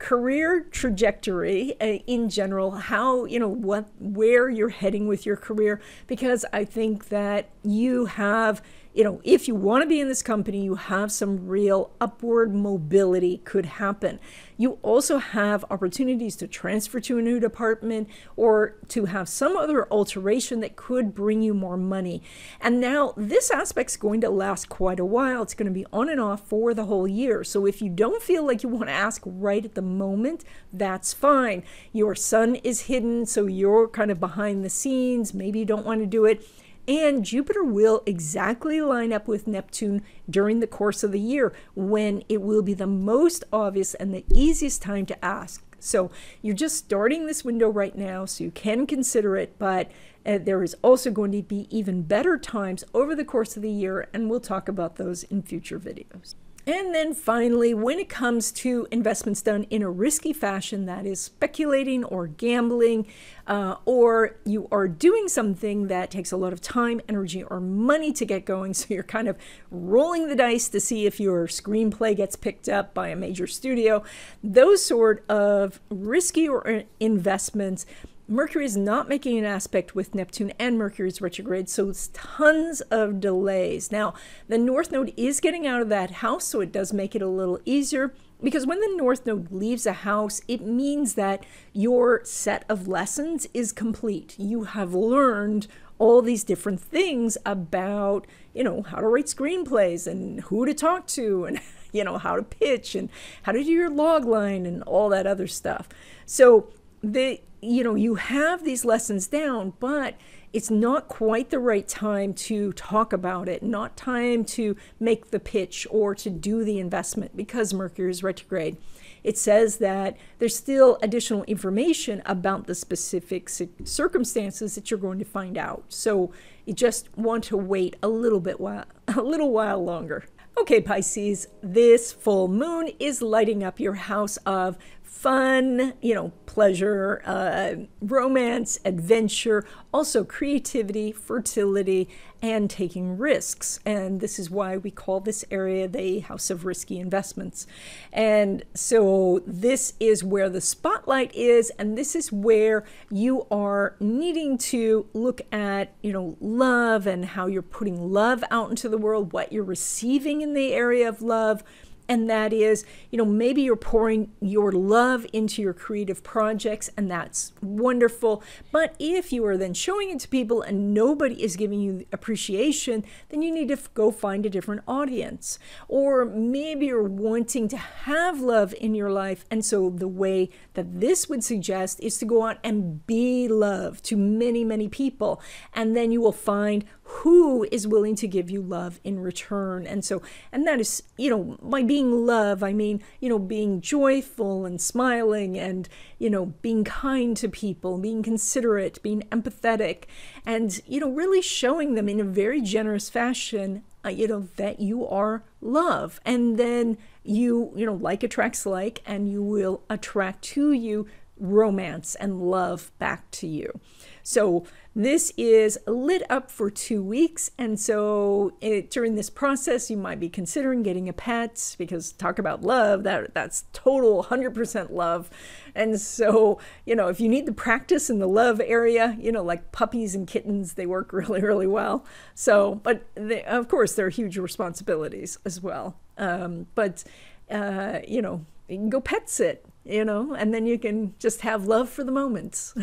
career trajectory uh, in general how you know what where you're heading with your career because i think that you have you know, if you want to be in this company, you have some real upward mobility could happen. You also have opportunities to transfer to a new department or to have some other alteration that could bring you more money. And now this aspect's going to last quite a while. It's going to be on and off for the whole year. So if you don't feel like you want to ask right at the moment, that's fine. Your sun is hidden, so you're kind of behind the scenes. Maybe you don't want to do it and Jupiter will exactly line up with Neptune during the course of the year when it will be the most obvious and the easiest time to ask. So you're just starting this window right now, so you can consider it, but uh, there is also going to be even better times over the course of the year, and we'll talk about those in future videos. And then finally, when it comes to investments done in a risky fashion, that is speculating or gambling, uh, or you are doing something that takes a lot of time, energy, or money to get going. So you're kind of rolling the dice to see if your screenplay gets picked up by a major studio. Those sort of risky or uh, investments Mercury is not making an aspect with Neptune and Mercury is retrograde, so it's tons of delays. Now, the North Node is getting out of that house, so it does make it a little easier because when the North Node leaves a house, it means that your set of lessons is complete. You have learned all these different things about, you know, how to write screenplays and who to talk to and, you know, how to pitch and how to do your log line and all that other stuff. So the you know, you have these lessons down, but it's not quite the right time to talk about it, not time to make the pitch or to do the investment because Mercury is retrograde. It says that there's still additional information about the specific circumstances that you're going to find out. So you just want to wait a little bit while, a little while longer. Okay, Pisces, this full moon is lighting up your house of fun, you know, pleasure, uh, romance, adventure, also creativity, fertility, and taking risks. And this is why we call this area the House of Risky Investments. And so this is where the spotlight is, and this is where you are needing to look at, you know, love and how you're putting love out into the world, what you're receiving in the area of love and that is, you know, maybe you're pouring your love into your creative projects, and that's wonderful. But if you are then showing it to people and nobody is giving you appreciation, then you need to go find a different audience. Or maybe you're wanting to have love in your life, and so the way that this would suggest is to go out and be love to many, many people, and then you will find who is willing to give you love in return. And so, and that is, you know, by being love, I mean, you know, being joyful and smiling and, you know, being kind to people, being considerate, being empathetic, and, you know, really showing them in a very generous fashion, uh, you know, that you are love. And then you, you know, like attracts like, and you will attract to you romance and love back to you. So, this is lit up for two weeks, and so it, during this process, you might be considering getting a pet because talk about love, that that's total 100% love. And so, you know, if you need the practice in the love area, you know, like puppies and kittens, they work really, really well. So, but they, of course, there are huge responsibilities as well. Um, but, uh, you know, you can go pet sit you know, and then you can just have love for the moments.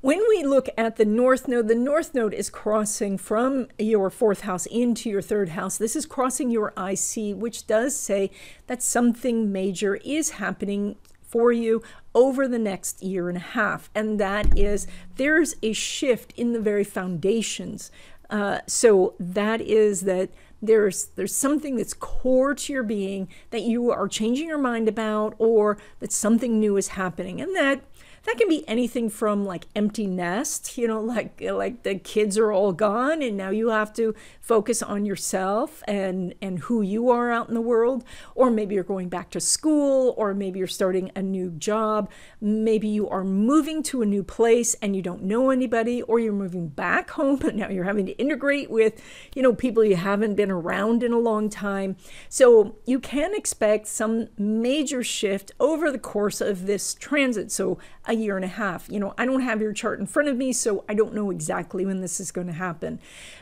when we look at the North Node, the North Node is crossing from your fourth house into your third house. This is crossing your IC, which does say that something major is happening for you over the next year and a half. And that is there's a shift in the very foundations. Uh, so that is that there's there's something that's core to your being that you are changing your mind about or that something new is happening and that That can be anything from like empty nest, you know, like like the kids are all gone and now you have to focus on yourself and and who you are out in the world, or maybe you're going back to school, or maybe you're starting a new job, maybe you are moving to a new place and you don't know anybody, or you're moving back home and now you're having to integrate with, you know, people you haven't been around in a long time. So you can expect some major shift over the course of this transit. So a year and a half. You know, I don't have your chart in front of me, so I don't know exactly when this is going to happen.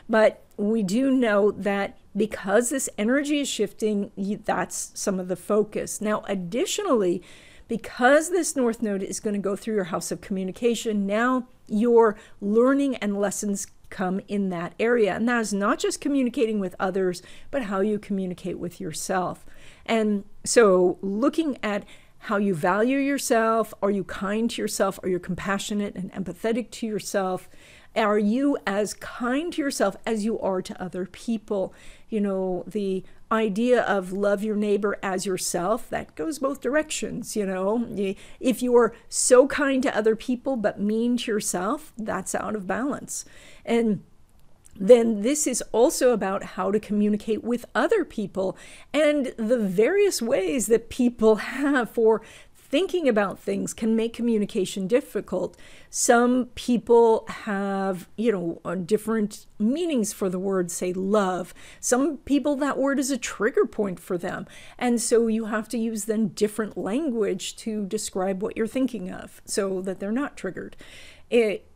But we do know that because this energy is shifting, that's some of the focus. Now, additionally, because this North Node is going to go through your house of communication, now your learning and lessons come in that area. And that is not just communicating with others, but how you communicate with yourself. And so looking at how you value yourself, are you kind to yourself, are you compassionate and empathetic to yourself? Are you as kind to yourself as you are to other people? You know, the idea of love your neighbor as yourself, that goes both directions, you know. If you are so kind to other people but mean to yourself, that's out of balance. And then this is also about how to communicate with other people and the various ways that people have for thinking about things can make communication difficult. Some people have, you know, different meanings for the word, say love. Some people, that word is a trigger point for them. And so you have to use then different language to describe what you're thinking of so that they're not triggered. It,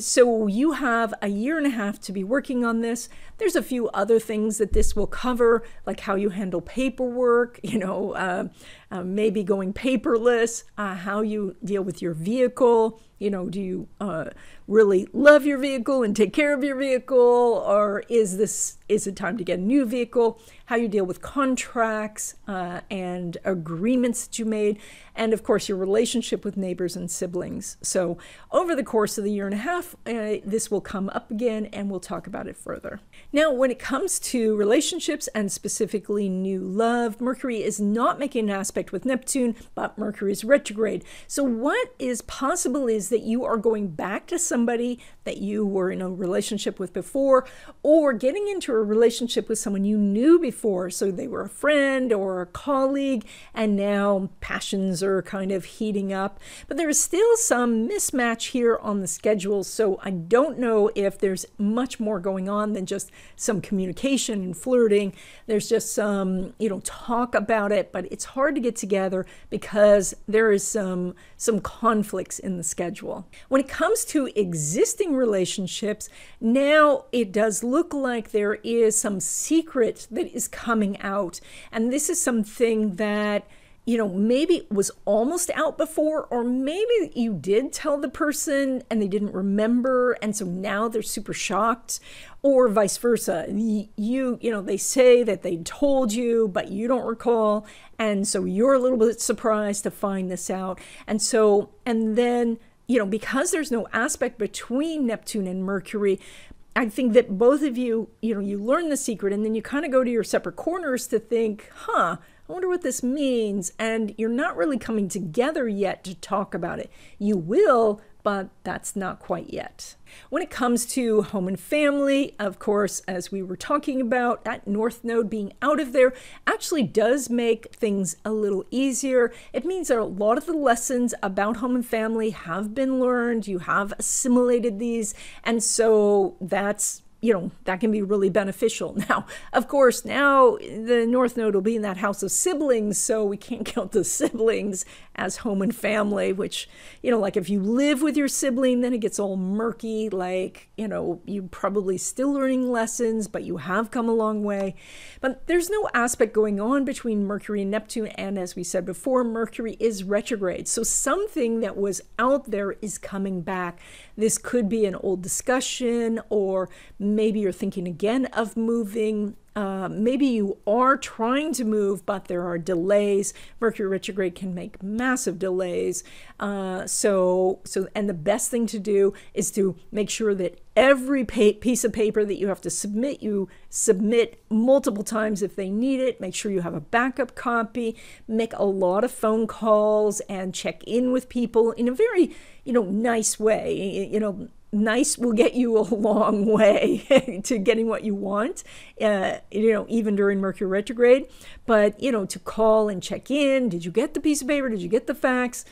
so you have a year and a half to be working on this. There's a few other things that this will cover, like how you handle paperwork, you know, uh, uh, maybe going paperless, uh, how you deal with your vehicle. You know, do you uh, really love your vehicle and take care of your vehicle, or is this is it time to get a new vehicle? How you deal with contracts uh, and agreements that you made, and of course your relationship with neighbors and siblings. So over the course of the year and a half, uh, this will come up again, and we'll talk about it further. Now, when it comes to relationships and specifically new love, Mercury is not making an aspect with Neptune, but Mercury is retrograde. So, what is possible is that you are going back to somebody that you were in a relationship with before, or getting into a relationship with someone you knew before. So, they were a friend or a colleague, and now passions are kind of heating up. But there is still some mismatch here on the schedule. So, I don't know if there's much more going on than just some communication and flirting. There's just some, you know, talk about it, but it's hard to get together because there is some some conflicts in the schedule. When it comes to existing relationships, now it does look like there is some secret that is coming out. And this is something that you know, maybe was almost out before, or maybe you did tell the person and they didn't remember, and so now they're super shocked, or vice versa. You, you know, they say that they told you, but you don't recall, and so you're a little bit surprised to find this out. And so, and then, you know, because there's no aspect between Neptune and Mercury, I think that both of you, you know, you learn the secret and then you kind of go to your separate corners to think, huh, I wonder what this means. And you're not really coming together yet to talk about it. You will, but that's not quite yet. When it comes to home and family, of course, as we were talking about, that North Node being out of there actually does make things a little easier. It means that a lot of the lessons about home and family have been learned, you have assimilated these, and so that's you know, that can be really beneficial. Now, of course, now the North Node will be in that house of siblings, so we can't count the siblings as home and family, which, you know, like if you live with your sibling, then it gets all murky. Like, you know, you're probably still learning lessons, but you have come a long way. But there's no aspect going on between Mercury and Neptune. And as we said before, Mercury is retrograde. So something that was out there is coming back. This could be an old discussion, or maybe you're thinking again of moving. Uh, maybe you are trying to move, but there are delays. Mercury retrograde can make massive delays. Uh, so, so, and the best thing to do is to make sure that every piece of paper that you have to submit, you submit multiple times if they need it. Make sure you have a backup copy. Make a lot of phone calls and check in with people in a very, you know, nice way. You know, nice will get you a long way to getting what you want, uh, you know, even during Mercury retrograde. But, you know, to call and check in did you get the piece of paper? Did you get the fax?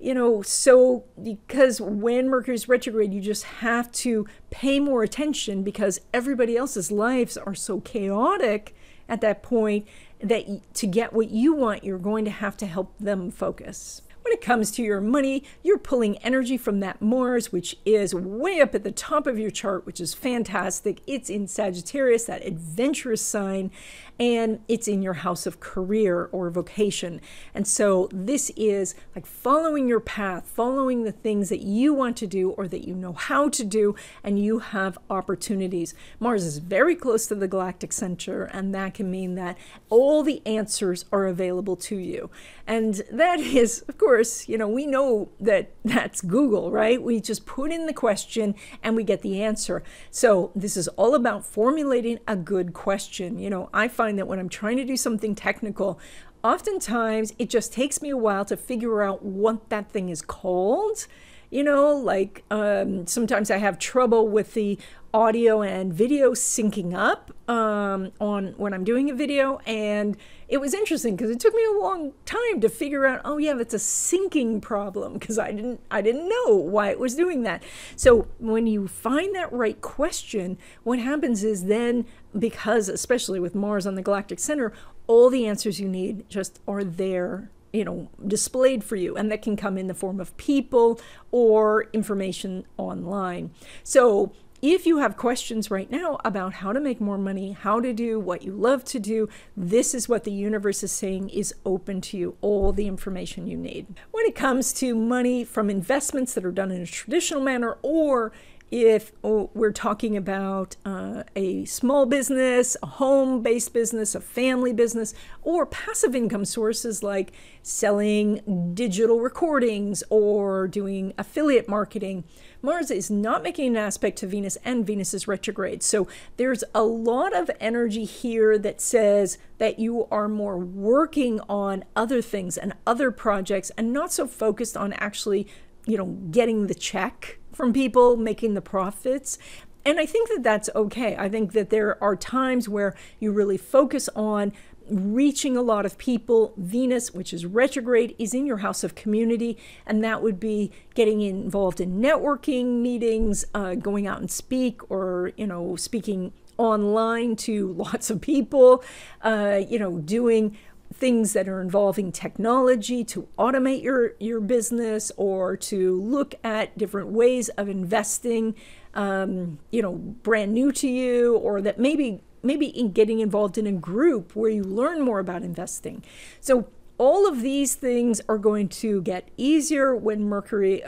You know, so because when Mercury's retrograde, you just have to pay more attention because everybody else's lives are so chaotic at that point that to get what you want, you're going to have to help them focus. When it comes to your money, you're pulling energy from that Mars, which is way up at the top of your chart, which is fantastic. It's in Sagittarius, that adventurous sign, and it's in your house of career or vocation. And so this is like following your path, following the things that you want to do or that you know how to do, and you have opportunities. Mars is very close to the galactic center, and that can mean that all the answers are available to you. And that is, of course, you know, we know that that's Google, right? We just put in the question and we get the answer. So this is all about formulating a good question. You know, I find that when I'm trying to do something technical, oftentimes it just takes me a while to figure out what that thing is called. You know, like um, sometimes I have trouble with the audio and video syncing up um, on when I'm doing a video. And it was interesting because it took me a long time to figure out, oh yeah, that's a syncing problem because I didn't I didn't know why it was doing that. So when you find that right question, what happens is then because especially with Mars on the galactic center, all the answers you need just are there you know displayed for you and that can come in the form of people or information online so if you have questions right now about how to make more money, how to do what you love to do, this is what the universe is saying is open to you, all the information you need. When it comes to money from investments that are done in a traditional manner or if oh, we're talking about uh, a small business, a home based business, a family business, or passive income sources like selling digital recordings or doing affiliate marketing, Mars is not making an aspect to Venus and Venus is retrograde. So there's a lot of energy here that says that you are more working on other things and other projects and not so focused on actually, you know, getting the check from people making the profits. And I think that that's okay. I think that there are times where you really focus on reaching a lot of people. Venus, which is retrograde, is in your house of community, and that would be getting involved in networking meetings, uh, going out and speak, or you know, speaking online to lots of people, uh, you know, doing things that are involving technology to automate your, your business or to look at different ways of investing, um, you know, brand new to you, or that maybe maybe in getting involved in a group where you learn more about investing. So all of these things are going to get easier when Mercury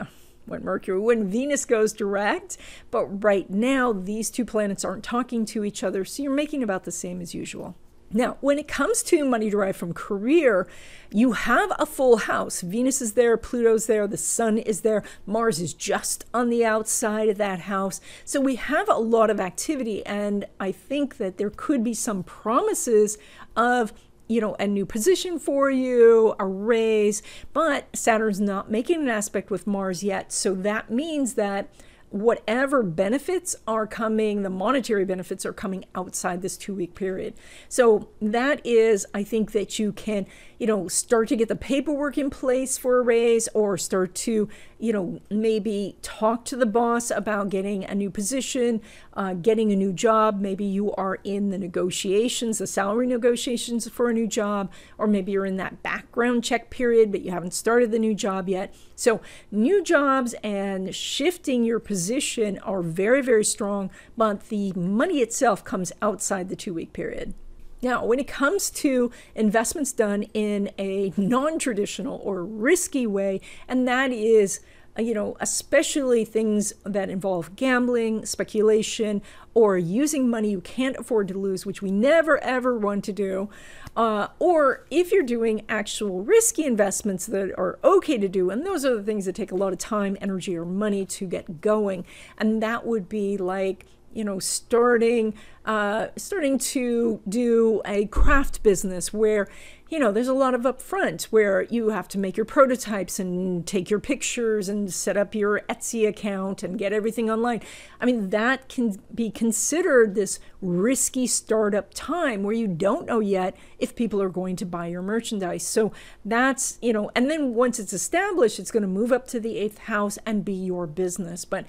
when Mercury, when Venus goes direct. But right now, these two planets aren't talking to each other, so you're making about the same as usual. Now, when it comes to money derived from career, you have a full house. Venus is there, Pluto's there, the Sun is there, Mars is just on the outside of that house. So we have a lot of activity, and I think that there could be some promises of you know, a new position for you, a raise, but Saturn's not making an aspect with Mars yet. So that means that whatever benefits are coming, the monetary benefits are coming outside this two week period. So that is, I think that you can, you know, start to get the paperwork in place for a raise or start to, you know, maybe talk to the boss about getting a new position, uh, getting a new job. Maybe you are in the negotiations, the salary negotiations for a new job, or maybe you're in that background check period, but you haven't started the new job yet. So new jobs and shifting your position are very, very strong, but the money itself comes outside the two week period. Now, when it comes to investments done in a non traditional or risky way, and that is uh, you know, especially things that involve gambling, speculation, or using money you can't afford to lose, which we never ever want to do. Uh, or if you're doing actual risky investments that are okay to do, and those are the things that take a lot of time, energy, or money to get going. And that would be like, you know, starting uh, starting to do a craft business where you know, there's a lot of upfront where you have to make your prototypes and take your pictures and set up your Etsy account and get everything online. I mean, that can be considered this risky startup time where you don't know yet if people are going to buy your merchandise. So that's, you know, and then once it's established, it's going to move up to the eighth house and be your business. But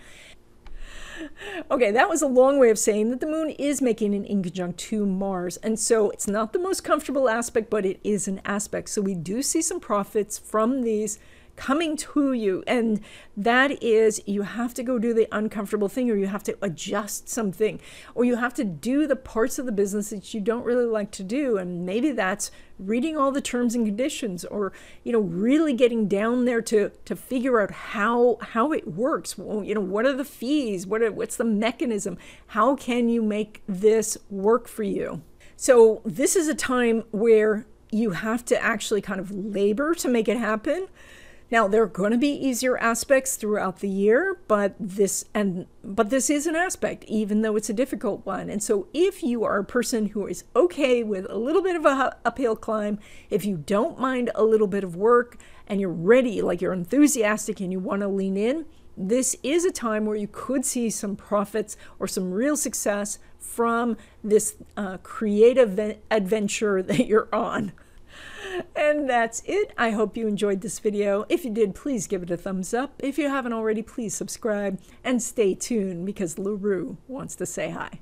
okay, that was a long way of saying that the moon is making an inconjunct to Mars. And so it's not the most comfortable aspect, but it is an aspect. So we do see some profits from these coming to you. And that is, you have to go do the uncomfortable thing, or you have to adjust something, or you have to do the parts of the business that you don't really like to do. And maybe that's reading all the terms and conditions, or, you know, really getting down there to, to figure out how, how it works. Well, you know, what are the fees? What are, what's the mechanism? How can you make this work for you? So this is a time where you have to actually kind of labor to make it happen. Now there are going to be easier aspects throughout the year, but this and but this is an aspect even though it's a difficult one. And so if you are a person who is okay with a little bit of a uphill climb, if you don't mind a little bit of work and you're ready, like you're enthusiastic and you want to lean in, this is a time where you could see some profits or some real success from this uh, creative adventure that you're on and that's it. I hope you enjoyed this video. If you did, please give it a thumbs up. If you haven't already, please subscribe and stay tuned because LaRue wants to say hi.